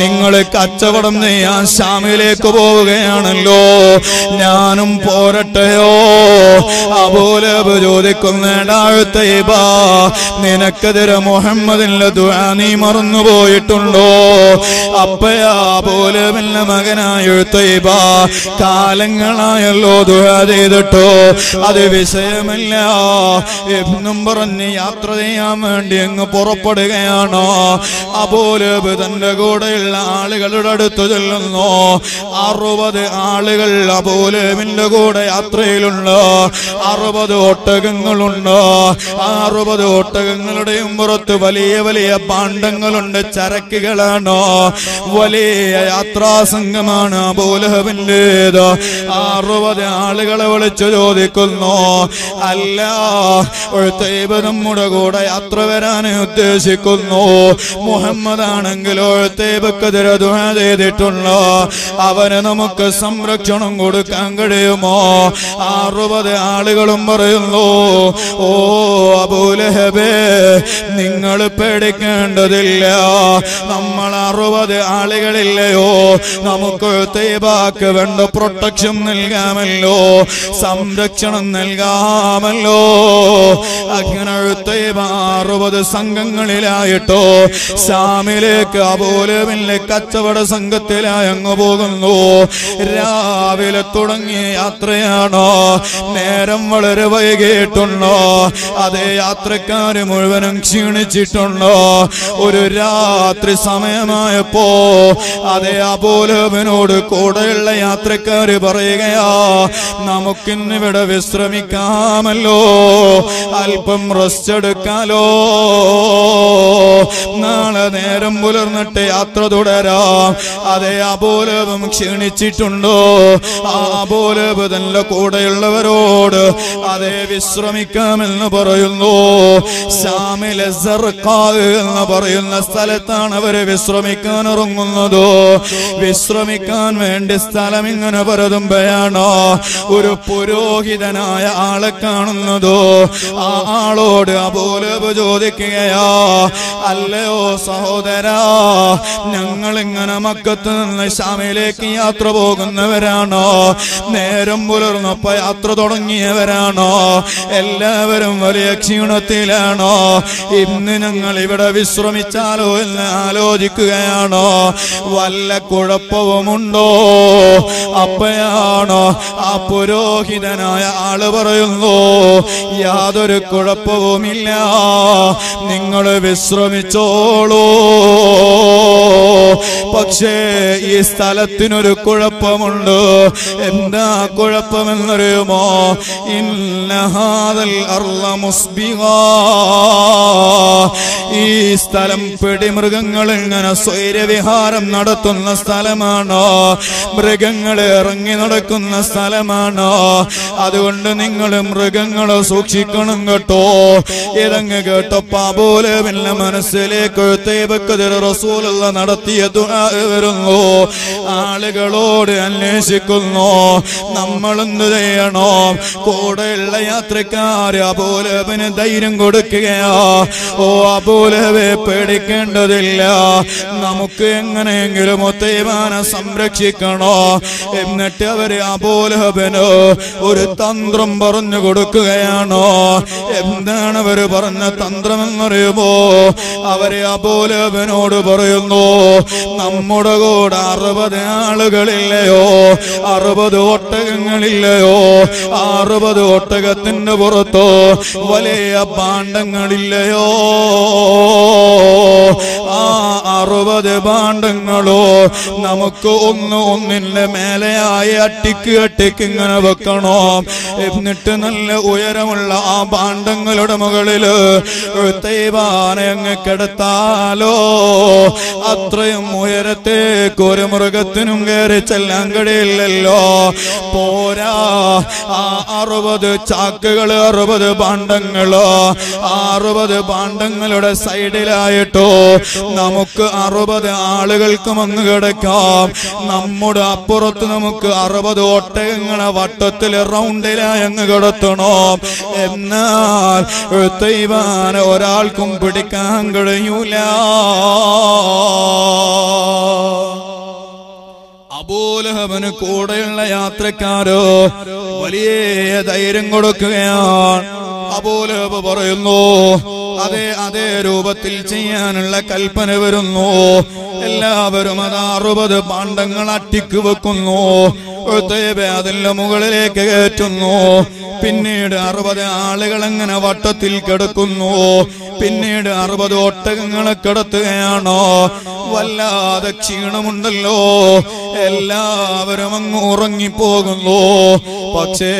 നിങ്ങൾ കച്ചവടം ചെയ്യാൻ ശ്യാമിലേക്ക് പോവുകയാണല്ലോ. ഞാനും പോരട്ടെയോ? അപോലെ ചോദിക്കുന്നേടാഴ്ത്തേബ നിനക്കെതിരെ മുഹമ്മദിന്റെ ദുആ നീ മറന്നുപോയിട്ടുണ്ടോ? അപ്പയാ പോലെ മകനായ മകനായുത്തൈബ കാലങ്ങളായല്ലോ ദുആ ചെയ്തിട്ടോ? അത് വിഷയമല്ല. എന്നും പറഞ്ഞ് യാത്ര ചെയ്യാൻ വേണ്ടി അങ്ങ് പുറപ്പെടുകയാണോ? അപോലെ തന്റെ കൂടെയുള്ള ആളുകളുടെ അടുത്ത് ചെല്ലുന്നു. അറുപത് ആളുകൾ അബൂലബിന്റെ കൂടെ യാത്രയിലുണ്ട്. അറുപത് ഒട്ടകങ്ങളുണ്ട്. അറുപത് ഒട്ടകങ്ങളുടെയും പുറത്ത് വലിയ വലിയ പാണ്ഡങ്ങളുണ്ട് ചരക്കുകളാണോ. വലിയ യാത്രാ സംഘമാണ് അബൂലഹബിന്റെത് അറുപത് ആളുകളെ വിളിച്ചു ചോദിക്കുന്നു അല്ല നമ്മുടെ കൂടെ യാത്ര വരാൻ ഉദ്ദേശിക്കുന്നു. മുഹമ്മദ് ആണെങ്കിലോ ചെയ്തിട്ടുള്ള അവന് നമുക്ക് സംരക്ഷണം കൊടുക്കാൻ കഴിയുമോ? അറുപത് ആളുകളും പറയുന്നു ഓ അബൂലഹബേ നിങ്ങൾ പേടിക്കേണ്ടതില്ല. നമ്മൾ അറുപത് ആളുകളില്ലയോ? നമുക്ക് തേബാക്ക് വേണ്ട പ്രൊട്ടക്ഷൻ നൽകാമല്ലോ. സംരക്ഷണം നൽകാമല്ലോ. അങ്ങനെ തേബ അറുപത് സംഘങ്ങളിലായിട്ടോ? ഷാമിലേക്ക് അപോലെ കച്ചവട സംഘത്തിലായി അങ്ങ് പോകുന്നു. രാവിലെ തുടങ്ങിയ യാത്രയാണോ? നേരം വളരെ വൈകിട്ടുണ്ടോ അതേ യാത്രക്കാര് മുഴുവനും ക്ഷീണിച്ചിട്ടുണ്ടോ? ഒരു രാത്രി സമയമായപ്പോ അതേ അപോലവനോട് കൂടെയുള്ള യാത്രക്കാര് പറയുകയാ നമുക്കിന്നിവിടെ വിശ്രമിക്കാമല്ലോ. അല്പം റെസ്റ്റ് എടുക്കാലോ. നാളെ നേരം പുലർന്നിട്ട് യാത്ര തുടരാം. അതേ അപോലവും ക്ഷീണിച്ചിട്ടുണ്ടോ? ആ അപോലവ് തന്റെ കൂടെയുള്ളവരോട് അതേ വിശ്രമിക്കാമെന്ന് പറയുന്നു. എന്ന് പറയുന്ന സ്ഥലത്താണ് അവർ വിശ്രമിക്കാൻ ഇറങ്ങുന്നത് വിശ്രമിക്കാൻ വേണ്ടി സ്ഥലം ഇങ്ങനെ പരതുമ്പോഴാണോ ഒരു പുരോഹിതനായ ആളെ കാണുന്നതോ. ആ ആളോട് അപോലവ് ചോദിക്കുകയാ അല്ലയോ സഹോദരാ ഞങ്ങൾ ഇങ്ങനെ മക്കത്ത് നിന്ന് ഷാമിലേക്ക് യാത്ര പോകുന്നവരാണോ? നേരം പുലർന്നപ്പോ യാത്ര തുടങ്ങിയവരാണോ? എല്ലാവരും വലിയ ക്ഷീണത്തിലാണോ? ഇന്ന് ഞങ്ങൾ ഇവിടെ വിശ്രമിച്ചാലോ എന്ന് ആലോചിക്കുകയാണോ? വല്ല കുഴപ്പവുമുണ്ടോ? അപ്പയാണോ? ആ പുരോഹിതനായ ആൾ പറയുന്നു യാതൊരു കുഴപ്പവുമില്ല. നിങ്ങൾ വിശ്രമിച്ചോളൂ. പക്ഷേ ഈ സ്ഥലത്തിനൊരു കുഴപ്പമുണ്ട്. എന്താ കുഴപ്പമെന്നറിയുമോ? ഇന്നഹാദൽ അർള മുസ്ബിഹ. ഈ സ്ഥലം പിടിമൃഗങ്ങൾ ഇങ്ങനെ സ്വൈര്യവിഹാരം നടത്തുന്ന സ്ഥലമാണോ? മൃഗങ്ങൾ ഇറങ്ങി നടക്കുന്ന സ്ഥലമാണോ? അതുകൊണ്ട് നിങ്ങൾ മൃഗങ്ങളെ സൂക്ഷിക്കണം കേട്ടോ. ഇതങ്ങ് കേട്ടോ പാപോ. അബോലവിന്റെ മനസ്സിലേക്ക് റസൂലുള്ള നടത്തിയ വരുന്നു. ആളുകളോട് അന്വേഷിക്കുന്നു. നമ്മൾ എന്ത് ചെയ്യണോ? കൂടെയുള്ള യാത്രക്കാര് അബോലബിന് ധൈര്യം കൊടുക്കുകയാ. ഓ അബോലവെ പേടിക്കേണ്ടതില്ല. നമുക്ക് എങ്ങനെയെങ്കിലും ഒത്തേമാനെ സംരക്ഷിക്കണോ? എന്നിട്ട് അവർ അബോലബന് ഒരു തന്ത്രം പറഞ്ഞു കൊടുക്കുകയാണോ? എന്താണ് അവർ പറഞ്ഞ തന്ത്രമെന്നറിയുമോ അവരെ അപോലവനോട് പറയുന്നു. നമ്മുടെ കൂടെ അറുപത് ആളുകളില്ലയോ? അറുപത് ഒട്ടകങ്ങളില്ലയോ? അറുപത് ഒട്ടകത്തിന്റെ പുറത്തോ? വലിയ പാണ്ഡങ്ങളില്ലയോ? ആ അറുപത് പാണ്ഡങ്ങളോ നമുക്ക് ഒന്ന് ഒന്നിന്റെ മേലെയായി അട്ടിക്ക് അട്ടിക്ക് ഇങ്ങനെ വെക്കണോ? എന്നിട്ട് നല്ല ഉയരമുള്ള ആ പാണ്ഡങ്ങളുടെ മുകളിൽ തൈവാനെ അങ്ങ് കിടത്താലോ? അത്രയും ഉയരത്തേക്ക് ഒരു മൃഗത്തിനും കയറി ചെല്ലാൻ കഴിയില്ലല്ലോ. പോരാ. ആ അറുപത് ചാക്കുകൾ അറുപത് പാണ്ഡങ്ങളോ അറുപത് പാണ്ഡങ്ങളുടെ സൈഡിലായിട്ടോ നമുക്ക് അറുപത് ആളുകൾക്കും അങ്ങ് കിടക്കാം. നമ്മുടെ അപ്പുറത്ത് നമുക്ക് അറുപത് ഒട്ടകങ്ങളെ വട്ടത്തിൽ റൗണ്ടിലായി അങ്ങ് കിടത്തണോ. എന്നാൽ തൈവാന ഒരാൾക്കും പിടിക്കാൻ കഴിയൂല. അബൂലഹബന് കൂടെയുള്ള യാത്രക്കാരോ വലിയ ധൈര്യം കൊടുക്കുകയാണ്. അബൂലഹബ് പറയുന്നു അതെ അതേ രൂപത്തിൽ ചെയ്യാനുള്ള കൽപ്പന വരുന്നു. എല്ലാവരും അത് അറുപത് പാണ്ഡങ്ങൾ അട്ടിക്ക് വെക്കുന്നു. അതിന്റെ മുകളിലേക്ക് കയറ്റുന്നു. പിന്നീട് അറുപത് ആളുകൾ അങ്ങനെ വട്ടത്തിൽ കിടക്കുന്നു. പിന്നീട് അറുപത് ഒട്ടകങ്ങളെ കിടത്തുകയാണോ. വല്ലാതെ ക്ഷീണമുണ്ടല്ലോ. എല്ലാവരും അങ്ങ് ഉറങ്ങിപ്പോകുന്നു. പക്ഷേ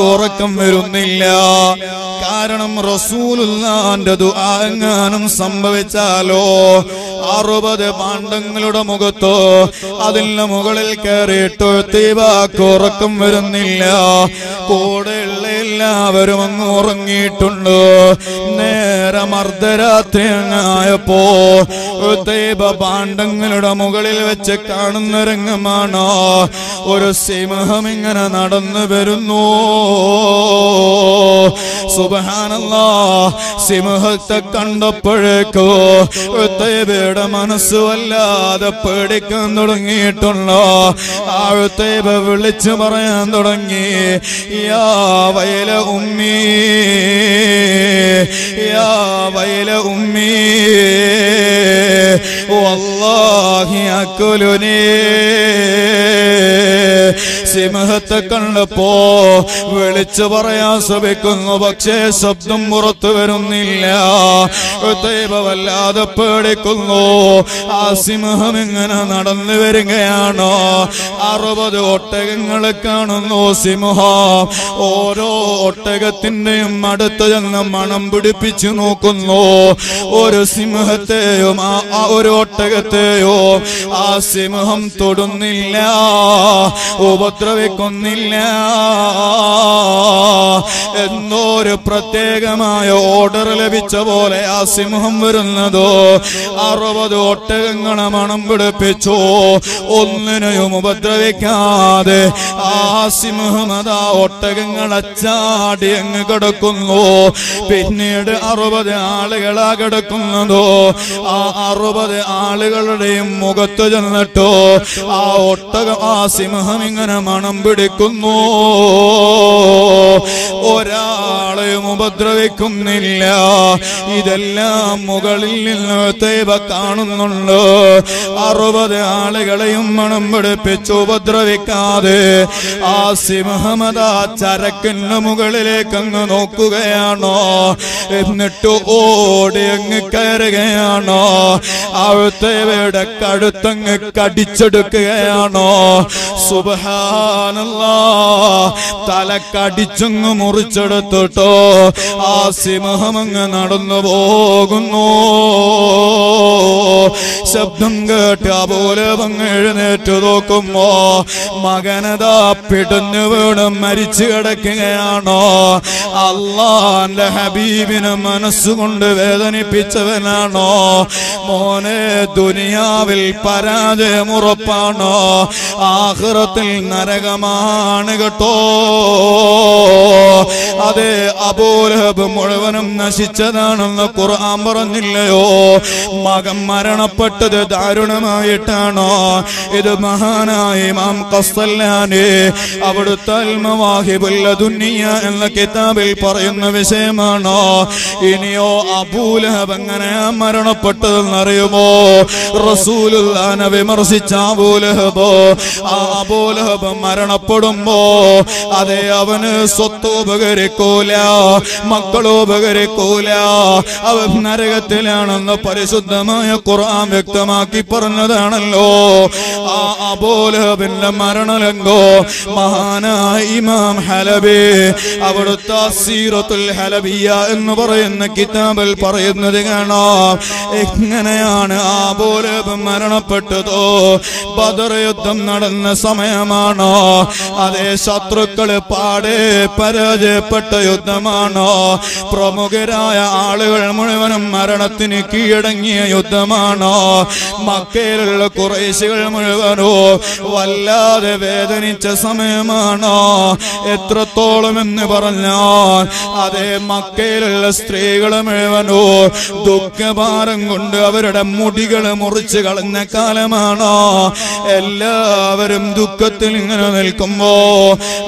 ഉറക്കം വരുന്നില്ല. കാരണം റസൂലുല്ലാന്റെ ദുആങ്ങാനും സംഭവിച്ചാലോ? അറുപത് പാണ്ഡങ്ങളുടെ മുഖത്തോ അതിന്റെ മുകളിൽ കയറിയിട്ട് തീവാക്കുറക്കം വരുന്നില്ല. കൂടെയുള്ള എല്ലാവരും അങ്ങ് ഉറങ്ങിയിട്ടുണ്ട്. നേരം അങ്ങായപ്പോ ദൈവ പാണ്ഡങ്ങളുടെ മുകളിൽ വെച്ച് കാണുന്ന രംഗമാണ്. ഒരു സിംഹം ഇങ്ങനെ നടന്നു വരുന്നു. സുബഹാനല്ലാ സിംഹത്തെ കണ്ടപ്പോഴേക്കോ തേബയുടെ മനസ്സ് വല്ലാതെ പേടിക്കാൻ തുടങ്ങിയിട്ടുള്ള ആഴ്ത്തേബ വിളിച്ചു പറയാൻ തുടങ്ങി. യാ വയല ഉമ്മി യാ വയല ഉമ്മി വല്ലാഹി അക്കുലുനേ സിംഹത്തെ കണ്ടപ്പോ വിളിച്ചു പറയാൻ ശ്രമിക്കുന്നു പക്ഷേ ശബ്ദം പുറത്തു വരുന്നില്ല. ദൈവമല്ലാതെ പേടിക്കുന്നു ആ സിംഹം ഇങ്ങനെ നടന്നു വരികയാണോ? അറുപത് ഒട്ടകങ്ങളെ കാണുന്നു സിംഹം. ഓരോ ഒട്ടകത്തിന്റെയും അടുത്ത് ചെന്ന് മണം പിടിപ്പിച്ചു നോക്കുന്നു. ഒരു സിംഹത്തെയും ആ ഒരു ഒട്ടകത്തെയോ ആ സിംഹം തൊടുന്നില്ല. ഉപദ്രവിക്കുന്നില്ല വെക്കുന്നില്ല എന്നൊരു പ്രത്യേകമായ ഓർഡർ ലഭിച്ച പോലെ ആ സിംഹം വരുന്നതോ. അറുപത് ഒട്ടകങ്ങളെ മണം പിടിപ്പിച്ചു. ഒന്നിനെയും ഉപദ്രവിക്കാതെ ആ സിംഹം അതാ ഒട്ടകങ്ങളെ ചാടി അങ്ങ് കിടക്കുന്നു. പിന്നീട് അറുപത് ആളുകളാ കിടക്കുന്നതോ. ആ അറുപത് ആളുകളുടെയും മുഖത്ത് ചെന്നിട്ടോ ആ ഒട്ടകം ആ സിംഹം ഇങ്ങനെ മണം പിടിക്കുന്നു. ഒരാളെയും ഉപദ്രവിക്കുന്നില്ല. ഇതെല്ലാം മുകളിൽ നിന്ന് തേവ കാണുന്നുണ്ട്. അറുപത് ആളുകളെയും മണം പിടിപ്പിച്ച് ഉപദ്രവിക്കാതെ ആ സിംഹമത ചരക്കിന് മുകളിലേക്ക് അങ്ങ് നോക്കുകയാണോ? എന്നിട്ട് ഓടി അങ്ങ് കയറുകയാണോ? അവിടുത്തേവയുടെ കഴുത്തങ്ങ് കടിച്ചെടുക്കുകയാണോ? സുബഹാനല്ലാ തലക്കടിച്ചങ്ങ് മുറിച്ചെടുത്തിട്ടോ. ആ സിംഹമങ്ങ് നടന്നു പോകുന്നു. ശബ്ദം കേട്ട് പോലെ അങ്ങ് എഴുന്നേറ്റ് നോക്കുമ്പോ മകനതാ പിടഞ്ഞു വീണ് മരിച്ചു കിടക്കുകയാണോ? അള്ളാന്റെ ഹബീബിനെ മനസ്സുകൊണ്ട് വേദനിപ്പിച്ചവനാണോ? മോനെ ദുനിയാവിൽ പരാജയമുറപ്പാണോ ആഹ്റത്തിൽ നരകമാണ് കേട്ടോ. അതെ അബോലഹബ് മുഴുവനും നശിച്ചതാണെന്ന് ഖുർആൻ പറഞ്ഞില്ലയോ? മകൻ മരണപ്പെട്ടത് ദാരുണമായിട്ടാണോ? ഇത് മഹാനായ ഇമാം കസ്തല്ലാനെ അവിടുത്തെ അൽമവാഹിബുല്ല ദുനിയ എന്ന കിതാബിൽ പറയുന്ന വിഷയമാണോ? ഇനിയോ അബൂലഹബ് എങ്ങനെയാ മരണപ്പെട്ടതെന്നറിയുമോ റസൂലുല്ലാനെ വിമർശിച്ച അബൂലഹബോ ആ അബൂലഹബ് മരണപ്പെടുമ്പോ അതെ അവന് സ്വത്ത് ഉപകരിക്കൂല മക്കളോ ഉപകരിക്കൂല. അവൻ നരകത്തിലാണെന്ന് പരിശുദ്ധമായ ഖുർആൻ വ്യക്തമാക്കി പറഞ്ഞതാണല്ലോ. ആ അബോലഹബിന്റെ മരണലങ്കോ മഹാനായ ഇമാം ഹലബി അവിടുത്തെ സീറത്തുൽ ഹലബിയ എന്ന് പറയുന്ന കിതാബിൽ പറയുന്നത് കാണാം. എങ്ങനെയാണ് ആ അബൂലഹബ് മരണപ്പെട്ടതോ? ബദർ യുദ്ധം നടന്ന സമയമാണോ അതേ ശത്രുക്കൾ പാടെ പരാജയപ്പെട്ട യുദ്ധമാണോ? പ്രമുഖരായ ആളുകൾ മുഴുവനും മരണത്തിന് കീഴടങ്ങിയ യുദ്ധമാണോ? മക്കയിലുള്ള കുറേശികൾ മുഴുവനോ വല്ലാതെ വേദനിച്ച സമയമാണോ? എത്രത്തോളം എന്ന് പറഞ്ഞാൽ അതേ മക്കയിലുള്ള സ്ത്രീകൾ മുഴുവനോ ദുഃഖഭാരം കൊണ്ട് അവരുടെ മുടികൾ മുറിച്ച് കളഞ്ഞ കാലമാണോ? എല്ലാവരും ദുഃഖത്തിൽ ഇങ്ങനെ നിൽക്കുമ്പോ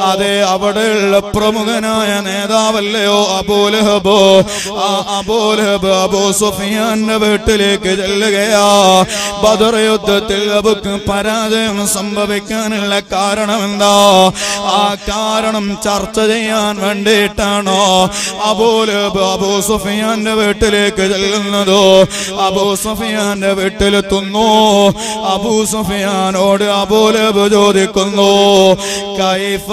അതെ അവിടെയുള്ള പ്രമുഖനായ നേതാവല്ലയോ അബോലഹബോ ആ അബോലഹബ് അബോ സുഫിയാന്റെ വീട്ടിലേക്ക് ചെല്ലുകയാ. ബദർ യുദ്ധത്തിൽ അവക്ക് പരാജയം സംഭവിക്കാനുള്ള കാരണം എന്താ ആ കാരണം ചർച്ച ചെയ്യാൻ വേണ്ടിയിട്ടാണോ അബോലഹബ് അബോ സുഫിയാന്റെ വീട്ടിലേക്ക് ചെല്ലുന്നതോ? അബൂ സുഫിയാന്റെ വീട്ടിലെത്തുന്നു. അബൂ സുഫിയാനോട് അബോലഹബ് ചോദിക്കുന്നു കൈഫ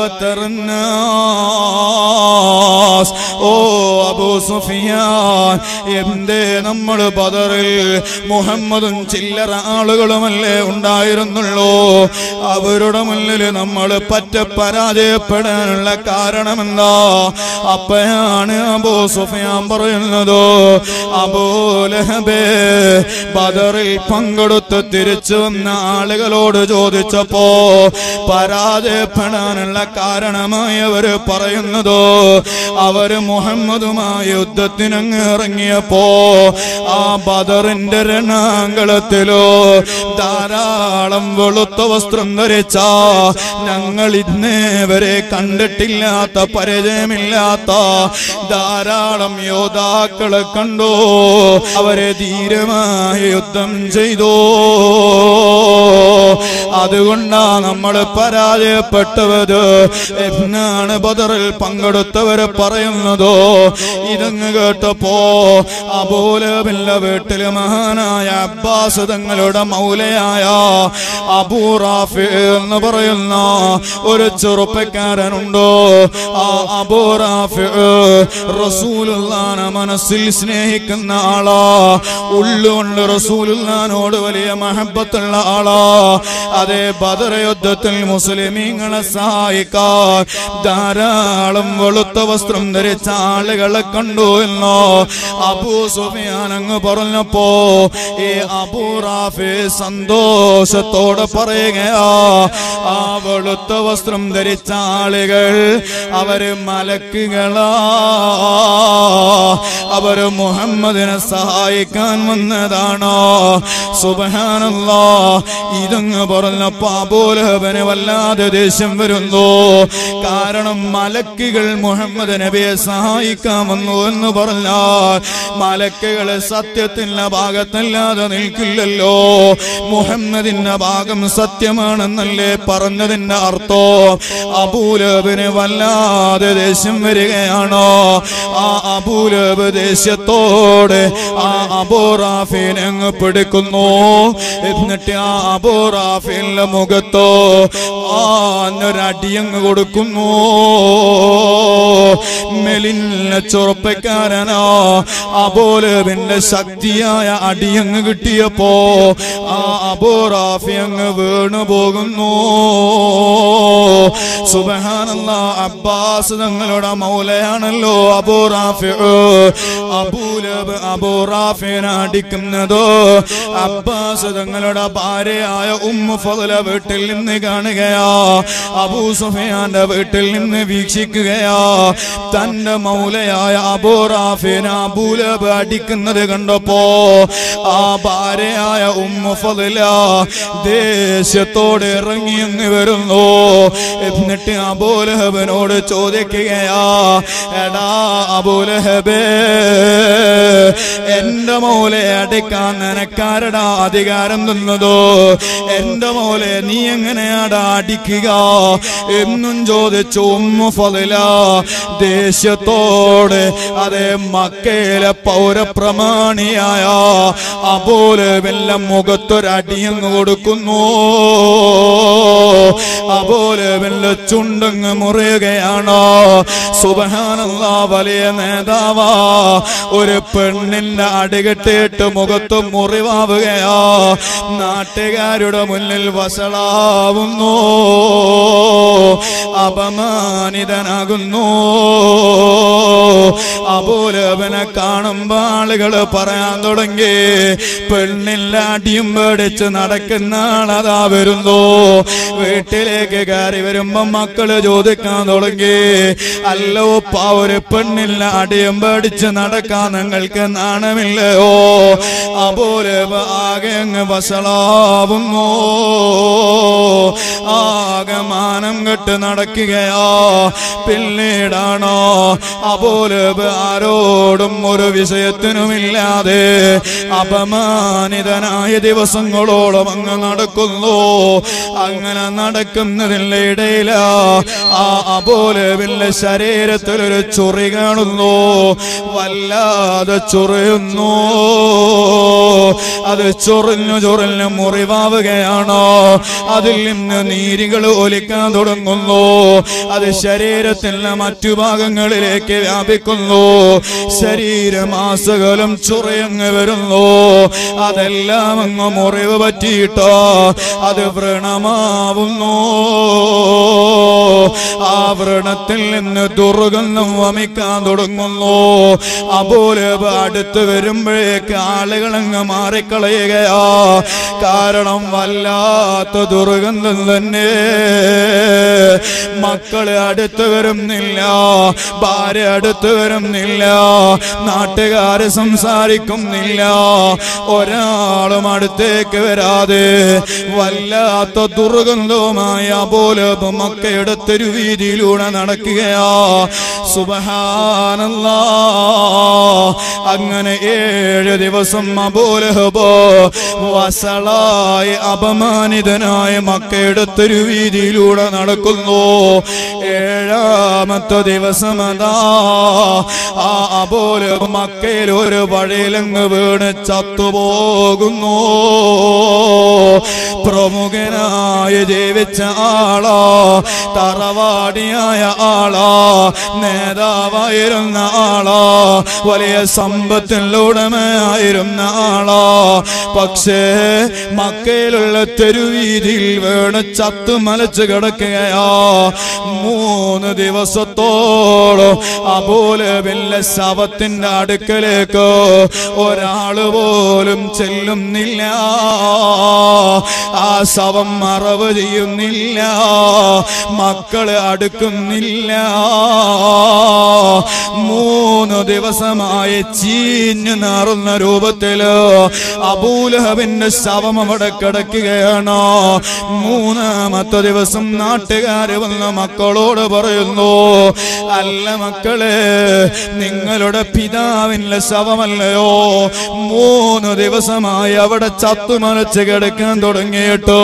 തർന്നാസ് ഓ അബൂ സുഫിയാൻ എന്തേ നമ്മൾ ബദറിൽ മുഹമ്മദും ചില്ലറ ആളുകളുമല്ലേ ഉണ്ടായിരുന്നുള്ളൂ? അവരുടെ മുന്നിൽ നമ്മൾ പറ്റ പരാജയപ്പെടാനുള്ള കാരണം എന്താ അപ്പയാണ് അബൂ സുഫിയാൻ പറയുന്നത്. അബൂലഹബേ ബദറിൽ പങ്കെടുത്ത് തിരിച്ചു വന്ന ആളുകളോട് ചോദിച്ചപ്പോ പരാജയപ്പെടാനുള്ള കാരണമായി അവർ പറയുന്നതോ അവർ മുഹമ്മദുമായി യുദ്ധത്തിനങ്ങ് ഇറങ്ങിയപ്പോ ആ ബദറിന്റെ രണാങ്കളത്തിലോ ധാരാളം വെളുത്ത വസ്ത്രം ധരിച്ച ഞങ്ങൾ ഇന്നേ വരെ കണ്ടിട്ടില്ലാത്ത പരിചയമില്ലാത്ത ധാരാളം യോദ്ധാക്കളെ കണ്ടോ അവരെ ധീരമായി യുദ്ധം ചെയ്തോ. അതുകൊണ്ടാ നമ്മൾ പരാജയപ്പെട്ടവര് എന്നാണ് ബദറിൽ പങ്കെടുത്തവര് പറയുന്നതോ? ഇതങ്ങ് കേട്ടപ്പോ അബൂലബില്ല വീട്ടിൽ മഹാനായ അബ്ബാസ് തങ്ങളുടെ മൗലയായ അബൂറാഫി എന്ന് പറയുന്ന ഒരു ചെറുപ്പക്കാരനുണ്ടോ? ആ അബൂറാഫി റസൂലുള്ളാനെ മനസ്സിൽ സ്നേഹിക്കുന്ന ആളാ. ഉള്ളുകൊണ്ട് റസൂലുള്ളാനോട് വലിയ മഹബത്തുള്ള ആളാ. അതേ ബദർ യുദ്ധത്തിൽ മുസ്ലിമീങ്ങളെ സഹായിക്കാൻ ധാരാളം വെളുത്ത വസ്ത്രം ധരിച്ച ആളുകളെ കണ്ടു എന്നോ അബൂ സുഫിയാൻ അങ്ങ് പറഞ്ഞപ്പോ ഈ അബൂ റാഫി സന്തോഷത്തോടെ പറയുകയാ ആ വെളുത്ത വസ്ത്രം ധരിച്ച ആളുകൾ അവർ മലക്കുകളാ. അവർ മുഹമ്മദിനെ സഹായിക്കാൻ വന്നതാണോ? സുബഹാനല്ലാ ഇതങ്ങ് പറഞ്ഞപ്പോ അബൂലഹബന് വല്ലാതെ ദേഷ്യം വരുന്നു. കാരണം മലക്കുകൾ മുഹമ്മദ് നബിയെ സഹായിക്കാൻ വന്നു എന്ന് പറഞ്ഞാൽ മലക്കുകളെ സത്യത്തിന്റെ ഭാഗത്തല്ലാതെ നിൽക്കില്ലല്ലോ. മുഹമ്മദിന്റെ ഭാഗം സത്യമാണെന്നല്ലേ പറഞ്ഞതിന്റെ അർത്ഥോ. അബൂലബിന് വല്ലാതെ ദേഷ്യം വരികയാണോ. ആ അബൂലബ് ദേഷ്യത്തോടെ ആ അബോറാഫിനെ പിടിക്കുന്നു. എന്നിട്ട് ആ അബോറാ മുഖത്തോ ആഞ്ഞൊരടിയങ്ങ് കൊടുക്കുന്നു. മെലിന്ന ചെറുപ്പക്കാരനാ അബോലവിന്റെ ശക്തിയായ അടിയങ്ങ് കിട്ടിയപ്പോ ആ അബോറാഫി അങ്ങ് വീണു പോകുന്നു. സുബഹാനല്ല അബ്ബാസ് തങ്ങളുടെ മൗലയാണല്ലോ അബോറാഫി അബൂലബ് അബൂറാഫിനെ അടിക്കുന്നതോ അബ്ബാസ് തങ്ങളുടെ ഭാര്യയായ ഉമ്മ ഫضല വീട്ടിൽ നിന്ന് കാണുകയാ അബൂ സുഫിയാന്റെ വീട്ടിൽ നിന്ന് വീക്ഷിക്കുകയാ. തന്റെ മൗലയായ അബൂറാഫിനെ അബൂലബ് അടിക്കുന്നത് കണ്ടപ്പോ ആ ഭാര്യയായ ഉമ്മ ഫضല ദേഷ്യത്തോടെ ഇറങ്ങി എന്ന് വരുന്നു. എന്നിട്ട് അബൂലഹബിനോട് ചോദിക്കുകയാ എടാ അബൂലഹബേ എന്റെ മോലെ അടിക്കാൻ നിനക്കാരടാ അധികാരം തന്നതോ? എന്റെ മോലെ നീ എങ്ങനെയാടാ അടിക്കുക എന്നും ചോദിച്ചു ഫതില ദേഷ്യത്തോടെ അതേ മക്കയിലെ പൗരപ്രമാണിയായ അപോലെ വല്ല മുഖത്തൊരടിയങ്ങ് കൊടുക്കുന്നു. അപോലെ വല്ല ചുണ്ടങ്ങ് മുറിയുകയാണോ. സുബഹാനല്ല വലിയ നേതാവാ. ഒരു പെണ്ണിന്റെ അടികെട്ടിട്ട് മുഖത്ത് മുറിവാവുകയാ. നാട്ടുകാരുടെ മുന്നിൽ വസളാവുന്നു അപമാനിതനാകുന്നു. അപോലവനെ കാണുമ്പോ ആളുകൾ പറയാൻ തുടങ്ങി പെണ്ണില്ലാടിയും പേടിച്ച് നടക്കുന്ന ആളതാ വരുന്നു. വീട്ടിലേക്ക് കയറി വരുമ്പോ മക്കൾ ചോദിക്കാൻ തുടങ്ങി അല്ലോ പാ ഒരു പെണ്ണില്ലാടിയും പേടിച്ച് നടക്കാൻ നിങ്ങൾക്ക് നാണമില്ലയോ? അപോലെ ആകെ അങ്ങ് വസളാവുന്നു ആകെ മാനം കെട്ട് നടക്കുകയോ. പിന്നീടാണോ? അപോലെ ആരോടും ഒരു വിഷയത്തിനുമില്ലാതെ അപമാനിതനായ ദിവസങ്ങളോളം അങ്ങ് നടക്കുന്നു. അങ്ങനെ നടക്കുന്നതിന്റെ ഇടയില ആ അപോലെ ശരീരത്തിൽ ശരീരത്തിലൊരു ചൊറി കാണുന്നു. വല്ലാതെ ചൊറിയുന്നു. അത് ചൊറിഞ്ഞു ചൊറിഞ്ഞു മുറിവാവുകയാണോ? അതിൽ നിന്ന് നീരുകൾ ഒലിക്കാൻ തുടങ്ങുന്നു. അത് ശരീരത്തിലെ മറ്റു ഭാഗങ്ങളിലേക്ക് വ്യാപിക്കുന്നു. ശരീരമാസകലം ചൊറിയങ്ങ് വരുന്നു. അതെല്ലാം അങ്ങ് മുറിവ് പറ്റിയിട്ടോ? അത് വ്രണമാവുന്നു. ആ വ്രണത്തിൽ നിന്ന് ദുർഗന്ധം വമിക്കാൻ തുടങ്ങുന്നു. അപോലെ അടുത്ത് വരുമ്പോഴേക്ക് ആളുകൾ അങ്ങ് മാറിക്കളയുകയാ. കാരണം വല്ലാത്ത ദുർഗന്ധം തന്നെ. മക്കൾ അടുത്ത് വരുന്നില്ല. ഭാര്യ അടുത്ത് വരുന്നില്ല. നാട്ടുകാര് സംസാരിക്കുന്നില്ല. ഒരാളും അടുത്തേക്ക് വരാതെ വല്ലാത്ത ദുർഗന്ധവുമായ പോലെ മക്കയുടെ തെരുവീതിയിലൂടെ നടക്കുകയാ? സുബഹാനല്ലാ. അങ്ങനെ ഏഴ് ദിവസം അബോലഹബോ വസളായി അപമാനിതനായ മക്കയുടെ തെരുവീതിയിലൂടെ നടക്കുന്നു. ഏഴാമത്തെ ദിവസം അതാ. ആ അബോല മക്കയിൽ ഒരു വഴിയിലങ്ങ് വീണ് ചത്തുപോകുന്നു. പ്രമുഖനായി ജീവിച്ച ആളാ. തറവാടിയായ ആളോ. നേതാവായിരുന്ന ആളോ. വലിയ സമ്പത്തിലുടമയായിരുന്ന ആളോ. പക്ഷേ മക്കയിലുള്ള തെരുവീതിയിൽ വീണ് ചത്ത് മലച്ച് കിടക്കുകയോ. മൂന്ന് ദിവസത്തോളം അപോലെ വല്ല ശവത്തിന്റെ അടുക്കലേക്ക് ഒരാൾ പോലും ചെല്ലുന്നില്ല. ആ ശവം മറവ് ചെയ്യുന്നില്ല. മക്കൾ അടുക്കുന്നില്ല. മൂന്ന് ദിവസമായി ചീഞ്ഞു നാറുന്ന രൂപത്തിൽ അബൂലഹബിന്റെ ശവം അവിടെ കിടക്കുകയാണ്. മൂന്നാമത്തെ ദിവസം നാട്ടുകാര് വന്ന മക്കളോട് പറയുന്നു അല്ല മക്കളെ നിങ്ങളുടെ പിതാവിന്റെ ശവമല്ലയോ? മൂന്ന് ദിവസമായി അവിടെ ചത്തുമലച്ച് കിടക്കാൻ തുടങ്ങിയിട്ടോ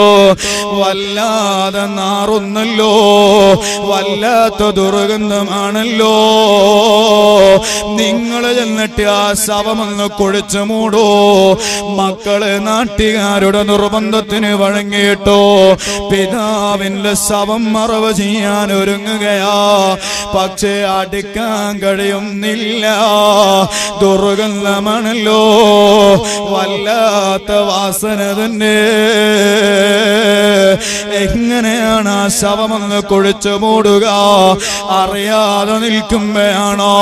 വല്ലാതെ നാറുന്നല്ലോ. വല്ലാത്ത ദുർഗന്ധമാണല്ലോ. നിങ്ങൾ ചെന്നിട്ട് ആ ശവമെന്ന് കുഴിച്ചു മൂടോ. മക്കൾ നാട്ടുകാരുടെ നിർബന്ധത്തിന് വഴങ്ങിയിട്ടോ. പിതാവിന്റെ ശവം മറവ് ചെയ്യാൻ ഒരുങ്ങുകയാ. പക്ഷേ അടുക്കാൻ കഴിയുന്നില്ല. ദുർഗന്ധമാണല്ലോ. വല്ലാത്ത വാസന തന്നെ. എങ്ങനെയാണ് ആ ശവമെന്ന് കുഴിച്ചു മൂടുക. അറിയാതെ നിൽക്കുമ്പോഴാണോ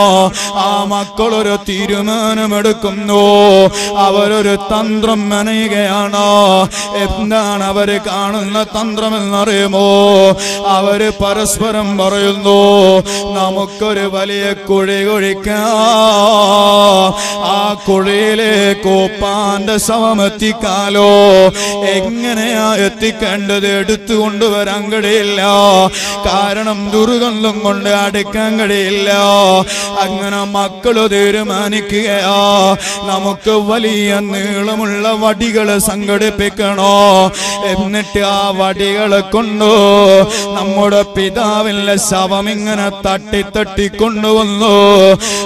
ആ മക്കളൊരു തീരുമാനമെടുക്കുന്നു അവരൊരു തന്ത്രം മെനയുകയാണോ എന്താണ് അവർ കാണുന്ന തന്ത്രമെന്നറിയുമോ? അവർ പരസ്പരം പറയുന്നു നമുക്കൊരു വലിയ കുഴി കുഴിക്കാം. ആ കുഴിയിലേക്ക് ഉപ്പാന്റെ ശവം എത്തിക്കാലോ. എങ്ങനെയാ എത്തിക്കേണ്ടത്? എടുത്തുകൊണ്ടുവരാൻ കഴിയില്ല. കാരണം ദുർഗന്ധം കൊണ്ട് അടുക്കാൻ കഴിയില്ല. അങ്ങനെ മക്കൾ തീരുമാനിക്കുകയോ. നമുക്ക് വലിയ നീളമുള്ള വടികൾ സംഘടിപ്പിക്കണോ? എന്നിട്ട് ആ വടികളെ കൊണ്ടു നമ്മുടെ പിതാവിന്റെ ശവം ഇങ്ങനെ തട്ടി തട്ടി കൊണ്ടുവന്നു.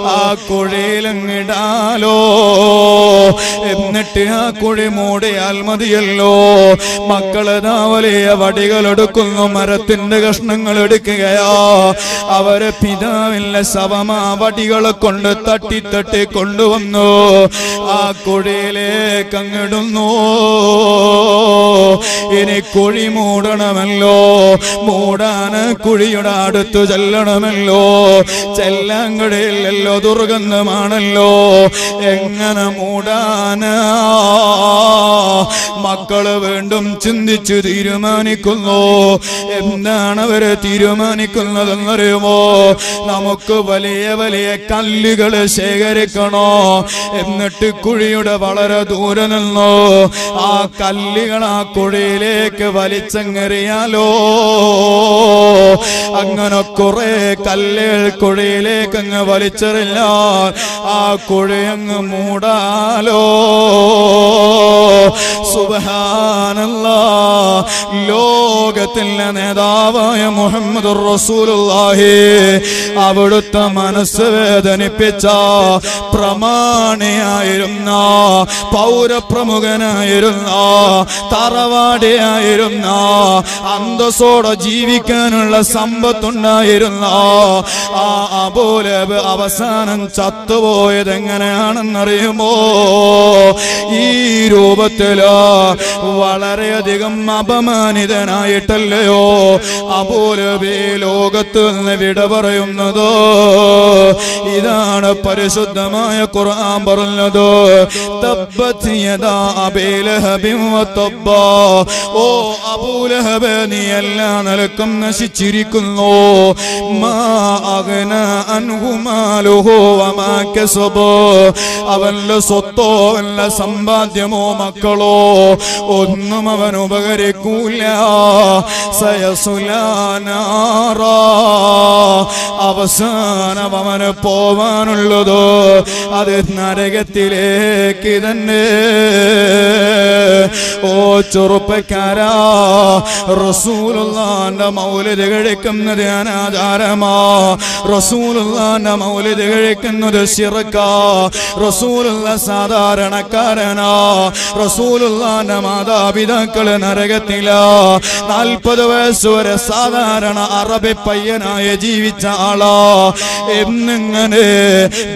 ആ കുഴിയിലങ്ങിടാലോ എന്നിട്ട് ആ കുഴി മൂടിയാൽ മതിയല്ലോ. മക്കളതാ വലിയ വടികൾ എടുക്കുന്നു മരത്തിന്റെ കഷ്ണങ്ങൾ എടുക്കുകയോ. അവരെ പിതാവിന്റെ ശവം ആ വടികളെ കൊണ്ട് തട്ടി തട്ടി കൊണ്ടുവന്നു. ആ കുഴിയിലേക്ക് അങ്ങിടുന്നു. ഇനി കുഴി മൂടണമല്ലോ. മൂടാന് കുഴിയുടെ അടുത്ത് ചെല്ലണമല്ലോ. ചെല്ലാൻ ദുർഗന്ധമാണല്ലോ. എങ്ങനെ മൂടാനാ? മക്കൾ വീണ്ടും ചിന്തിച്ചു തീരുമാനിക്കുന്നു. എന്താണ് അവർ തീരുമാനിക്കുന്നതെന്നറിയുമോ? നമുക്ക് വലിയ വലിയ കല്ലുകൾ ശേഖരിക്കണോ? എന്നിട്ട് കുഴിയുടെ വളരെ ദൂരെ നിന്നോ? ആ കല്ലുകൾ ആ കുഴിയിലേക്ക് വലിച്ചെങ്ങറിയാലോ? അങ്ങനെ കുറെ കല്ലുകൾ കുഴിയിലേക്ക് അങ്ങ് വലിച്ചെറിഞ്ഞ ആ കുഴി അങ്ങ് മൂടാലോ? സുബഹാനല്ല ലോകത്തിലെ നേതാവായ മുഹമ്മദ് റസൂലുള്ളാഹി. അവിടുത്തെ മനസ്സ് വേദനിപ്പിച്ച പ്രമാണിയായിരുന്ന പൗരപ്രമുഖനായിരുന്ന തറവാടിയായിരുന്ന അന്തസ്സോടെ ജീവിക്കാനുള്ള സമ്പത്തുണ്ടായിരുന്ന ആ അപോലെ അവസാനം ചത്തുപോയത് എങ്ങനെയാണെന്നറിയുമോ ഈ രൂപത്തിൽ വളരെയധികം അപമാനിതനായിട്ടല്ലയോ? അബോലബി ലോകത്ത് നിന്ന് വിട പറയുന്നതോ? ഇതാണ് പരിശുദ്ധമായ ഖുർആൻ പറഞ്ഞത്? ഓ അബൂലഹബ നീ എല്ലാ നിലക്കും നശിച്ചിരിക്കുന്നു. അവന്റെ സ്വത്തോ അല്ല സമ്പാദ്യമോ മക്കളോ ഒന്നും അവൻ ഉപകരിക്കൂല. സയസുലാനാറാ അവസാനം അവന് പോവാനുള്ളതോ? അത് നരകത്തിലേക്ക് തന്നെ. ഓ ചെറുപ്പക്കാരാ റസൂലുള്ളാന്റെ മൗലിത് കഴിക്കുന്നത് അനാചാരമാ. റസൂലുള്ളാന്റെ മൗലിത് കഴിക്കുന്നത് ശിറക്കാ റസൂലുള്ള സാധാരണക്കാരനാ. റസൂലുള്ളാന്റെ മാതാപിതാക്കൾ നരകത്തിലാ. നാൽപ്പത് വയസ്സ് വരെ സാധാരണ അറബി പയ്യനായ ജീവിച്ച ആളോ? എന്നിങ്ങനെ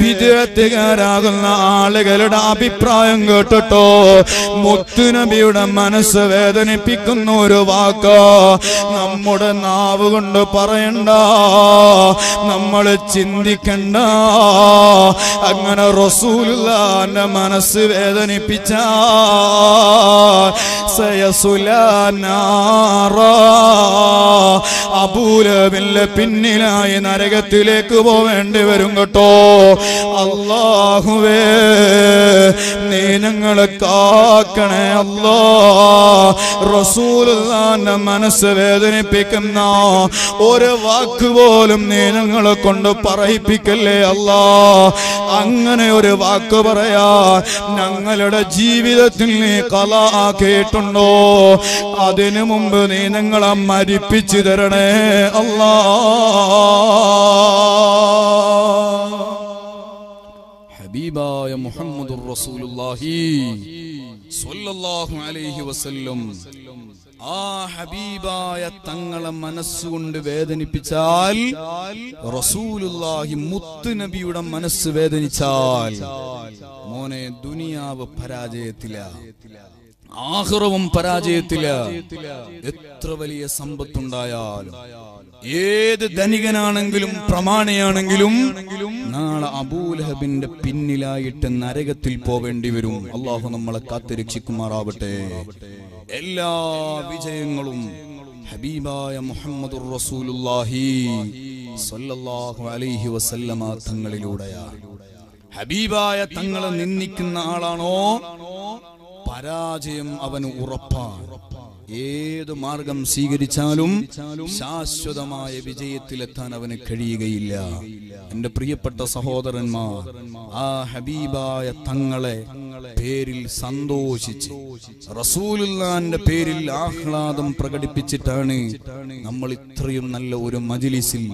വിദേഹത്തുകാരാകുന്ന ആളുകളുടെ അഭിപ്രായം കേട്ടിട്ടോ? മുത്തുനബിയുടെ മനസ്സ് വേദനിപ്പിക്കുന്ന ഒരു വാക്ക്? നമ്മുടെ നാവ് കൊണ്ട് പറയണ്ട. നമ്മൾ ചിന്തിക്കണ്ട. അങ്ങനെ റസൂലുള്ളാന്റെ മനസ്സ് വേദനിപ്പിച്ച അബൂലബിന്റെ പിന്നിലായി നരകത്തിലേക്ക് പോവേണ്ടി വരും കേട്ടോ. അള്ളാഹുവേ നീ കാക്കണേ അല്ലാ. റസൂലുള്ളാന്റെ മനസ്സ് വേദനിപ്പിക്കുന്ന ഒരു വാക്ക് പോലും നീ ഞങ്ങളെ കൊണ്ട് പറയിപ്പിക്കല്ലേ അല്ലാ. അങ്ങനെ ഒരു വാക്ക് പറയാ ഞങ്ങളുടെ ജീവിതത്തിൽ നീ കല കേട്ടുണ്ടോ അതിനു മുമ്പ് നീ ഞങ്ങളെ മരിപ്പിച്ചു തരണേ അല്ലാ. ഹബീബായ മുഹമ്മദുർ റസൂലുള്ളാഹി സ്വല്ലല്ലാഹു അലൈഹി വസല്ലം. ആ ഹബീബായ തങ്ങളെ മനസ്സുകൊണ്ട് വേദനിപ്പിച്ചാൽ റസൂലുള്ളാഹി മുത്ത് നബിയുടെ മനസ്സ് വേദനിച്ചാൽ മോനെ ദുനിയാവ് പരാജയത്തില. ആഹ്റവും പരാജയത്തിൽ എത്ര വലിയ സമ്പത്തുണ്ടായാലും ഏത് ധനികനാണെങ്കിലും പ്രമാണിയാണെങ്കിലും നാളെ അബൂലഹബിന്റെ പിന്നിലായിട്ട് നരകത്തിൽ പോവേണ്ടി വരും. അള്ളാഹു നമ്മളെ കാത്തുരക്ഷിക്കുമാറാവട്ടെ എല്ലാ വിജയങ്ങളും ഹബീബായ മുഹമ്മദ് സ്വല്ലല്ലാഹു അലൈഹി വസല്ലമ തങ്ങളിലൂടെയാണ് ഹബീബായ തങ്ങളെ നിന്ദിക്കുന്ന ആളാണോ? പരാജയം അവന് ഉറപ്പാണ്. ഏത് മാർഗം സ്വീകരിച്ചാലും ശാശ്വതമായ വിജയത്തിലെത്താൻ അവന് കഴിയുകയില്ല. എന്റെ പ്രിയപ്പെട്ട സഹോദരന്മാർ ആ ഹബീബായ തങ്ങളെ പേരിൽ സന്തോഷിച്ച് റസൂലുല്ലാന്റെ പേരിൽ ആഹ്ലാദം പ്രകടിപ്പിച്ചിട്ടാണ് നമ്മൾ ഇത്രയും നല്ല ഒരു മജിലിസിൽ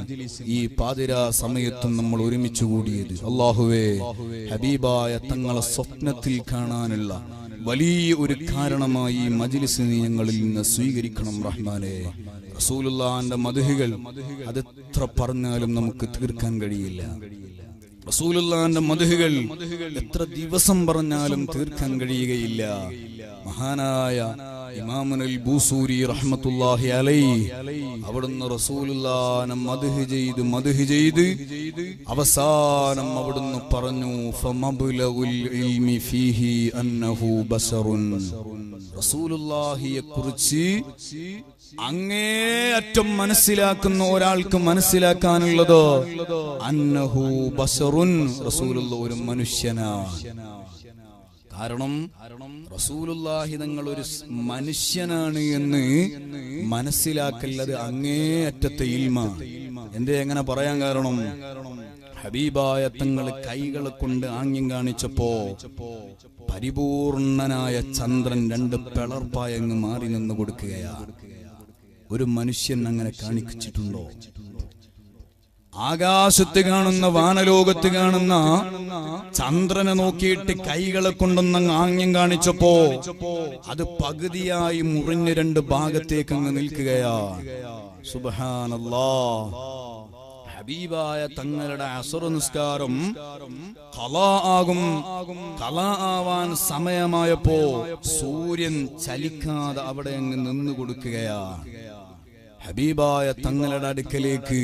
ഈ പാതിരാ സമയത്തും നമ്മൾ ഒരുമിച്ച് കൂടിയത്. അള്ളാഹുവേ ഹബീബായ തങ്ങളെ സ്വപ്നത്തിൽ കാണാനുള്ള വലിയ ഒരു കാരണമായി മജിലിസ് ഞങ്ങളിൽ നിന്ന് സ്വീകരിക്കണം റഹ്മാനെ. റസൂലുള്ളാന്റെ മധുഹികൾ അതെത്ര പറഞ്ഞാലും നമുക്ക് തീർക്കാൻ കഴിയില്ല. റസൂലുള്ളാന്റെ മധുഹികൾ എത്ര ദിവസം പറഞ്ഞാലും തീർക്കാൻ കഴിയുകയില്ല. മഹാനായ ഇമാമുനൽ ബൂസൂരി റഹ്മത്തുള്ളാഹി അലൈ അവിടുന്ന് റസൂലുള്ളാനെ മദ്ഹ് ചെയ്ത് മദ്ഹ് ചെയ്ത് അവസാനം അവിടുന്ന് പറഞ്ഞു ഫമബ്ലഗുൽ ഇൽമി ഫീഹി അന്നഹു ബശറുൻ റസൂലുള്ളാഹിയെ കുറിച്ച് അങ്ങേയറ്റം മനസ്സിലാക്കുന്ന ഒരാൾക്ക് മനസ്സിലാക്കാനുള്ളത് അന്നഹു ബസറുൻ റസൂലുള്ള ഒരു മനുഷ്യനാണ്. കാരണം റസൂലുല്ലാഹി തങ്ങൾ ഒരു മനുഷ്യനാണ് എന്ന് മനസ്സിലാക്കല്ലത് അങ്ങേയറ്റത്തെ ഇൽമ. എന്തേ എങ്ങനെ പറയാൻ കാരണം? ഹബീബായ തങ്ങൾ കൈകൾ കൊണ്ട് ആംഗ്യം കാണിച്ചപ്പോ പരിപൂർണനായ ചന്ദ്രൻ രണ്ട് പിളർപ്പായങ്ങ് മാറി നിന്ന് കൊടുക്കുകയാ. ഒരു മനുഷ്യൻ അങ്ങനെ കാണിച്ചിട്ടുണ്ടോ? ആകാശത്ത് കാണുന്ന വാനലോകത്ത് കാണുന്ന ചന്ദ്രനെ നോക്കിയിട്ട് കൈകളെ കൊണ്ടൊന്ന് ആംഗ്യം കാണിച്ചപ്പോ അത് പകുതിയായി മുറിഞ്ഞ് രണ്ട് ഭാഗത്തേക്ക് അങ്ങ് നിൽക്കുകയാ. സുബാനല്ലാ ഹബീബായ തങ്ങളുടെ അസുറ നിസ്കാരം കല ആകും. കല ആവാൻ സമയമായപ്പോ സൂര്യൻ ചലിക്കാതെ അവിടെ അങ്ങ് നിന്നു കൊടുക്കുകയാ. ഹബീബായ തങ്ങളുടെ അടുക്കലേക്ക്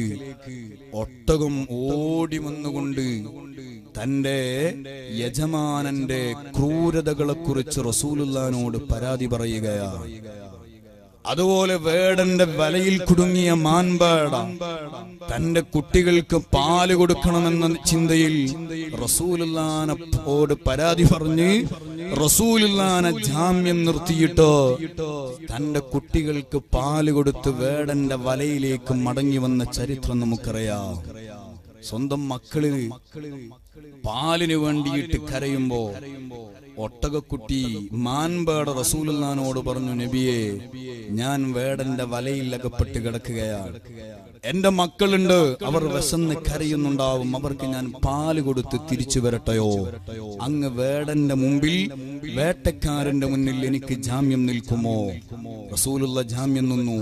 ഒട്ടകം ഓടി വന്നുകൊണ്ട് തന്റെ യജമാനന്റെ ക്രൂരതകളെ കുറിച്ച് റസൂലുല്ലാനോട് പരാതി പറയുകയാണ് അതുപോലെ വേടന്റെ വലയിൽ കുടുങ്ങിയ മാൻപാട തന്റെ കുട്ടികൾക്ക് പാൽ കൊടുക്കണമെന്ന ചിന്തയിൽ റസൂലുല്ലാനോട് പരാതി പറഞ്ഞ് റസൂലുല്ലാന ജാമ്യം നിർത്തിയിട്ടോ തന്റെ കുട്ടികൾക്ക് പാൽ കൊടുത്ത് വേടന്റെ വലയിലേക്ക് മടങ്ങി വന്ന ചരിത്രം നമുക്കറിയാം. സ്വന്തം മക്കൾ പാലിന് വേണ്ടിയിട്ട് കരയുമ്പോ ഒട്ടകക്കുട്ടി മാൻപേട റസൂലുല്ലാനോട് പറഞ്ഞു നബിയെ ഞാൻ വേടന്റെ വലയിൽ അകപ്പെട്ട് കിടക്കുകയാണ്. എന്റെ മക്കളുണ്ട്. അവർ വിശന്ന് കരയുന്നുണ്ടാവും. അവർക്ക് ഞാൻ പാൽ കൊടുത്ത് തിരിച്ചു വരട്ടയോ? അങ്ങ് വേടന്റെ മുമ്പിൽ വേട്ടക്കാരന്റെ മുന്നിൽ എനിക്ക് ജാമ്യം നിൽക്കുമോ? റസൂലുള്ള ജാമ്യം നിന്നു.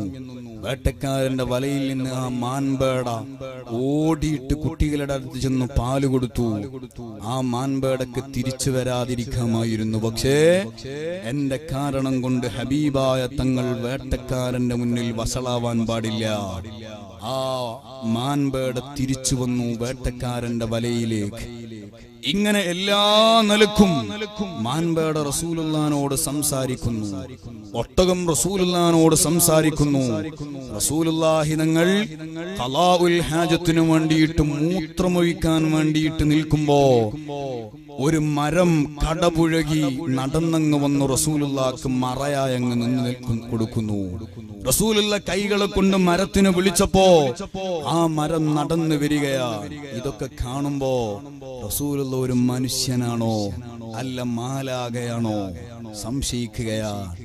വേട്ടക്കാരന്റെ വലയിൽ നിന്ന് ആ മാൻപേട ഓടിയിട്ട് കുട്ടികളുടെ അടുത്ത് ചെന്ന് പാൽ കൊടുത്തു. ആ മാൻപേടക്ക് തിരിച്ചു വരാതിരിക്കാമായിരുന്നു. പക്ഷേ എന്റെ കാരണം കൊണ്ട് ഹബീബായ തങ്ങൾ വേട്ടക്കാരന്റെ മുന്നിൽ വഷളാവാൻ പാടില്ല. ആ മാൻപേട തിരിച്ചു വന്നു വേട്ടക്കാരന്റെ വലയിലേക്ക്. ഇങ്ങനെ എല്ലാ നിലക്കും മാൻപേട റസൂലുള്ളാനോട് സംസാരിക്കുന്നു. ഒട്ടകം റസൂലുള്ളാനോട് സംസാരിക്കുന്നു. റസൂലുള്ളാഹി തങ്ങൾ ഖലാഉൽ ഹാജത്തിനു വേണ്ടിയിട്ട് മൂത്രമൊഴിക്കാൻ വേണ്ടിയിട്ട് നിൽക്കുമ്പോ ഒരു മരം കടപുഴകി നടന്നങ്ങ് വന്ന് റസൂലുള്ളാക്ക് മറയായി അങ്ങ് നിന്ന് നിൽക്കും കൊടുക്കുന്നു. റസൂലുള്ള കൈകളെ കൊണ്ട് മരത്തിന് വിളിച്ചപ്പോ ആ മരം നടന്നു വരികയാ. ഇതൊക്കെ കാണുമ്പോ റസൂലുള്ള ഒരു മനുഷ്യനാണോ? അല്ല മാലാകയാണോ സംശയിക്കുകയാ.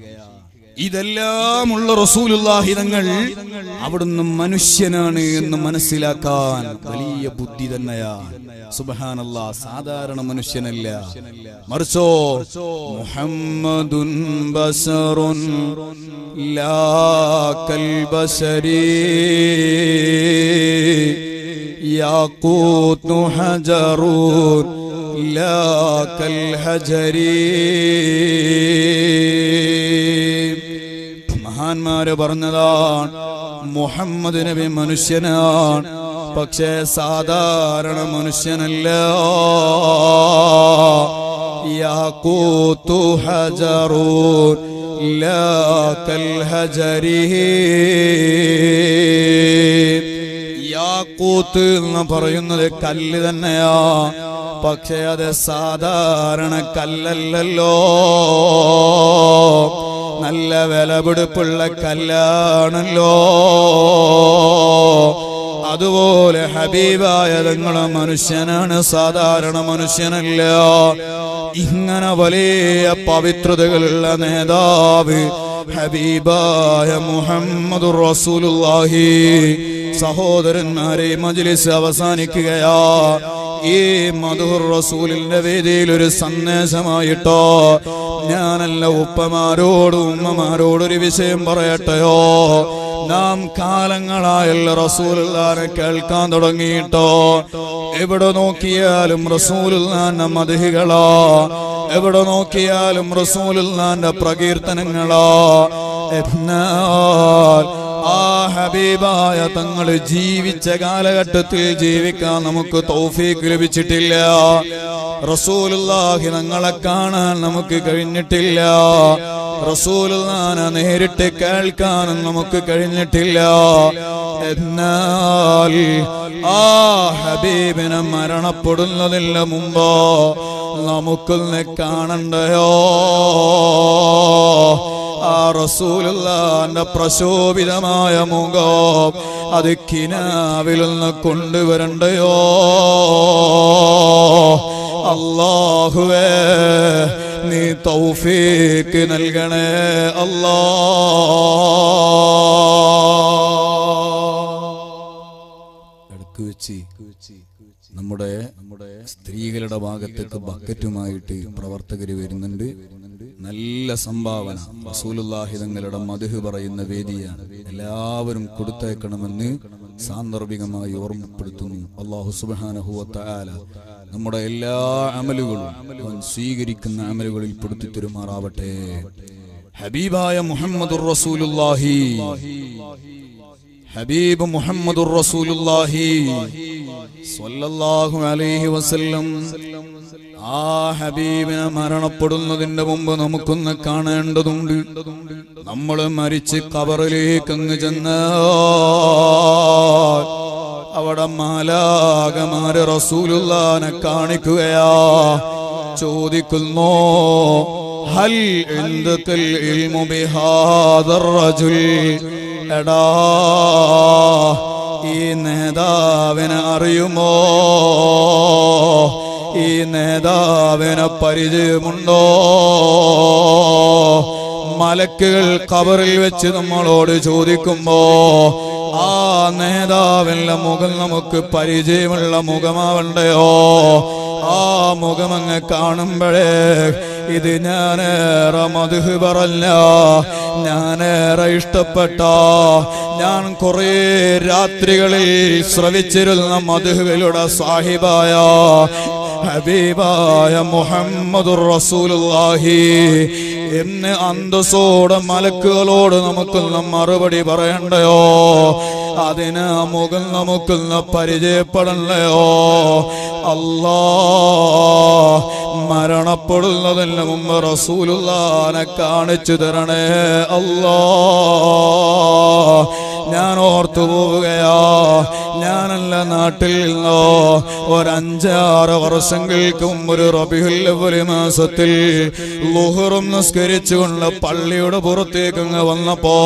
ഇതെല്ലാമുള്ള റസൂലുള്ളാഹി തങ്ങൾ അവിടുന്ന് മനുഷ്യനാണ് എന്ന് മനസ്സിലാക്കാൻ വലിയ ബുദ്ധി തന്നെയാ സുബ്ഹാനല്ലാ സാധാരണ മനുഷ്യനല്ല. മറിച്ചോ മുഹമ്മദുൻ ബസറുൻ ലാ കൽ ബസരീ. മഹാന്മാര് പറഞ്ഞതാണ് മുഹമ്മദ് നബി മനുഷ്യനാണ് പക്ഷേ സാധാരണ മനുഷ്യനല്ല. യാക്കൂത്തു ഹജറൂൻ ലാ കൽ ഹജരീ. യാക്കൂത്ത് എന്ന് പറയുന്നത് കല്ല് തന്നെയാ പക്ഷെ അത് സാധാരണ കല്ലല്ലല്ലോ. നല്ല വിലപിടിപ്പുള്ള കല്ലാണല്ലോ. അതുപോലെ ഹബീബായ തങ്ങളെ മനുഷ്യനാണ് സാധാരണ മനുഷ്യനല്ല. ഇങ്ങനെ വലിയ പവിത്രതകളുള്ള നേതാവ് ഹബീബായ മുഹമ്മദ് റസൂലുള്ളാഹി. സഹോദരന്മാരെ മജ്ലിസ് അവസാനിക്കുകയാ. ഈ മധുർ റസൂലിന്റെ വേദിയിൽ ഒരു സന്ദേശമായിട്ടോ? ഞാനല്ല ഉപ്പമാരോടും ഉമ്മമാരോടൊരു വിഷയം പറയട്ടെയോ? നാം കാലങ്ങളായല്ല റസൂലുള്ളാനെ കേൾക്കാൻ തുടങ്ങിയിട്ടോ? എവിടെ നോക്കിയാലും റസൂലുള്ളാന്റെ മതിഹികളോ എവിടെ നോക്കിയാലും റസൂലുള്ളാന്റെ പ്രകീർത്തനങ്ങളോ? എന്നാൽ ആ ഹബീബായ തങ്ങൾ ജീവിച്ച കാലഘട്ടത്തിൽ ജീവിക്കാൻ നമുക്ക് തൗഫീക്ക് ലഭിച്ചിട്ടില്ല. റസൂലുള്ളാഹി തങ്ങളെ കാണാൻ നമുക്ക് കഴിഞ്ഞിട്ടില്ല. റസൂലുള്ളാനെ നേരിട്ട് കേൾക്കാനും നമുക്ക് കഴിഞ്ഞിട്ടില്ല. എന്നാൽ ആ ഹബീബിനെ മരണപ്പെടുന്നതിന് മുമ്പോ നമുക്കൊന്ന് കാണണ്ടയോ? ആ റസൂലുള്ളാന്റെ പ്രശോഭിതമായ മുഖം അത് കിനാവിൽ നിന്ന് കൊണ്ടുവരണ്ടയോ? അല്ലാഹുവേ നീ തൗഫീക്ക് നൽകണേ അല്ലാ. നമ്മുടെ നമ്മുടെ സ്ത്രീകളുടെ ഭാഗത്തേക്ക് ബക്കറ്റുമായിട്ട് പ്രവർത്തകർ വരുന്നുണ്ട്. നല്ല സംഭാവന. റസൂലുള്ളാഹി തങ്ങളുടെ മധുഹ് പറയുന്ന വേദിയാണ്. എല്ലാവരും കൊടുത്തേക്കണമെന്ന് സാന്ദർഭികമായി ഓർമ്മപ്പെടുത്തുന്നു. അള്ളാഹു തആല നമ്മുടെ എല്ലാ അമലുകളും അവൻ സ്വീകരിക്കുന്ന അമലുകളിൽ പെടുത്തി തരുമാറാവട്ടെ. ഹബീബായ മുഹമ്മദ് റസൂലുള്ളാഹി. ഹബീബ് മുഹമ്മദ് റസൂലുള്ളാഹി. സ്വല്ലല്ലാഹു അലൈഹി വസല്ലം. ആ ഹബീബിനെ മരണപ്പെടുന്നതിന്റെ മുമ്പ് നമുക്കൊന്ന് കാണേണ്ടതുണ്ട്. നമ്മൾ മരിച്ച് കവറിലേക്ക് അങ്ങ് ചെന്ന് അവിടെ മാലാകമാര് റസൂലുള്ളാനെ കാണിക്കുകയാ. ചോദിക്കുന്നു ഹൽ എന്തൊക്കെ എടാ ഈ നേതാവിനെ അറിയുമോ? ഈ നേതാവിന് പരിചയമുണ്ടോ? മലക്കുകൾ കബറിൽ വെച്ച് നമ്മളോട് ചോദിക്കുമ്പോ ആ നേതാവിന്റെ മുഖം നമുക്ക് പരിചയമുള്ള മുഖമാവണ്ടയോ? ആ മുഖമങ്ങ് കാണുമ്പോഴേ ഇത് ഞാനേറെ മധുഹ് പറഞ്ഞ ഞാനേറെ ഇഷ്ടപ്പെട്ട ഞാൻ കുറേ രാത്രികളിൽ ശ്രവിച്ചിരുന്ന മധുഹുവിലൂടെ സാഹിബായ ഹബീബായ മുഹമ്മദ് റസൂലുള്ളാഹി. എന്ന് അന്തസ്സോടെ മലക്കുകളോട് നമുക്കൊന്ന് മറുപടി പറയണ്ടയോ? അതിന് മുകൾ നമുക്കൊന്ന് പരിചയപ്പെടണയോ അല്ലാ മരണപ്പെടുന്നതിന് മുമ്പ് റസൂലുള്ള കാണിച്ചു തരണേ. അല്ലാ ഞാൻ ഓർത്തു പോവുകയോ. ഞാനല്ല നാട്ടിൽ നിന്നോ. ഒരഞ്ചാറ് വർഷങ്ങൾക്കും ഒരു റബിഹുല്ലി മാസത്തിൽ ലുഹറും നിസ്കരിച്ചുകൊണ്ട് പള്ളിയുടെ പുറത്തേക്ക് വന്നപ്പോ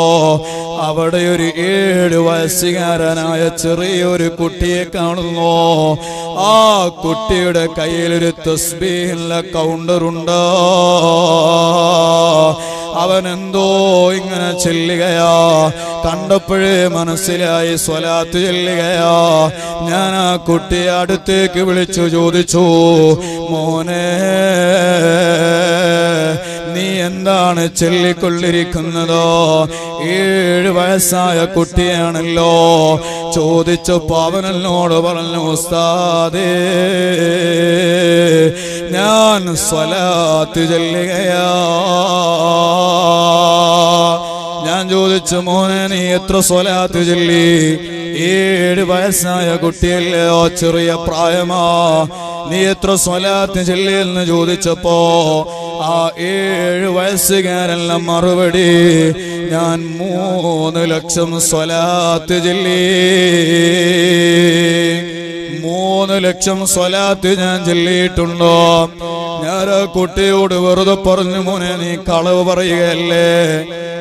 അവിടെ ഒരു ഏഴ് വയസ്സുകാരനായ ചെറിയൊരു കുട്ടിയെ കാണുന്നു. ആ കുട്ടിയുടെ കയ്യിലൊരു തസ്ബീഹില്ല കൗണ്ടറുണ്ട് അവൻ എന്തോ ഇങ്ങനെ ചെല്ലുകയാ. കണ്ടപ്പോഴേ മനസ്സിലായി സ്വലാത്ത് ചെല്ലുകയാ. ഞാൻ ആ കുട്ടിയെ അടുത്തേക്ക് വിളിച്ചു ചോദിച്ചു മോനെ നീ എന്താണ് ചൊല്ലിക്കൊള്ളിരിക്കുന്നതോ? ഏഴ് വയസ്സായ കുട്ടിയാണല്ലോ. ചോദിച്ചപ്പോ അവനോട് പറഞ്ഞു ഉസ്താദേ ഞാൻ സ്വലാത്ത് ചൊല്ലുകയാ. ഞാൻ ചോദിച്ചു മോനെ നീ എത്ര സ്വലാത്ത് ചൊല്ലി? ഏഴ് വയസ്സായ കുട്ടിയല്ലയോ ചെറിയ പ്രായമാ. നീ എത്ര സ്വലാത്ത് ചൊല്ലി? എന്ന് ചോദിച്ചപ്പോ ആ ഏഴ് വയസ്സുകാരെല്ലാം മറുപടി. ഞാൻ മൂന്ന് ലക്ഷം സ്വലാത്ത് ചൊല്ലി. മൂന്ന് ലക്ഷം സ്വലാത്ത് ഞാൻ ചൊല്ലിയിട്ടുണ്ടോ? ഞാൻ ആ കുട്ടിയോട് വെറുതെ പറഞ്ഞു മോനെ നീ കളവ് പറയുകയല്ലേ?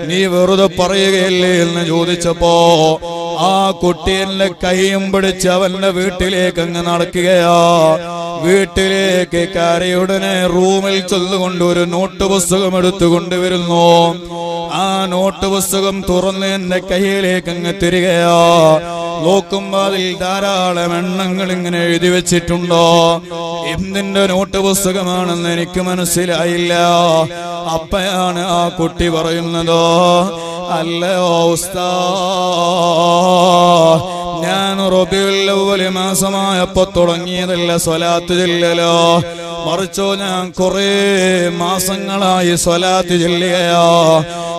നീ വെറുതെ പറയുകയല്ലേ? എന്ന് ചോദിച്ചപ്പോ ആ കുട്ടി എന്റെ കൈയും പിടിച്ച് അവന്റെ വീട്ടിലേക്ക് അങ്ങ് നടക്കുകയാ. വീട്ടിലേക്ക് കരയുടനെ റൂമിൽ ചെന്നുകൊണ്ട് ഒരു നോട്ട് പുസ്തകം എടുത്തു കൊണ്ടുവരുന്നു. ആ നോട്ട് പുസ്തകം തുറന്ന് എന്റെ കയ്യിലേക്ക് അങ്ങ് തിരികെയാ. നോക്കുമ്പോ അതിൽ ധാരാളം എണ്ണങ്ങൾ ഇങ്ങനെ എഴുതി വെച്ചിട്ടുണ്ടോ? എന്തിന്റെ നോട്ട് പുസ്തകമാണെന്ന് എനിക്ക് മനസ്സിലായില്ല. അപ്പയാണ് ആ കുട്ടി പറയുന്നതോ അല്ലയോ ഉസ്താ ഞാൻ റബിയുല്ലവലി മാസമായപ്പോ തുടങ്ങിയതല്ല സ്വലാത്ത് ചെല്ലലോ മറിച്ചോ ഞാൻ കുറേ മാസങ്ങളായി സ്വലാത്ത് ചെല്ലുകയോ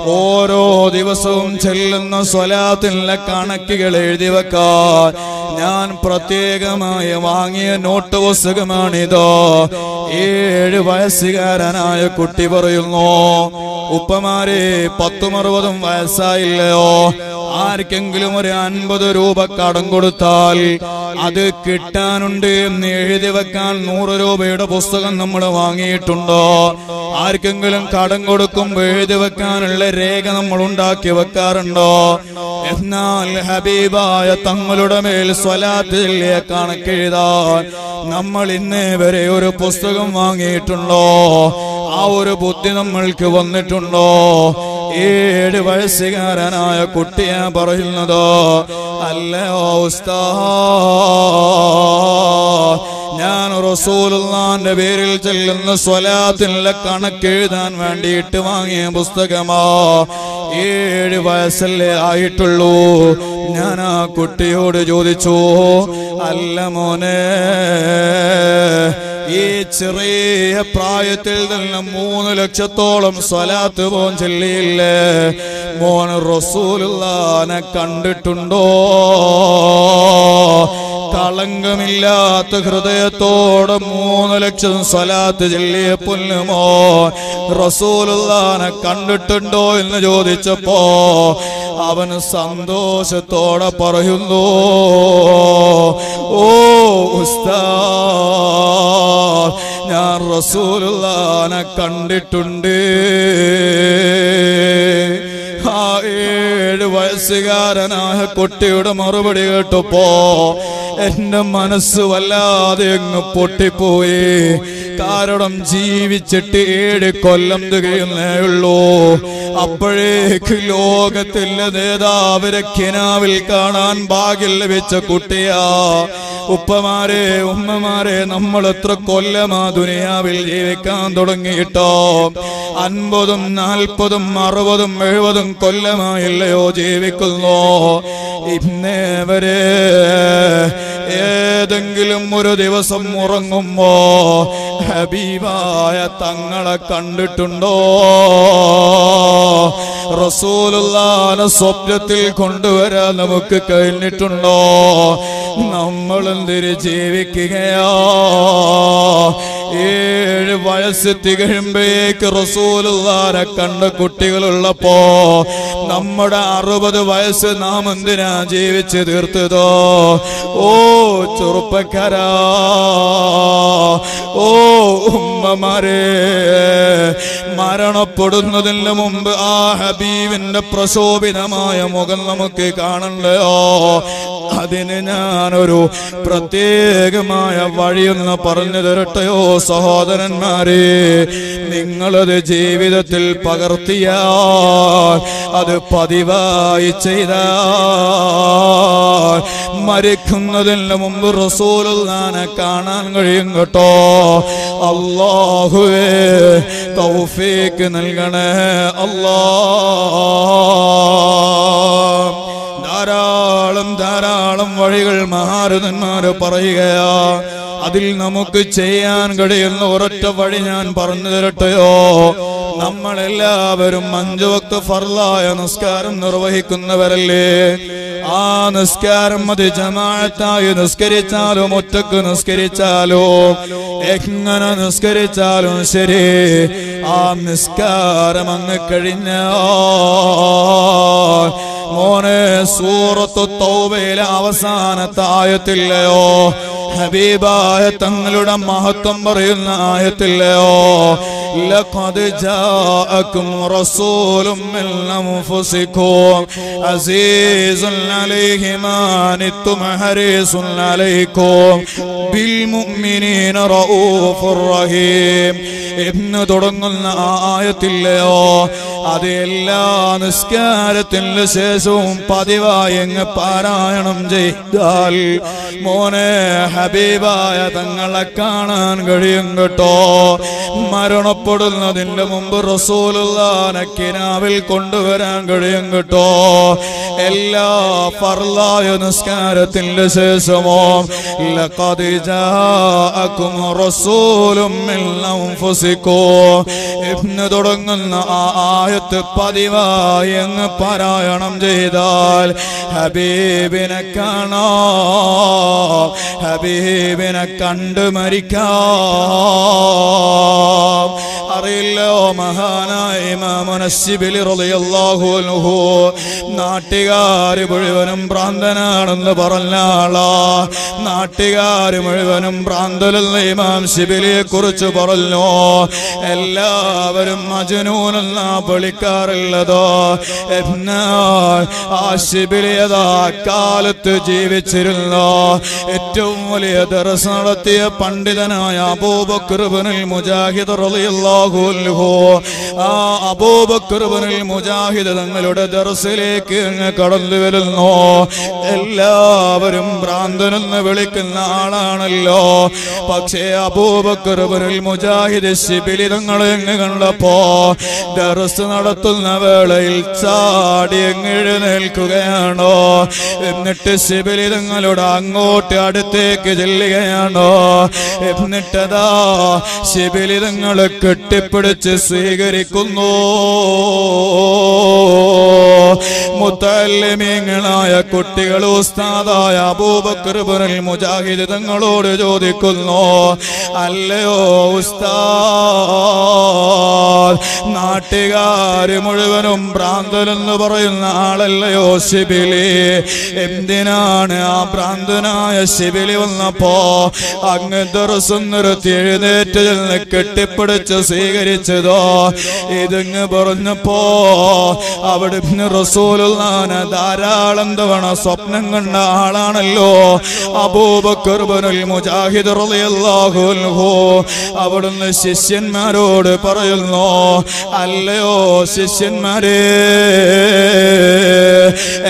ഓരോ ദിവസവും ചെല്ലുന്ന സ്വലാത്തിലെ കണക്കുകൾ എഴുതി വെക്കാൻ ഞാൻ പ്രത്യേകമായി വാങ്ങിയ നോട്ട് പുസ്തകമാണിതോ. ഏഴ് വയസ്സുകാരനായ കുട്ടി പറയുന്നു ഉപ്പമാരെ പത്തും അറുപതും വയസ്സായില്ലയോ? ആർക്കെങ്കിലും ഒരു അൻപത് രൂപ കടം കൊടുത്താൽ അത് കിട്ടാനുണ്ട് എന്ന് എഴുതി വെക്കാൻ നൂറ് രൂപയുടെ പുസ്തകം നമ്മൾ വാങ്ങിയിട്ടുണ്ടോ? ആർക്കെങ്കിലും കടം കൊടുക്കുമ്പോൾ എഴുതി വെക്കാനുള്ള രേഖ നമ്മൾ ഉണ്ടാക്കി വെക്കാറുണ്ടോ? എന്നാൽ ഹബീബായ തങ്ങളുടെ മേൽ സ്വലാത്തിലെ കണക്കെഴുതാൻ നമ്മൾ ഇന്നേ വരെ ഒരു പുസ്തകം വാങ്ങിയിട്ടുണ്ടോ? ആ ഒരു ബുദ്ധി നമ്മൾക്ക് വന്നിട്ടുണ്ടോ? ഏഴ് വയസ്സുകാരനായ കുട്ടിയെ പറയുന്നതോ അല്ലയോ ഉസ്താ ഞാൻ റസൂലുള്ളാന്റെ പേരിൽ ചെല്ലുന്ന സ്വലാത്തിനുള്ള കണക്കെഴുതാൻ വേണ്ടിയിട്ട് വാങ്ങിയ പുസ്തകമോ. ഏഴ് വയസ്സല്ലേ ആയിട്ടുള്ളൂ. ഞാൻ ആ കുട്ടിയോട് ചോദിച്ചു അല്ല മോനെ ഈ ചെറിയ പ്രായത്തിൽ തന്നെ മൂന്ന് ലക്ഷത്തോളം സ്വലാത്ത് പോൻ ചെല്ലിയില്ലേ? മോൻ റസൂലുള്ളാനെ കണ്ടിട്ടുണ്ടോ? കളങ്കമില്ലാത്ത ഹൃദയത്തോടെ മൂന്ന് ലക്ഷം സ്വലാത്ത് ചെല്ലിയ പുല്ലുമോ റസൂലുള്ളാനെ കണ്ടിട്ടുണ്ടോ എന്ന് ചോദിച്ചപ്പോ അവൻ സന്തോഷത്തോടെ പറയുന്നു ഓ ഉസ്താ ഞാൻ റസൂലുള്ളാനെ കണ്ടിട്ടുണ്ട്. ആ ഏഴ് വയസ്സുകാരനായ കുട്ടിയുടെ മറുപടി കേട്ടപ്പോ എന്റെ മനസ്സ് വല്ലാതെ അങ്ങ് പൊട്ടിപ്പോയി. കാരണം ജീവിച്ചിട്ട് ഏഴ് കൊല്ലം തികയുന്നേ ഉള്ളൂ. അപ്പോഴേക്ക് ലോകത്തിലെ നേതാവരെ കിനാവിൽ കാണാൻ ഭാഗ്യം ലഭിച്ച കുട്ടിയാ. ഉപ്പമാരെ ഉമ്മമാരെ നമ്മൾ എത്ര കൊല്ലമാ ദുനിയാവിൽ ജീവിക്കാൻ തുടങ്ങിയിട്ടോ? അൻപതും നാൽപ്പതും അറുപതും എഴുപതും കൊല്ലമായില്ലയോ ജീവിക്കുന്നു? ഇന്നേ വരെ ഏതെങ്കിലും ഒരു ദിവസം ഉറങ്ങുമ്പോ ഹബീബായ തങ്ങളെ കണ്ടിട്ടുണ്ടോ? റസൂലുള്ളാനെ സ്വപ്നത്തിൽ കൊണ്ടുവരാൻ നമുക്ക് കഴിഞ്ഞിട്ടുണ്ടോ? നമ്മളെന്തിരി ജീവിക്കുകയാ? ഏഴ് വയസ്സ് തികഴുമ്പോഴേക്ക് റസൂലുള്ളാരെ കണ്ട കുട്ടികളുള്ളപ്പോ നമ്മുടെ അറുപത് വയസ്സ് നാം എന്തിനാ ജീവിച്ച് തീർത്തതോ? ഓ ചെറുപ്പക്കാരാ ഓ ഉമ്മമാരെ മരണപ്പെടുന്നതിന് മുമ്പ് ആ ഹബീബിന്റെ പ്രശോഭിതമായ മുഖം നമുക്ക് കാണണ്ടോ അതിന് ഞാനൊരു പ്രത്യേകമായ വഴിയൊന്ന് പറഞ്ഞു തരട്ടെയോ സഹോദരന്മാരെ നിങ്ങളത് ജീവിതത്തിൽ പകർത്തിയാൽ അത് പതിവായി ചെയ്താൽ മരിക്കുന്നതിന് മുമ്പ് റസൂലുള്ളാനെ കാണാൻ കഴിയും കേട്ടോ. അള്ളാഹുവേ തൗഫീക്ക് നൽകണേ അല്ലാ. ധാരാളം ധാരാളം വഴികൾ മഹാരഥന്മാര് പറയുകയാ അതിൽ നമുക്ക് ചെയ്യാൻ കഴിയുന്ന ഒരൊറ്റ വഴി ഞാൻ പറഞ്ഞു തരട്ടെയോ? നമ്മളെല്ലാവരും അഞ്ചു വക്ത ഫർലായ നിസ്കാരം നിർവഹിക്കുന്നവരല്ലേ? ആ നിസ്കാരം അത് ജമാഅത്തായി നിസ്കരിച്ചാലും ഒറ്റയ്ക്ക് നിസ്കരിച്ചാലോ. എങ്ങനെ നിസ്കരിച്ചാലും ശരി ആ നിസ്കാരം അങ്ങ് കഴിഞ്ഞ മോനെ സൂറത്തു തൗബയിലെ അവസാനത്തെ ആയത്തില്ലയോ? ഹബീബായ തങ്ങളുടെ മഹത്വം പറയുന്ന ആയത്തില്ലയോ لقد جاءكم رسول من أنفسكم عزيز عليه ما عنتم حريص عليكم بالمؤمنين رؤوف رحيم എന്ന് തുടങ്ങുന്ന ആയത്തില്ലയോ? അത് എല്ലാ നിസ്കാരത്തിന് ശേഷവും പതിവായി അങ്ങ് പാരായണം ചെയ്താൽ മോനെ ഹബീബായ തങ്ങളെ കാണാൻ കഴിയും കേട്ടോ. മരണപ്പെടുന്നതിന്റെ മുമ്പ് റസൂലുള്ളാനെ കിനാവിൽ കൊണ്ടുവരാൻ കഴിയും കേട്ടോ. എല്ലാ ഫർലായ നിസ്കാരത്തിന്റെ ശേഷമോ ലഖദ് ജാഅകും റസൂലും മിൻ അൻഫുസിക്കും എന്ന് തുടങ്ങുന്ന ആ ആയത്ത് പതിവായി അങ്ങ് പാരായണം ചെയ്താൽ ഹബീബിനെ കാണോ. ഹബീബിനെ കണ്ട് മരിക്കാം. അറിയില്ലോ മഹാനായ മനസ്സിബിലി റളിയല്ലാഹു അൻഹു നാട്ടുകാര് മുഴുവനും ഭ്രാന്തനാണെന്ന് പറഞ്ഞ ആളാ. നാട്ടുകാര് മുഴുവനും ഭ്രാന്തലെന്ന് ഇമാം ശിബിലിയെ കുറിച്ച് പറഞ്ഞു? എല്ലാവരും മജനൂനല്ല വിളിക്കാറുള്ളതോ എന്നാൽ ആ ശിബിലിയതാ കാലത്ത് ജീവിച്ചിരുന്നു? ഏറ്റവും വലിയ ദർസ് നടത്തിയ പണ്ഡിതനായ അബൂബക്രുബനിൽ മുജാഹിദ് റളിയല്ലാഹു അൻഹു. ആ അബൂബക്രുബനിൽ മുജാഹിദ് തങ്ങളുടെ ദർസിലേക്ക് കടന്നു വരുന്നു. എല്ലാവരും ഭ്രാന്തനെന്ന് വിളിക്കുന്ന ആളാണല്ലോ. പക്ഷേ അബൂബക്രുബനിൽ മുജാഹിദ് ശിബിലി എങ്ങ് കണ്ടപ്പോ ദർസ് നടത്തുന്ന വേളയിൽ ചാടി അങ്ങ് നിൽക്കുകയാണോ? എന്നിട്ട് ശിബിലി തങ്ങളുടെ അങ്ങോട്ട് അടുത്തേക്ക് ചെല്ലുകയാണോ? എന്നിട്ടതാ ശിബിലിതങ്ങളെ കെട്ടിപ്പിടിച്ച് സ്വീകരിക്കുന്നു. മുത്തല്ലിമീങ്ങളായ കുട്ടികൾ ഉസ്താദായ അബൂബക്രിപുരൽ മുജാഹിദ് തങ്ങളോട് ചോദിക്കുന്നു അല്ലയോ ഉസ്താദ് നാട്ടുകാര് മുഴുവനും ഭ്രാന്തനെന്ന് പറയുന്ന ആളല്ലയോ ശിബിലി? എന്തിനാണ് ആ ഭ്രാന്തനായ ശിബിലി വന്നപ്പോ അങ്ങ് ദിവസം നിർത്തി എഴുന്നേറ്റ് ചെന്ന് കെട്ടിപ്പിടിച്ച് സ്വീകരിച്ചതോ? ഇതങ്ങ് പറഞ്ഞപ്പോ അവിടെ റസൂലുള്ളാന് ധാരാളം തവണ സ്വപ്നം കണ്ട ആളാണല്ലോ അബൂബക്കർബനുൽ മുജാഹിദ് അവിടുന്ന് ശിഷ്യന്മാരോട് പറയുന്നു അല്ലയോ ശിഷ്യന്മാരെ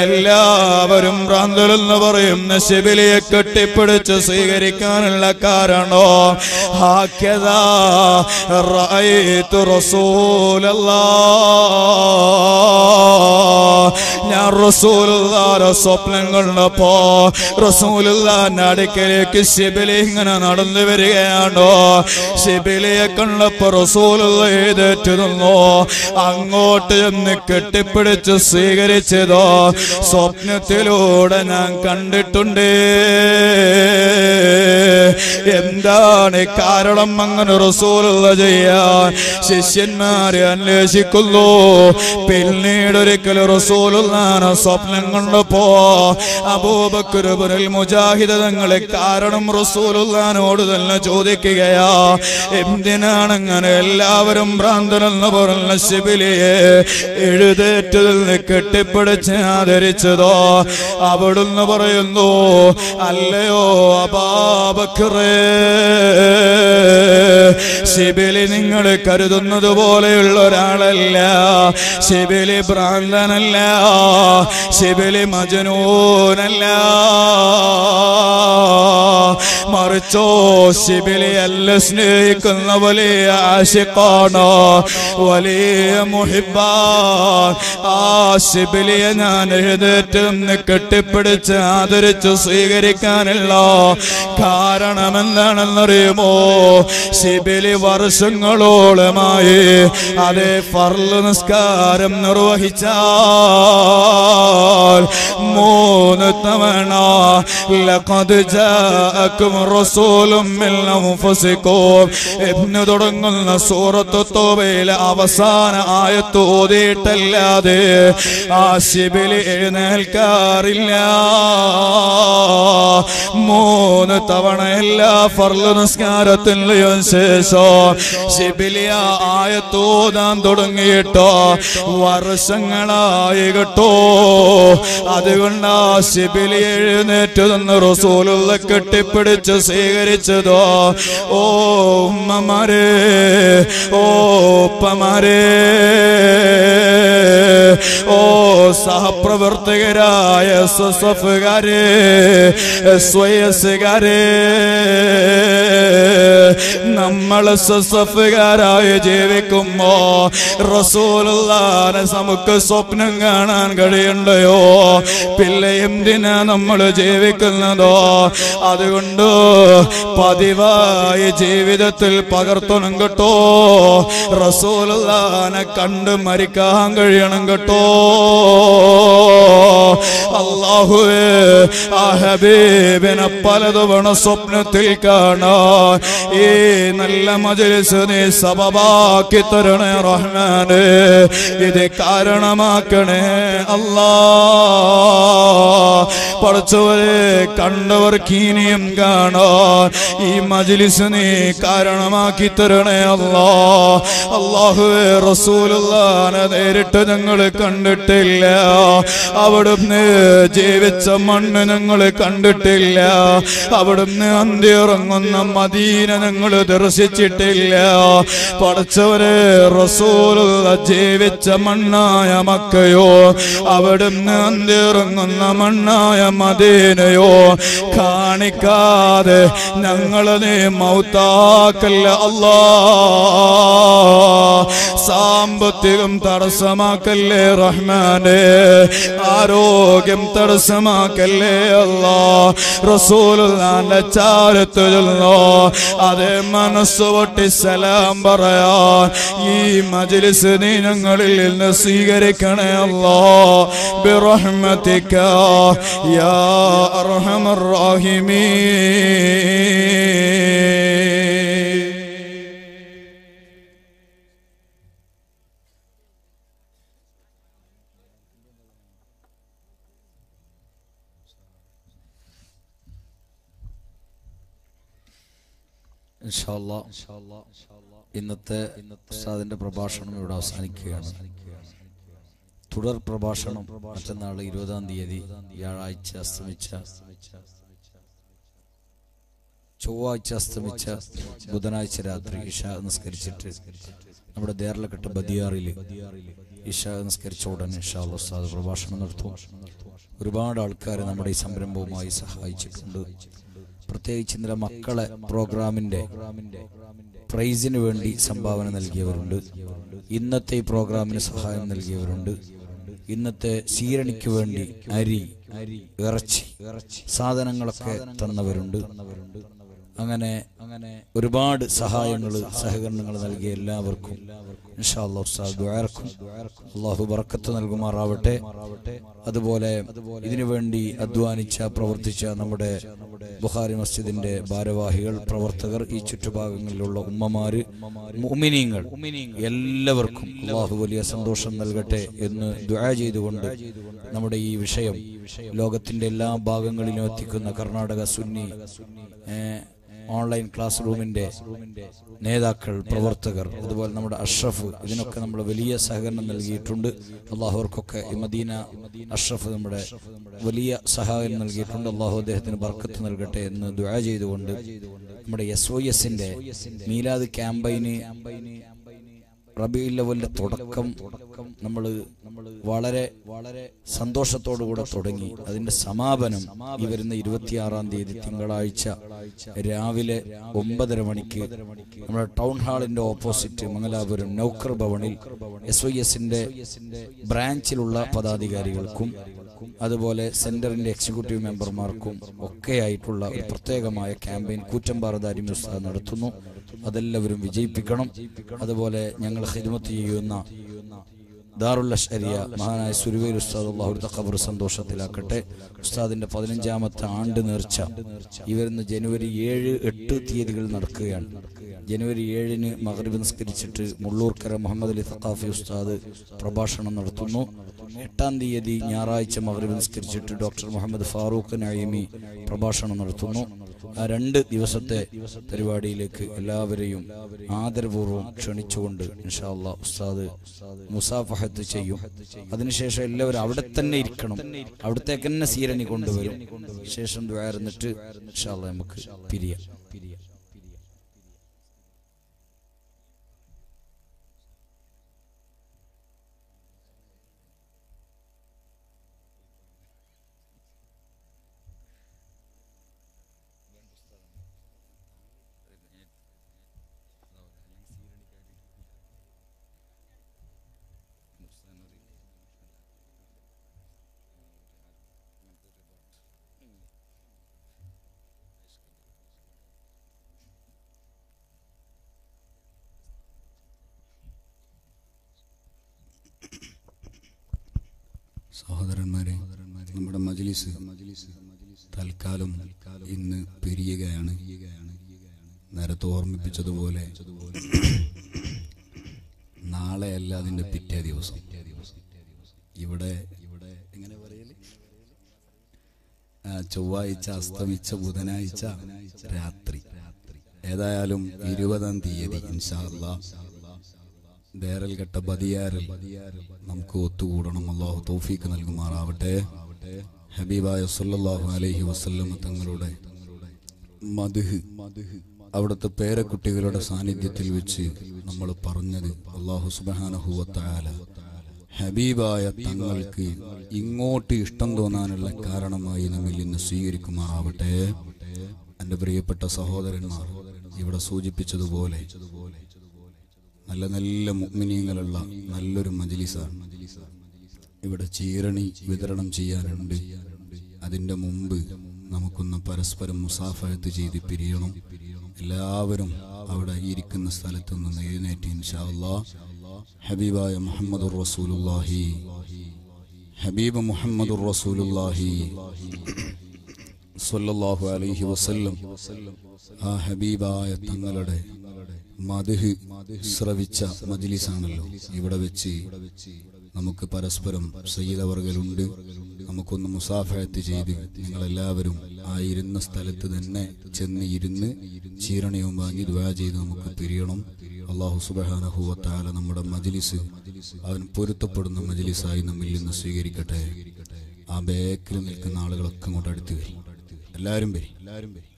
എല്ലാവരും പ്രാന്തലെന്ന് പറയും ശിബിലിയെ കെട്ടിപ്പിടിച്ച് സ്വീകരിക്കാനുള്ള കാരണോ ഞാൻ റസൂലുള്ളാരെ സ്വപ്നം കണ്ടപ്പോ റസൂലുള്ളാന്റെ അടുക്കലേക്ക് ശിബിലി ഇങ്ങനെ നടന്നു വരികയാണോ? ശിബിലിയെ കണ്ടപ്പോ നിന്നു അങ്ങോട്ട് ചെന്ന് കെട്ടിപ്പിടിച്ച് സ്വീകരിച്ചതോ സ്വപ്നത്തിലൂടെ ഞാൻ കണ്ടിട്ടുണ്ട്. എന്താണ് കാരണം അങ്ങനെ റസൂലുള്ള ചെയ്യാൻ? ശിഷ്യന്മാരെ അന്വേഷിക്കുന്നു. പിന്നീട് ഒരിക്കലും റസൂലുള്ളാനെ സ്വപ്നം കണ്ടപ്പോ അബൂബക്കുരുപുരിൽ മുജാഹിദ് തങ്ങളെ കാരണം റസൂലുള്ളാനോട് തന്നെ ചോദിക്കുകയാ എന്തിനാണ് അങ്ങനെ എല്ലാവരും ഭ്രാന്തനെന്ന് പറഞ്ഞ ശിബിലിയെ എഴുതേറ്റ് നിന്ന് കെട്ടിപ്പിടിച്ച് ആദരിച്ചതോ? അവിടുന്ന് പറയുന്നു അല്ലയോ അപാപക്കുറേ ശിബിലി നിങ്ങൾ കരുതുന്നത് പോലെയുള്ള ഒരാളല്ല. ശിബിലി ഭ്രാന്തനല്ല. ശിബിലി മജനൂനല്ല. മറിച്ചോ ശിബിലി അല്ല സ്നേഹിക്കുന്ന വലിയ ആശിക്കാണ് വലിയ മുഹിബാൻ ആശിബിലിയെ ശിബിലിയെ ഞാൻ എഴുതേറ്റും കെട്ടിപ്പിടിച്ച് ആദരിച്ചു സ്വീകരിക്കാനുള്ള കാരണം എന്താണെന്നറിയുമോ ശിബിലി വർഷങ്ങളോളമായി അതേ ഫർൾ നിസ്കാരം നിർവഹിച്ചാൽ മൂന്ന് തവണ ലഖദ് റസൂലും മിൻ ഇബ്നു തുടങ്ങുന്ന സൂറത്ത് തോബയിലെ അവസാന ആയത്ത് ഓതിയിട്ടല്ലാതെ ആ ശിബിലി എഴുന്നേൽക്കാറില്ല. മൂന്ന് തവണ എല്ലാ ഫർൾ നിസ്കാരത്തിലെയും ശേഷം ശിബിലിയ ആയത്തോതാൻ തുടങ്ങിയിട്ടോ. വർഷങ്ങളായി കേട്ടോ. അതുകൊണ്ട് ആ ശിബിലി എഴുന്നേറ്റ് നിന്ന് റസൂലുള്ള കെട്ടിപ്പിടിച്ച് സ്വീകരിച്ചതോ ഓ ഉമ്മമാരെ ഓ ഉപ്പമാരെ ഓ സഹപ്രവർത്തകരായ സ്വസഫുകാരെ സ്വയസുകാരെ നമ്മൾ സ്വസഫുകാരായി ജീവിക്കുമ്പോ റസൂലുള്ളാനെ നമുക്ക് സ്വപ്നം കാണാൻ കഴിയണ്ടയോ? പിന്നെ എന്തിനാ നമ്മൾ ജീവിക്കുന്നതോ? അതുകൊണ്ട് പതിവായി ജീവിതത്തിൽ പകർത്തണം കേട്ടോ. റസൂലുള്ളാനെ കണ്ട് മരിക്കാൻ കഴിയണം കേട്ടോ. അള്ളാഹുവേ ആ ഹബീബിനെ പലതവണ സ്വപ്നത്തിൽ കാണാൻ ഈ നല്ല മജലിസ് നീ സബബാക്കി തരണേ റഹ്മാനെ. ഇത് കാരണമാക്കണേ അല്ലാ പഠിച്ചവരെ കണ്ടവർക്ക് ഇനിയും കാണാൻ ഈ മജിലിസ് നീ കാരണമാക്കി തരണേ അല്ലാ. അള്ളാഹുവേ റസൂലുള്ളാനെ നേരിട്ട് ഞങ്ങൾ കണ്ടിട്ടില്ല. അവിടുന്ന് ജീവിച്ച മണ്ണ് ഞങ്ങൾ കണ്ടിട്ടില്ല. അവിടുന്ന് അന്തിറങ്ങുന്ന മദീന ഞങ്ങൾ ദർശിച്ചിട്ടില്ല. പഠിച്ചവരെ റസൂലുള്ള ജീവിച്ച മണ്ണായ മക്കയോ അവിടുന്ന് അന്തിറങ്ങുന്ന മണ്ണായ മദീനയോ കാണിക്കാതെ ഞങ്ങളെ നീ മൗത്താക്കല്ല അല്ലാ. സാമ്പത്തികം തടസ്സമാക്കല്ലേ റഹ്മാനെ? ആരോഗ്യം തടസ്സമാക്കല്ലേ അല്ലാ. റസൂലുള്ളാന്റെ ചാരത്ത് ചൊല്ലോ അതേ മനസ്സ് പൊട്ടി സലാം പറയാ. ഈ മജ്ലിസ് നീ ഞങ്ങളിൽ നിന്ന് സ്വീകരിക്കണേ അല്ലാ. യാ അർഹമർ റഹീമീൻ ഇൻഷാല്ലാ ഇന്നത്തെ ഉസ്താദിന്റെ പ്രഭാഷണം ഇവിടെ അവസാനിക്കുകയാണ്. തുടർ പ്രഭാഷണം മറ്റന്നാൾ ഇരുപതാം തീയതി വ്യാഴാഴ്ച അസ്തമിച്ച ചൊവ്വാഴ്ച അസ്തമിച്ച ബുധനാഴ്ച രാത്രി ഇഷ നിസ്കരിച്ചിട്ട് നമ്മുടെ ദേർലക്കെട്ട് ബദിയാറിൽ ഇഷ നിസ്കരിച്ച ഉടനെ ഇഷാദ് ഉസ്താദ് പ്രഭാഷണം നടത്തും. ഒരുപാട് ആൾക്കാർ നമ്മുടെ ഈ സംരംഭവുമായി സഹായിച്ചിട്ടുണ്ട്. പ്രത്യേകിച്ച് ഇന്നലെ മക്കളെ പ്രോഗ്രാമിന്റെ പ്രൈസിന് വേണ്ടി സംഭാവന നൽകിയവരുണ്ട്. ഇന്നത്തെ ഈ പ്രോഗ്രാമിന് സഹായം നൽകിയവരുണ്ട്. ഇന്നത്തെ സീരണിക്ക് വേണ്ടി അരി അരി ഇറച്ചി സാധനങ്ങളൊക്കെ തന്നവരുണ്ട്. അങ്ങനെ അങ്ങനെ ഒരുപാട് സഹായങ്ങൾ സഹകരണങ്ങൾ നൽകിയ എല്ലാവർക്കും അള്ളാഹു ബറക്കത്ത് നൽകുമാറാവട്ടെ അതുപോലെ ഇതിനുവേണ്ടി അധ്വാനിച്ച പ്രവർത്തിച്ച നമ്മുടെ ബുഹാരി മസ്ജിദിന്റെ ഭാരവാഹികൾ പ്രവർത്തകർ ഈ ചുറ്റുഭാഗങ്ങളിലുള്ള ഉമ്മമാര് മുഅ്മിനീങ്ങൾ എല്ലാവർക്കും അള്ളാഹു വലിയ സന്തോഷം നൽകട്ടെ എന്ന് ദുആ ചെയ്തുകൊണ്ട് നമ്മുടെ ഈ വിഷയം ലോകത്തിന്റെ എല്ലാ ഭാഗങ്ങളിലും എത്തിക്കുന്ന കർണാടക സുന്നി ഓൺലൈൻ ക്ലാസ് റൂമിന്റെ നേതാക്കൾ പ്രവർത്തകർ അതുപോലെ നമ്മുടെ അഷ്റഫ് ഇതിനൊക്കെ നമ്മൾ വലിയ സഹകരണം നൽകിയിട്ടുണ്ട്. അള്ളാഹുവർക്കൊക്കെ മദീന അഷ്റഫ് നമ്മുടെ വലിയ സഹായം നൽകിയിട്ടുണ്ട്. അള്ളാഹു അദ്ദേഹത്തിന് ബർക്കത്ത് നൽകട്ടെ എന്ന് ദുആ ചെയ്തുകൊണ്ട് നമ്മുടെ എസ് ഒ എസിന്റെ മീലാദ് ക്യാമ്പയിന് റബീൽ ലെവലിന്റെ തുടക്കം നമ്മൾ വളരെ വളരെ സന്തോഷത്തോടുകൂടെ തുടങ്ങി. അതിന്റെ സമാപനം ഈ വരുന്ന ഇരുപത്തിയാറാം തീയതി തിങ്കളാഴ്ച രാവിലെ ഒമ്പതര മണിക്ക് നമ്മുടെ ടൗൺ ഹാളിന്റെ ഓപ്പോസിറ്റ് മംഗലാപുരം നൗക്കർ ഭവനിൽ എസ് വൈ എസിന്റെ ബ്രാഞ്ചിലുള്ള പദാധികാരികൾക്കും അതുപോലെ സെന്ററിന്റെ എക്സിക്യൂട്ടീവ് മെമ്പർമാർക്കും ഒക്കെയായിട്ടുള്ള ഒരു പ്രത്യേകമായ ക്യാമ്പയിൻ കൂറ്റമ്പാറദാരി നടത്തുന്നു. അതെല്ലാവരും വിജയിപ്പിക്കണം. അതുപോലെ ഞങ്ങൾ ഹിദ്മത്ത് ചെയ്യുന്ന ദാറുൽ അഷ്അരിയ മഹാനായ സുരുവേൽ ഉസ്താദ് അള്ളാഹുരുടെ ഖബർ സന്തോഷത്തിലാക്കട്ടെ. ഉസ്താദിന്റെ പതിനഞ്ചാമത്തെ ആണ്ട് നേർച്ച. ഈ ജനുവരി ഏഴ് എട്ട് തീയതികൾ നടക്കുകയാണ്. ജനുവരി ഏഴിന് മകരവ് നിസ്കരിച്ചിട്ട് മുള്ളൂർക്കര മുഹമ്മദ് അലി സഖാഫി ഉസ്താദ് പ്രഭാഷണം നടത്തുന്നു. എട്ടാം തീയതി ഞായറാഴ്ച മകരവ് നിസ്കരിച്ചിട്ട് ഡോക്ടർ മുഹമ്മദ് ഫാറൂഖ് നഈമി പ്രഭാഷണം നടത്തുന്നു. ആ രണ്ട് ദിവസത്തെ പരിപാടിയിലേക്ക് എല്ലാവരെയും ആദരപൂർവം ക്ഷണിച്ചുകൊണ്ട് ഇൻഷാ അല്ലാ ഉസ്താദ് മുസാഫഹത്ത് ചെയ്യും. അതിനുശേഷം എല്ലാവരും അവിടെ തന്നെ ഇരിക്കണം. അവിടത്തേക്ക് തന്നെ സീരണി കൊണ്ടുവരും. ശേഷം വേറെ ഇൻഷാ അല്ലാ നമുക്ക് പിരിയാം. സഹോദരന്മാരെ നമ്മുടെ മജ്ലിസ് തൽക്കാലം ഇന്ന് പിരിയുകയാണ്. നേരത്തെ ഓർമ്മിപ്പിച്ചതുപോലെ നാളെയല്ല അതിന്റെ പിറ്റേ ദിവസം. ഇവിടെ ഇവിടെ എങ്ങനെ ചൊവ്വാഴ്ച അസ്തമിച്ച ബുധനാഴ്ച രാത്രി. ഏതായാലും ഇരുപതാം തീയതി ഇൻഷാ ദേരൽഘട്ട ബദിയാറിൽ നമുക്ക് ഒത്തുകൂടണം. അള്ളാഹു തോഫീക്ക് നൽകുമാറാവട്ടെ. ഹബീബായ സല്ലാഹു അലഹി വസ്ല്ലം തങ്ങളുടെ മധുഹ് അവിടുത്തെ പേരക്കുട്ടികളുടെ സാന്നിധ്യത്തിൽ വെച്ച് നമ്മൾ പറഞ്ഞത് അള്ളാഹു സുബാനഹുവത്തായാല ഹബീബായ തങ്ങൾക്ക് ഇങ്ങോട്ട് ഇഷ്ടം തോന്നാനുള്ള കാരണമായി നമ്മൾ ഇന്ന് സ്വീകരിക്കുമാറാവട്ടെ. എന്റെ പ്രിയപ്പെട്ട സഹോദരന്മാർ ഇവിടെ സൂചിപ്പിച്ചതുപോലെ നല്ല നല്ല മുഗ്മിനീങ്ങളുള്ള നല്ലൊരു മജിലിസാണ്. ഇവിടെ ചീരണി വിതരണം ചെയ്യാനുണ്ട്. അതിന്റെ മുമ്പ് നമുക്കൊന്ന് പരസ്പരം മുസാഫഹത്ത് ചെയ്ത് പിരിയണം. എല്ലാവരും അവിടെ ഇരിക്കുന്ന സ്ഥലത്ത് നിന്ന് എഴുന്നേറ്റ് ഹബീബായ മുഹമ്മദ് റസൂലുള്ളാഹി. ഹബീബ് മുഹമ്മദ് റസൂലുള്ളാഹി സല്ലല്ലാഹു അലൈഹി വസല്ലം. ആ ഹബീബായ തങ്ങളുടെ മധുഹ് ശ്രവിച്ച മജിലിസാണല്ലോ. ഇവിടെ വെച്ച് നമുക്ക് പരസ്പരം സയ്യിദവർഗലുണ്ട് നമുക്കൊന്ന് മുസാഫയത്ത് ചെയ്ത് നിങ്ങളെല്ലാവരും ആ ഇരുന്ന സ്ഥലത്ത് തന്നെ ചെന്ന് ഇരുന്ന് ചീരണയും വാങ്ങി ദ്വാ ചെയ്ത് നമുക്ക് പിരിയണം. അള്ളാഹു സുബഹാനഹുവത്താല നമ്മുടെ മജിലിസ് അവൻ പൊരുത്തപ്പെടുന്ന മജിലിസായി നമ്മിൽ നിന്ന് സ്വീകരിക്കട്ടെ. ആ ബേക്കിൽ നിൽക്കുന്ന ആളുകളൊക്കെ അങ്ങോട്ട് അടുത്ത് വരും എല്ലാവരും വരും. എല്ലാവരും വരും.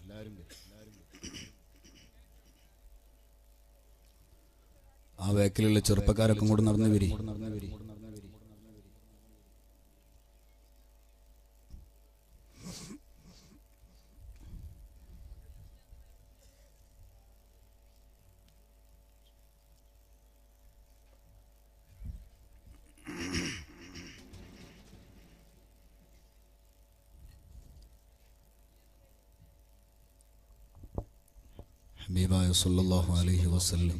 ആ വേക്കിലുള്ള ചെറുപ്പക്കാരൊക്കെ കൂടെ നടന്നു വരി. ഹബീബായ സല്ലല്ലാഹു അലഹി വസല്ലം.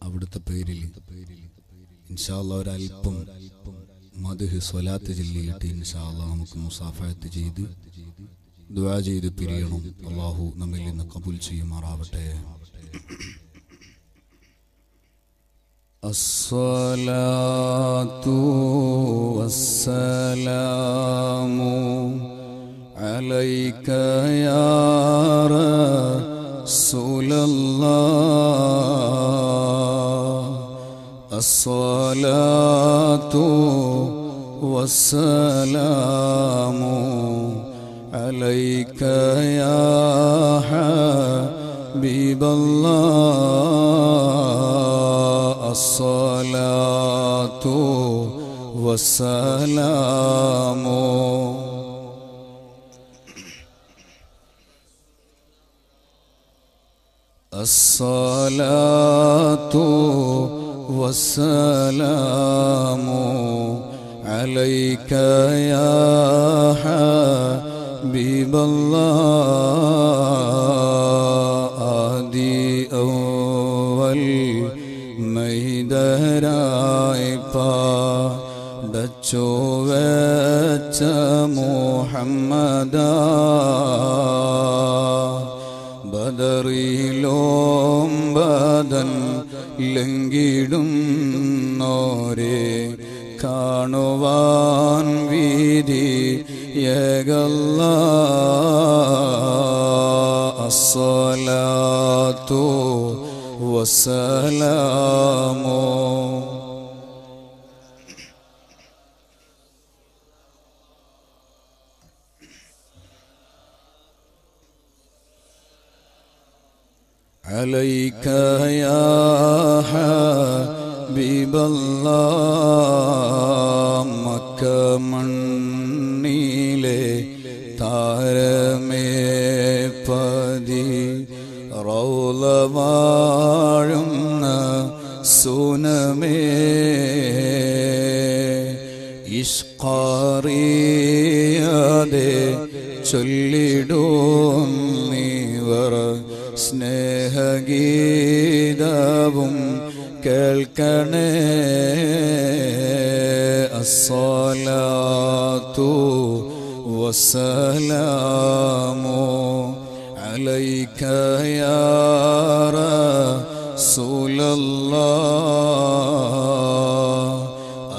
അവിടുത്തെ പേരിൽ ഇൻഷാല്ലൊരൽപ്പം മധുഹ് സ്വലാത്ത് ചൊല്ലിയിട്ട് ഇൻഷാല്ല നമുക്ക് മുസാഫായത്ത് ചെയ്ത് ദുവാ ചെയ്ത് പിരിയണം. അള്ളാഹു നമ്മിൽ നിന്ന് കബൂൽ ചെയ്യുമാറാവട്ടെ. അസ്സലാത്തു والسلام عليك يا رسول الله الصلاة والسلام عليك يا حبيب الله. الصلاة والسلام الصلاة والسلام عليك يا حبيب الله آدي أول മൈതരായിപ്പാ ഡച്ചു വെച്ച മുഹമ്മദ ബദറിലോം ബദൻ ലംഘിടും നോരെ കാണുവാൻ വീതി യകല്ല അസ്സലാത്തു വസ്സലാമോ عليك يا حبيب الله മക്ക മണ്ണിലെ താരമേ പതി റൗല വാഴുന്ന സുനമേ ഇഷ്കാറിയാതെ ചൊല്ലിടും നീവർ സ്നേഹഗീതവും കേൾക്കണേ അസ്സലാത്തു വസ്സലാമു عليك يا رسول الله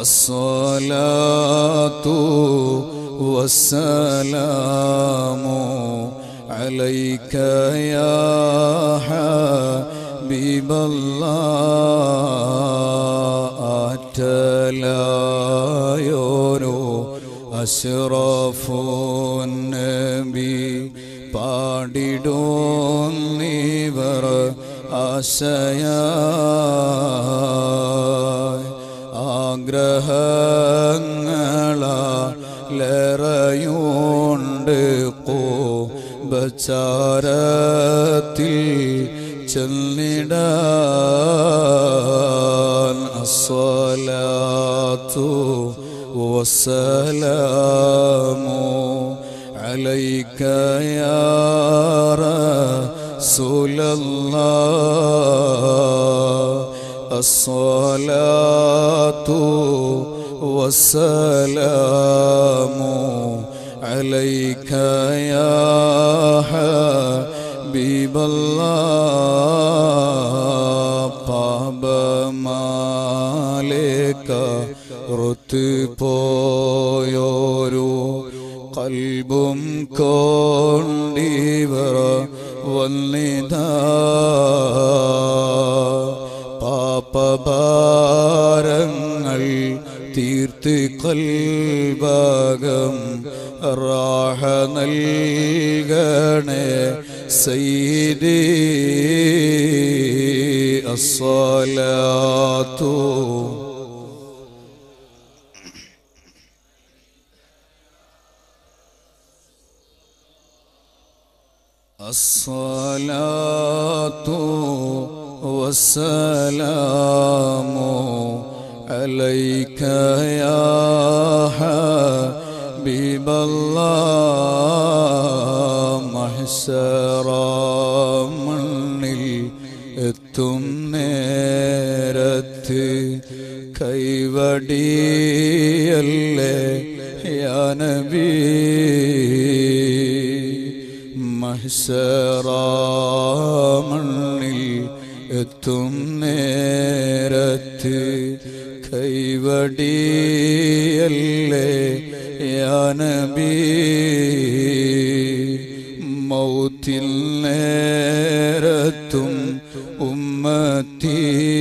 الصلاة والسلام عليك يا حبيب الله أتلايونو أشرف النبي പാടിടോന്നിവർ ആശയായി ആഗ്രഹങ്ങളാലെറയുണ്ട് ബച്ചാരത്തിൽ ചെന്നിടാൻ അസ്വലാത്തു വസ്സലാമു عليك يا رسول الله الصلاة والسلام عليك يا حبيب الله പാപമാലേക്ക ഋത്തുപോയോരു കൽബും കോണ്ടിവർ വന്നിത പാപഭാരങ്ങൾ തീർത്ത് കൽഭാഗം റാഹ നൽകണേ സൈദി അസ്സലാത്തു الصلاة والسلام عليك يا حبيب الله محسر മണ്ണിൽ എത്തും നേരത്ത് കൈവടിയല്ലേ യാ നബി മഹ്സറാമണ്ണിൽ എത്തും നേരത്ത് അടിയല്ലേ യാനബി മൗത്തിൽ നേരത്തും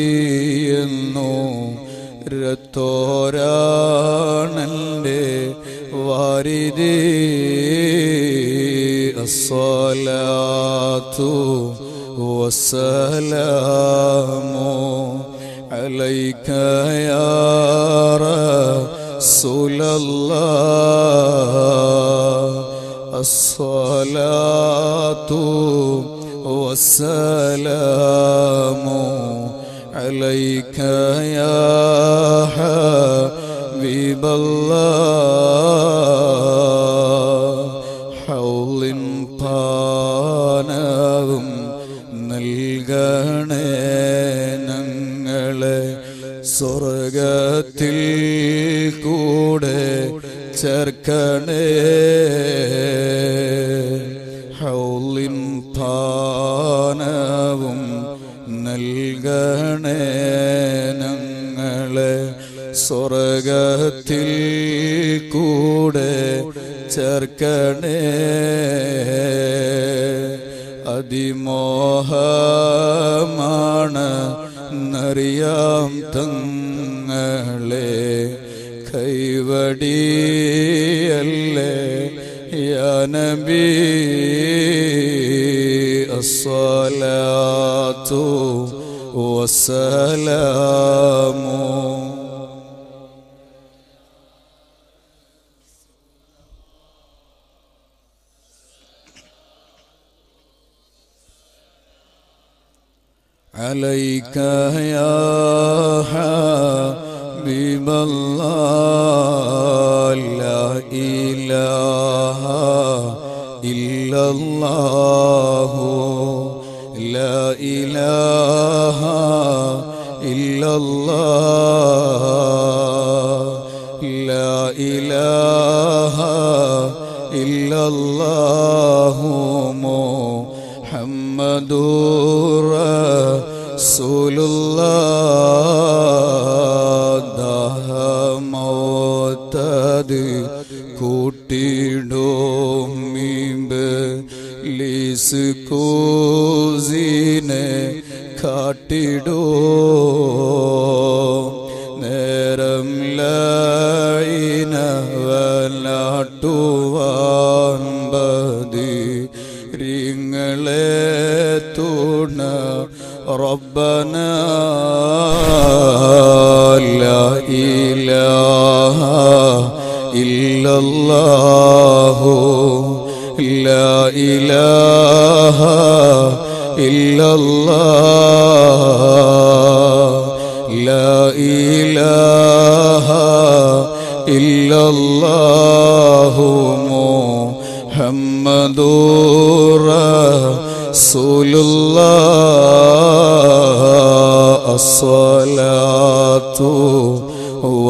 ഉമ്മത്തിയെന്നു രത്തോരാണന്റെ വാരിതി അസ്വലാത്തു വസലാമോ عليك يا رسول الله. الصلاة والسلام عليك.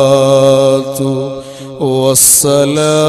الصلاة والسلام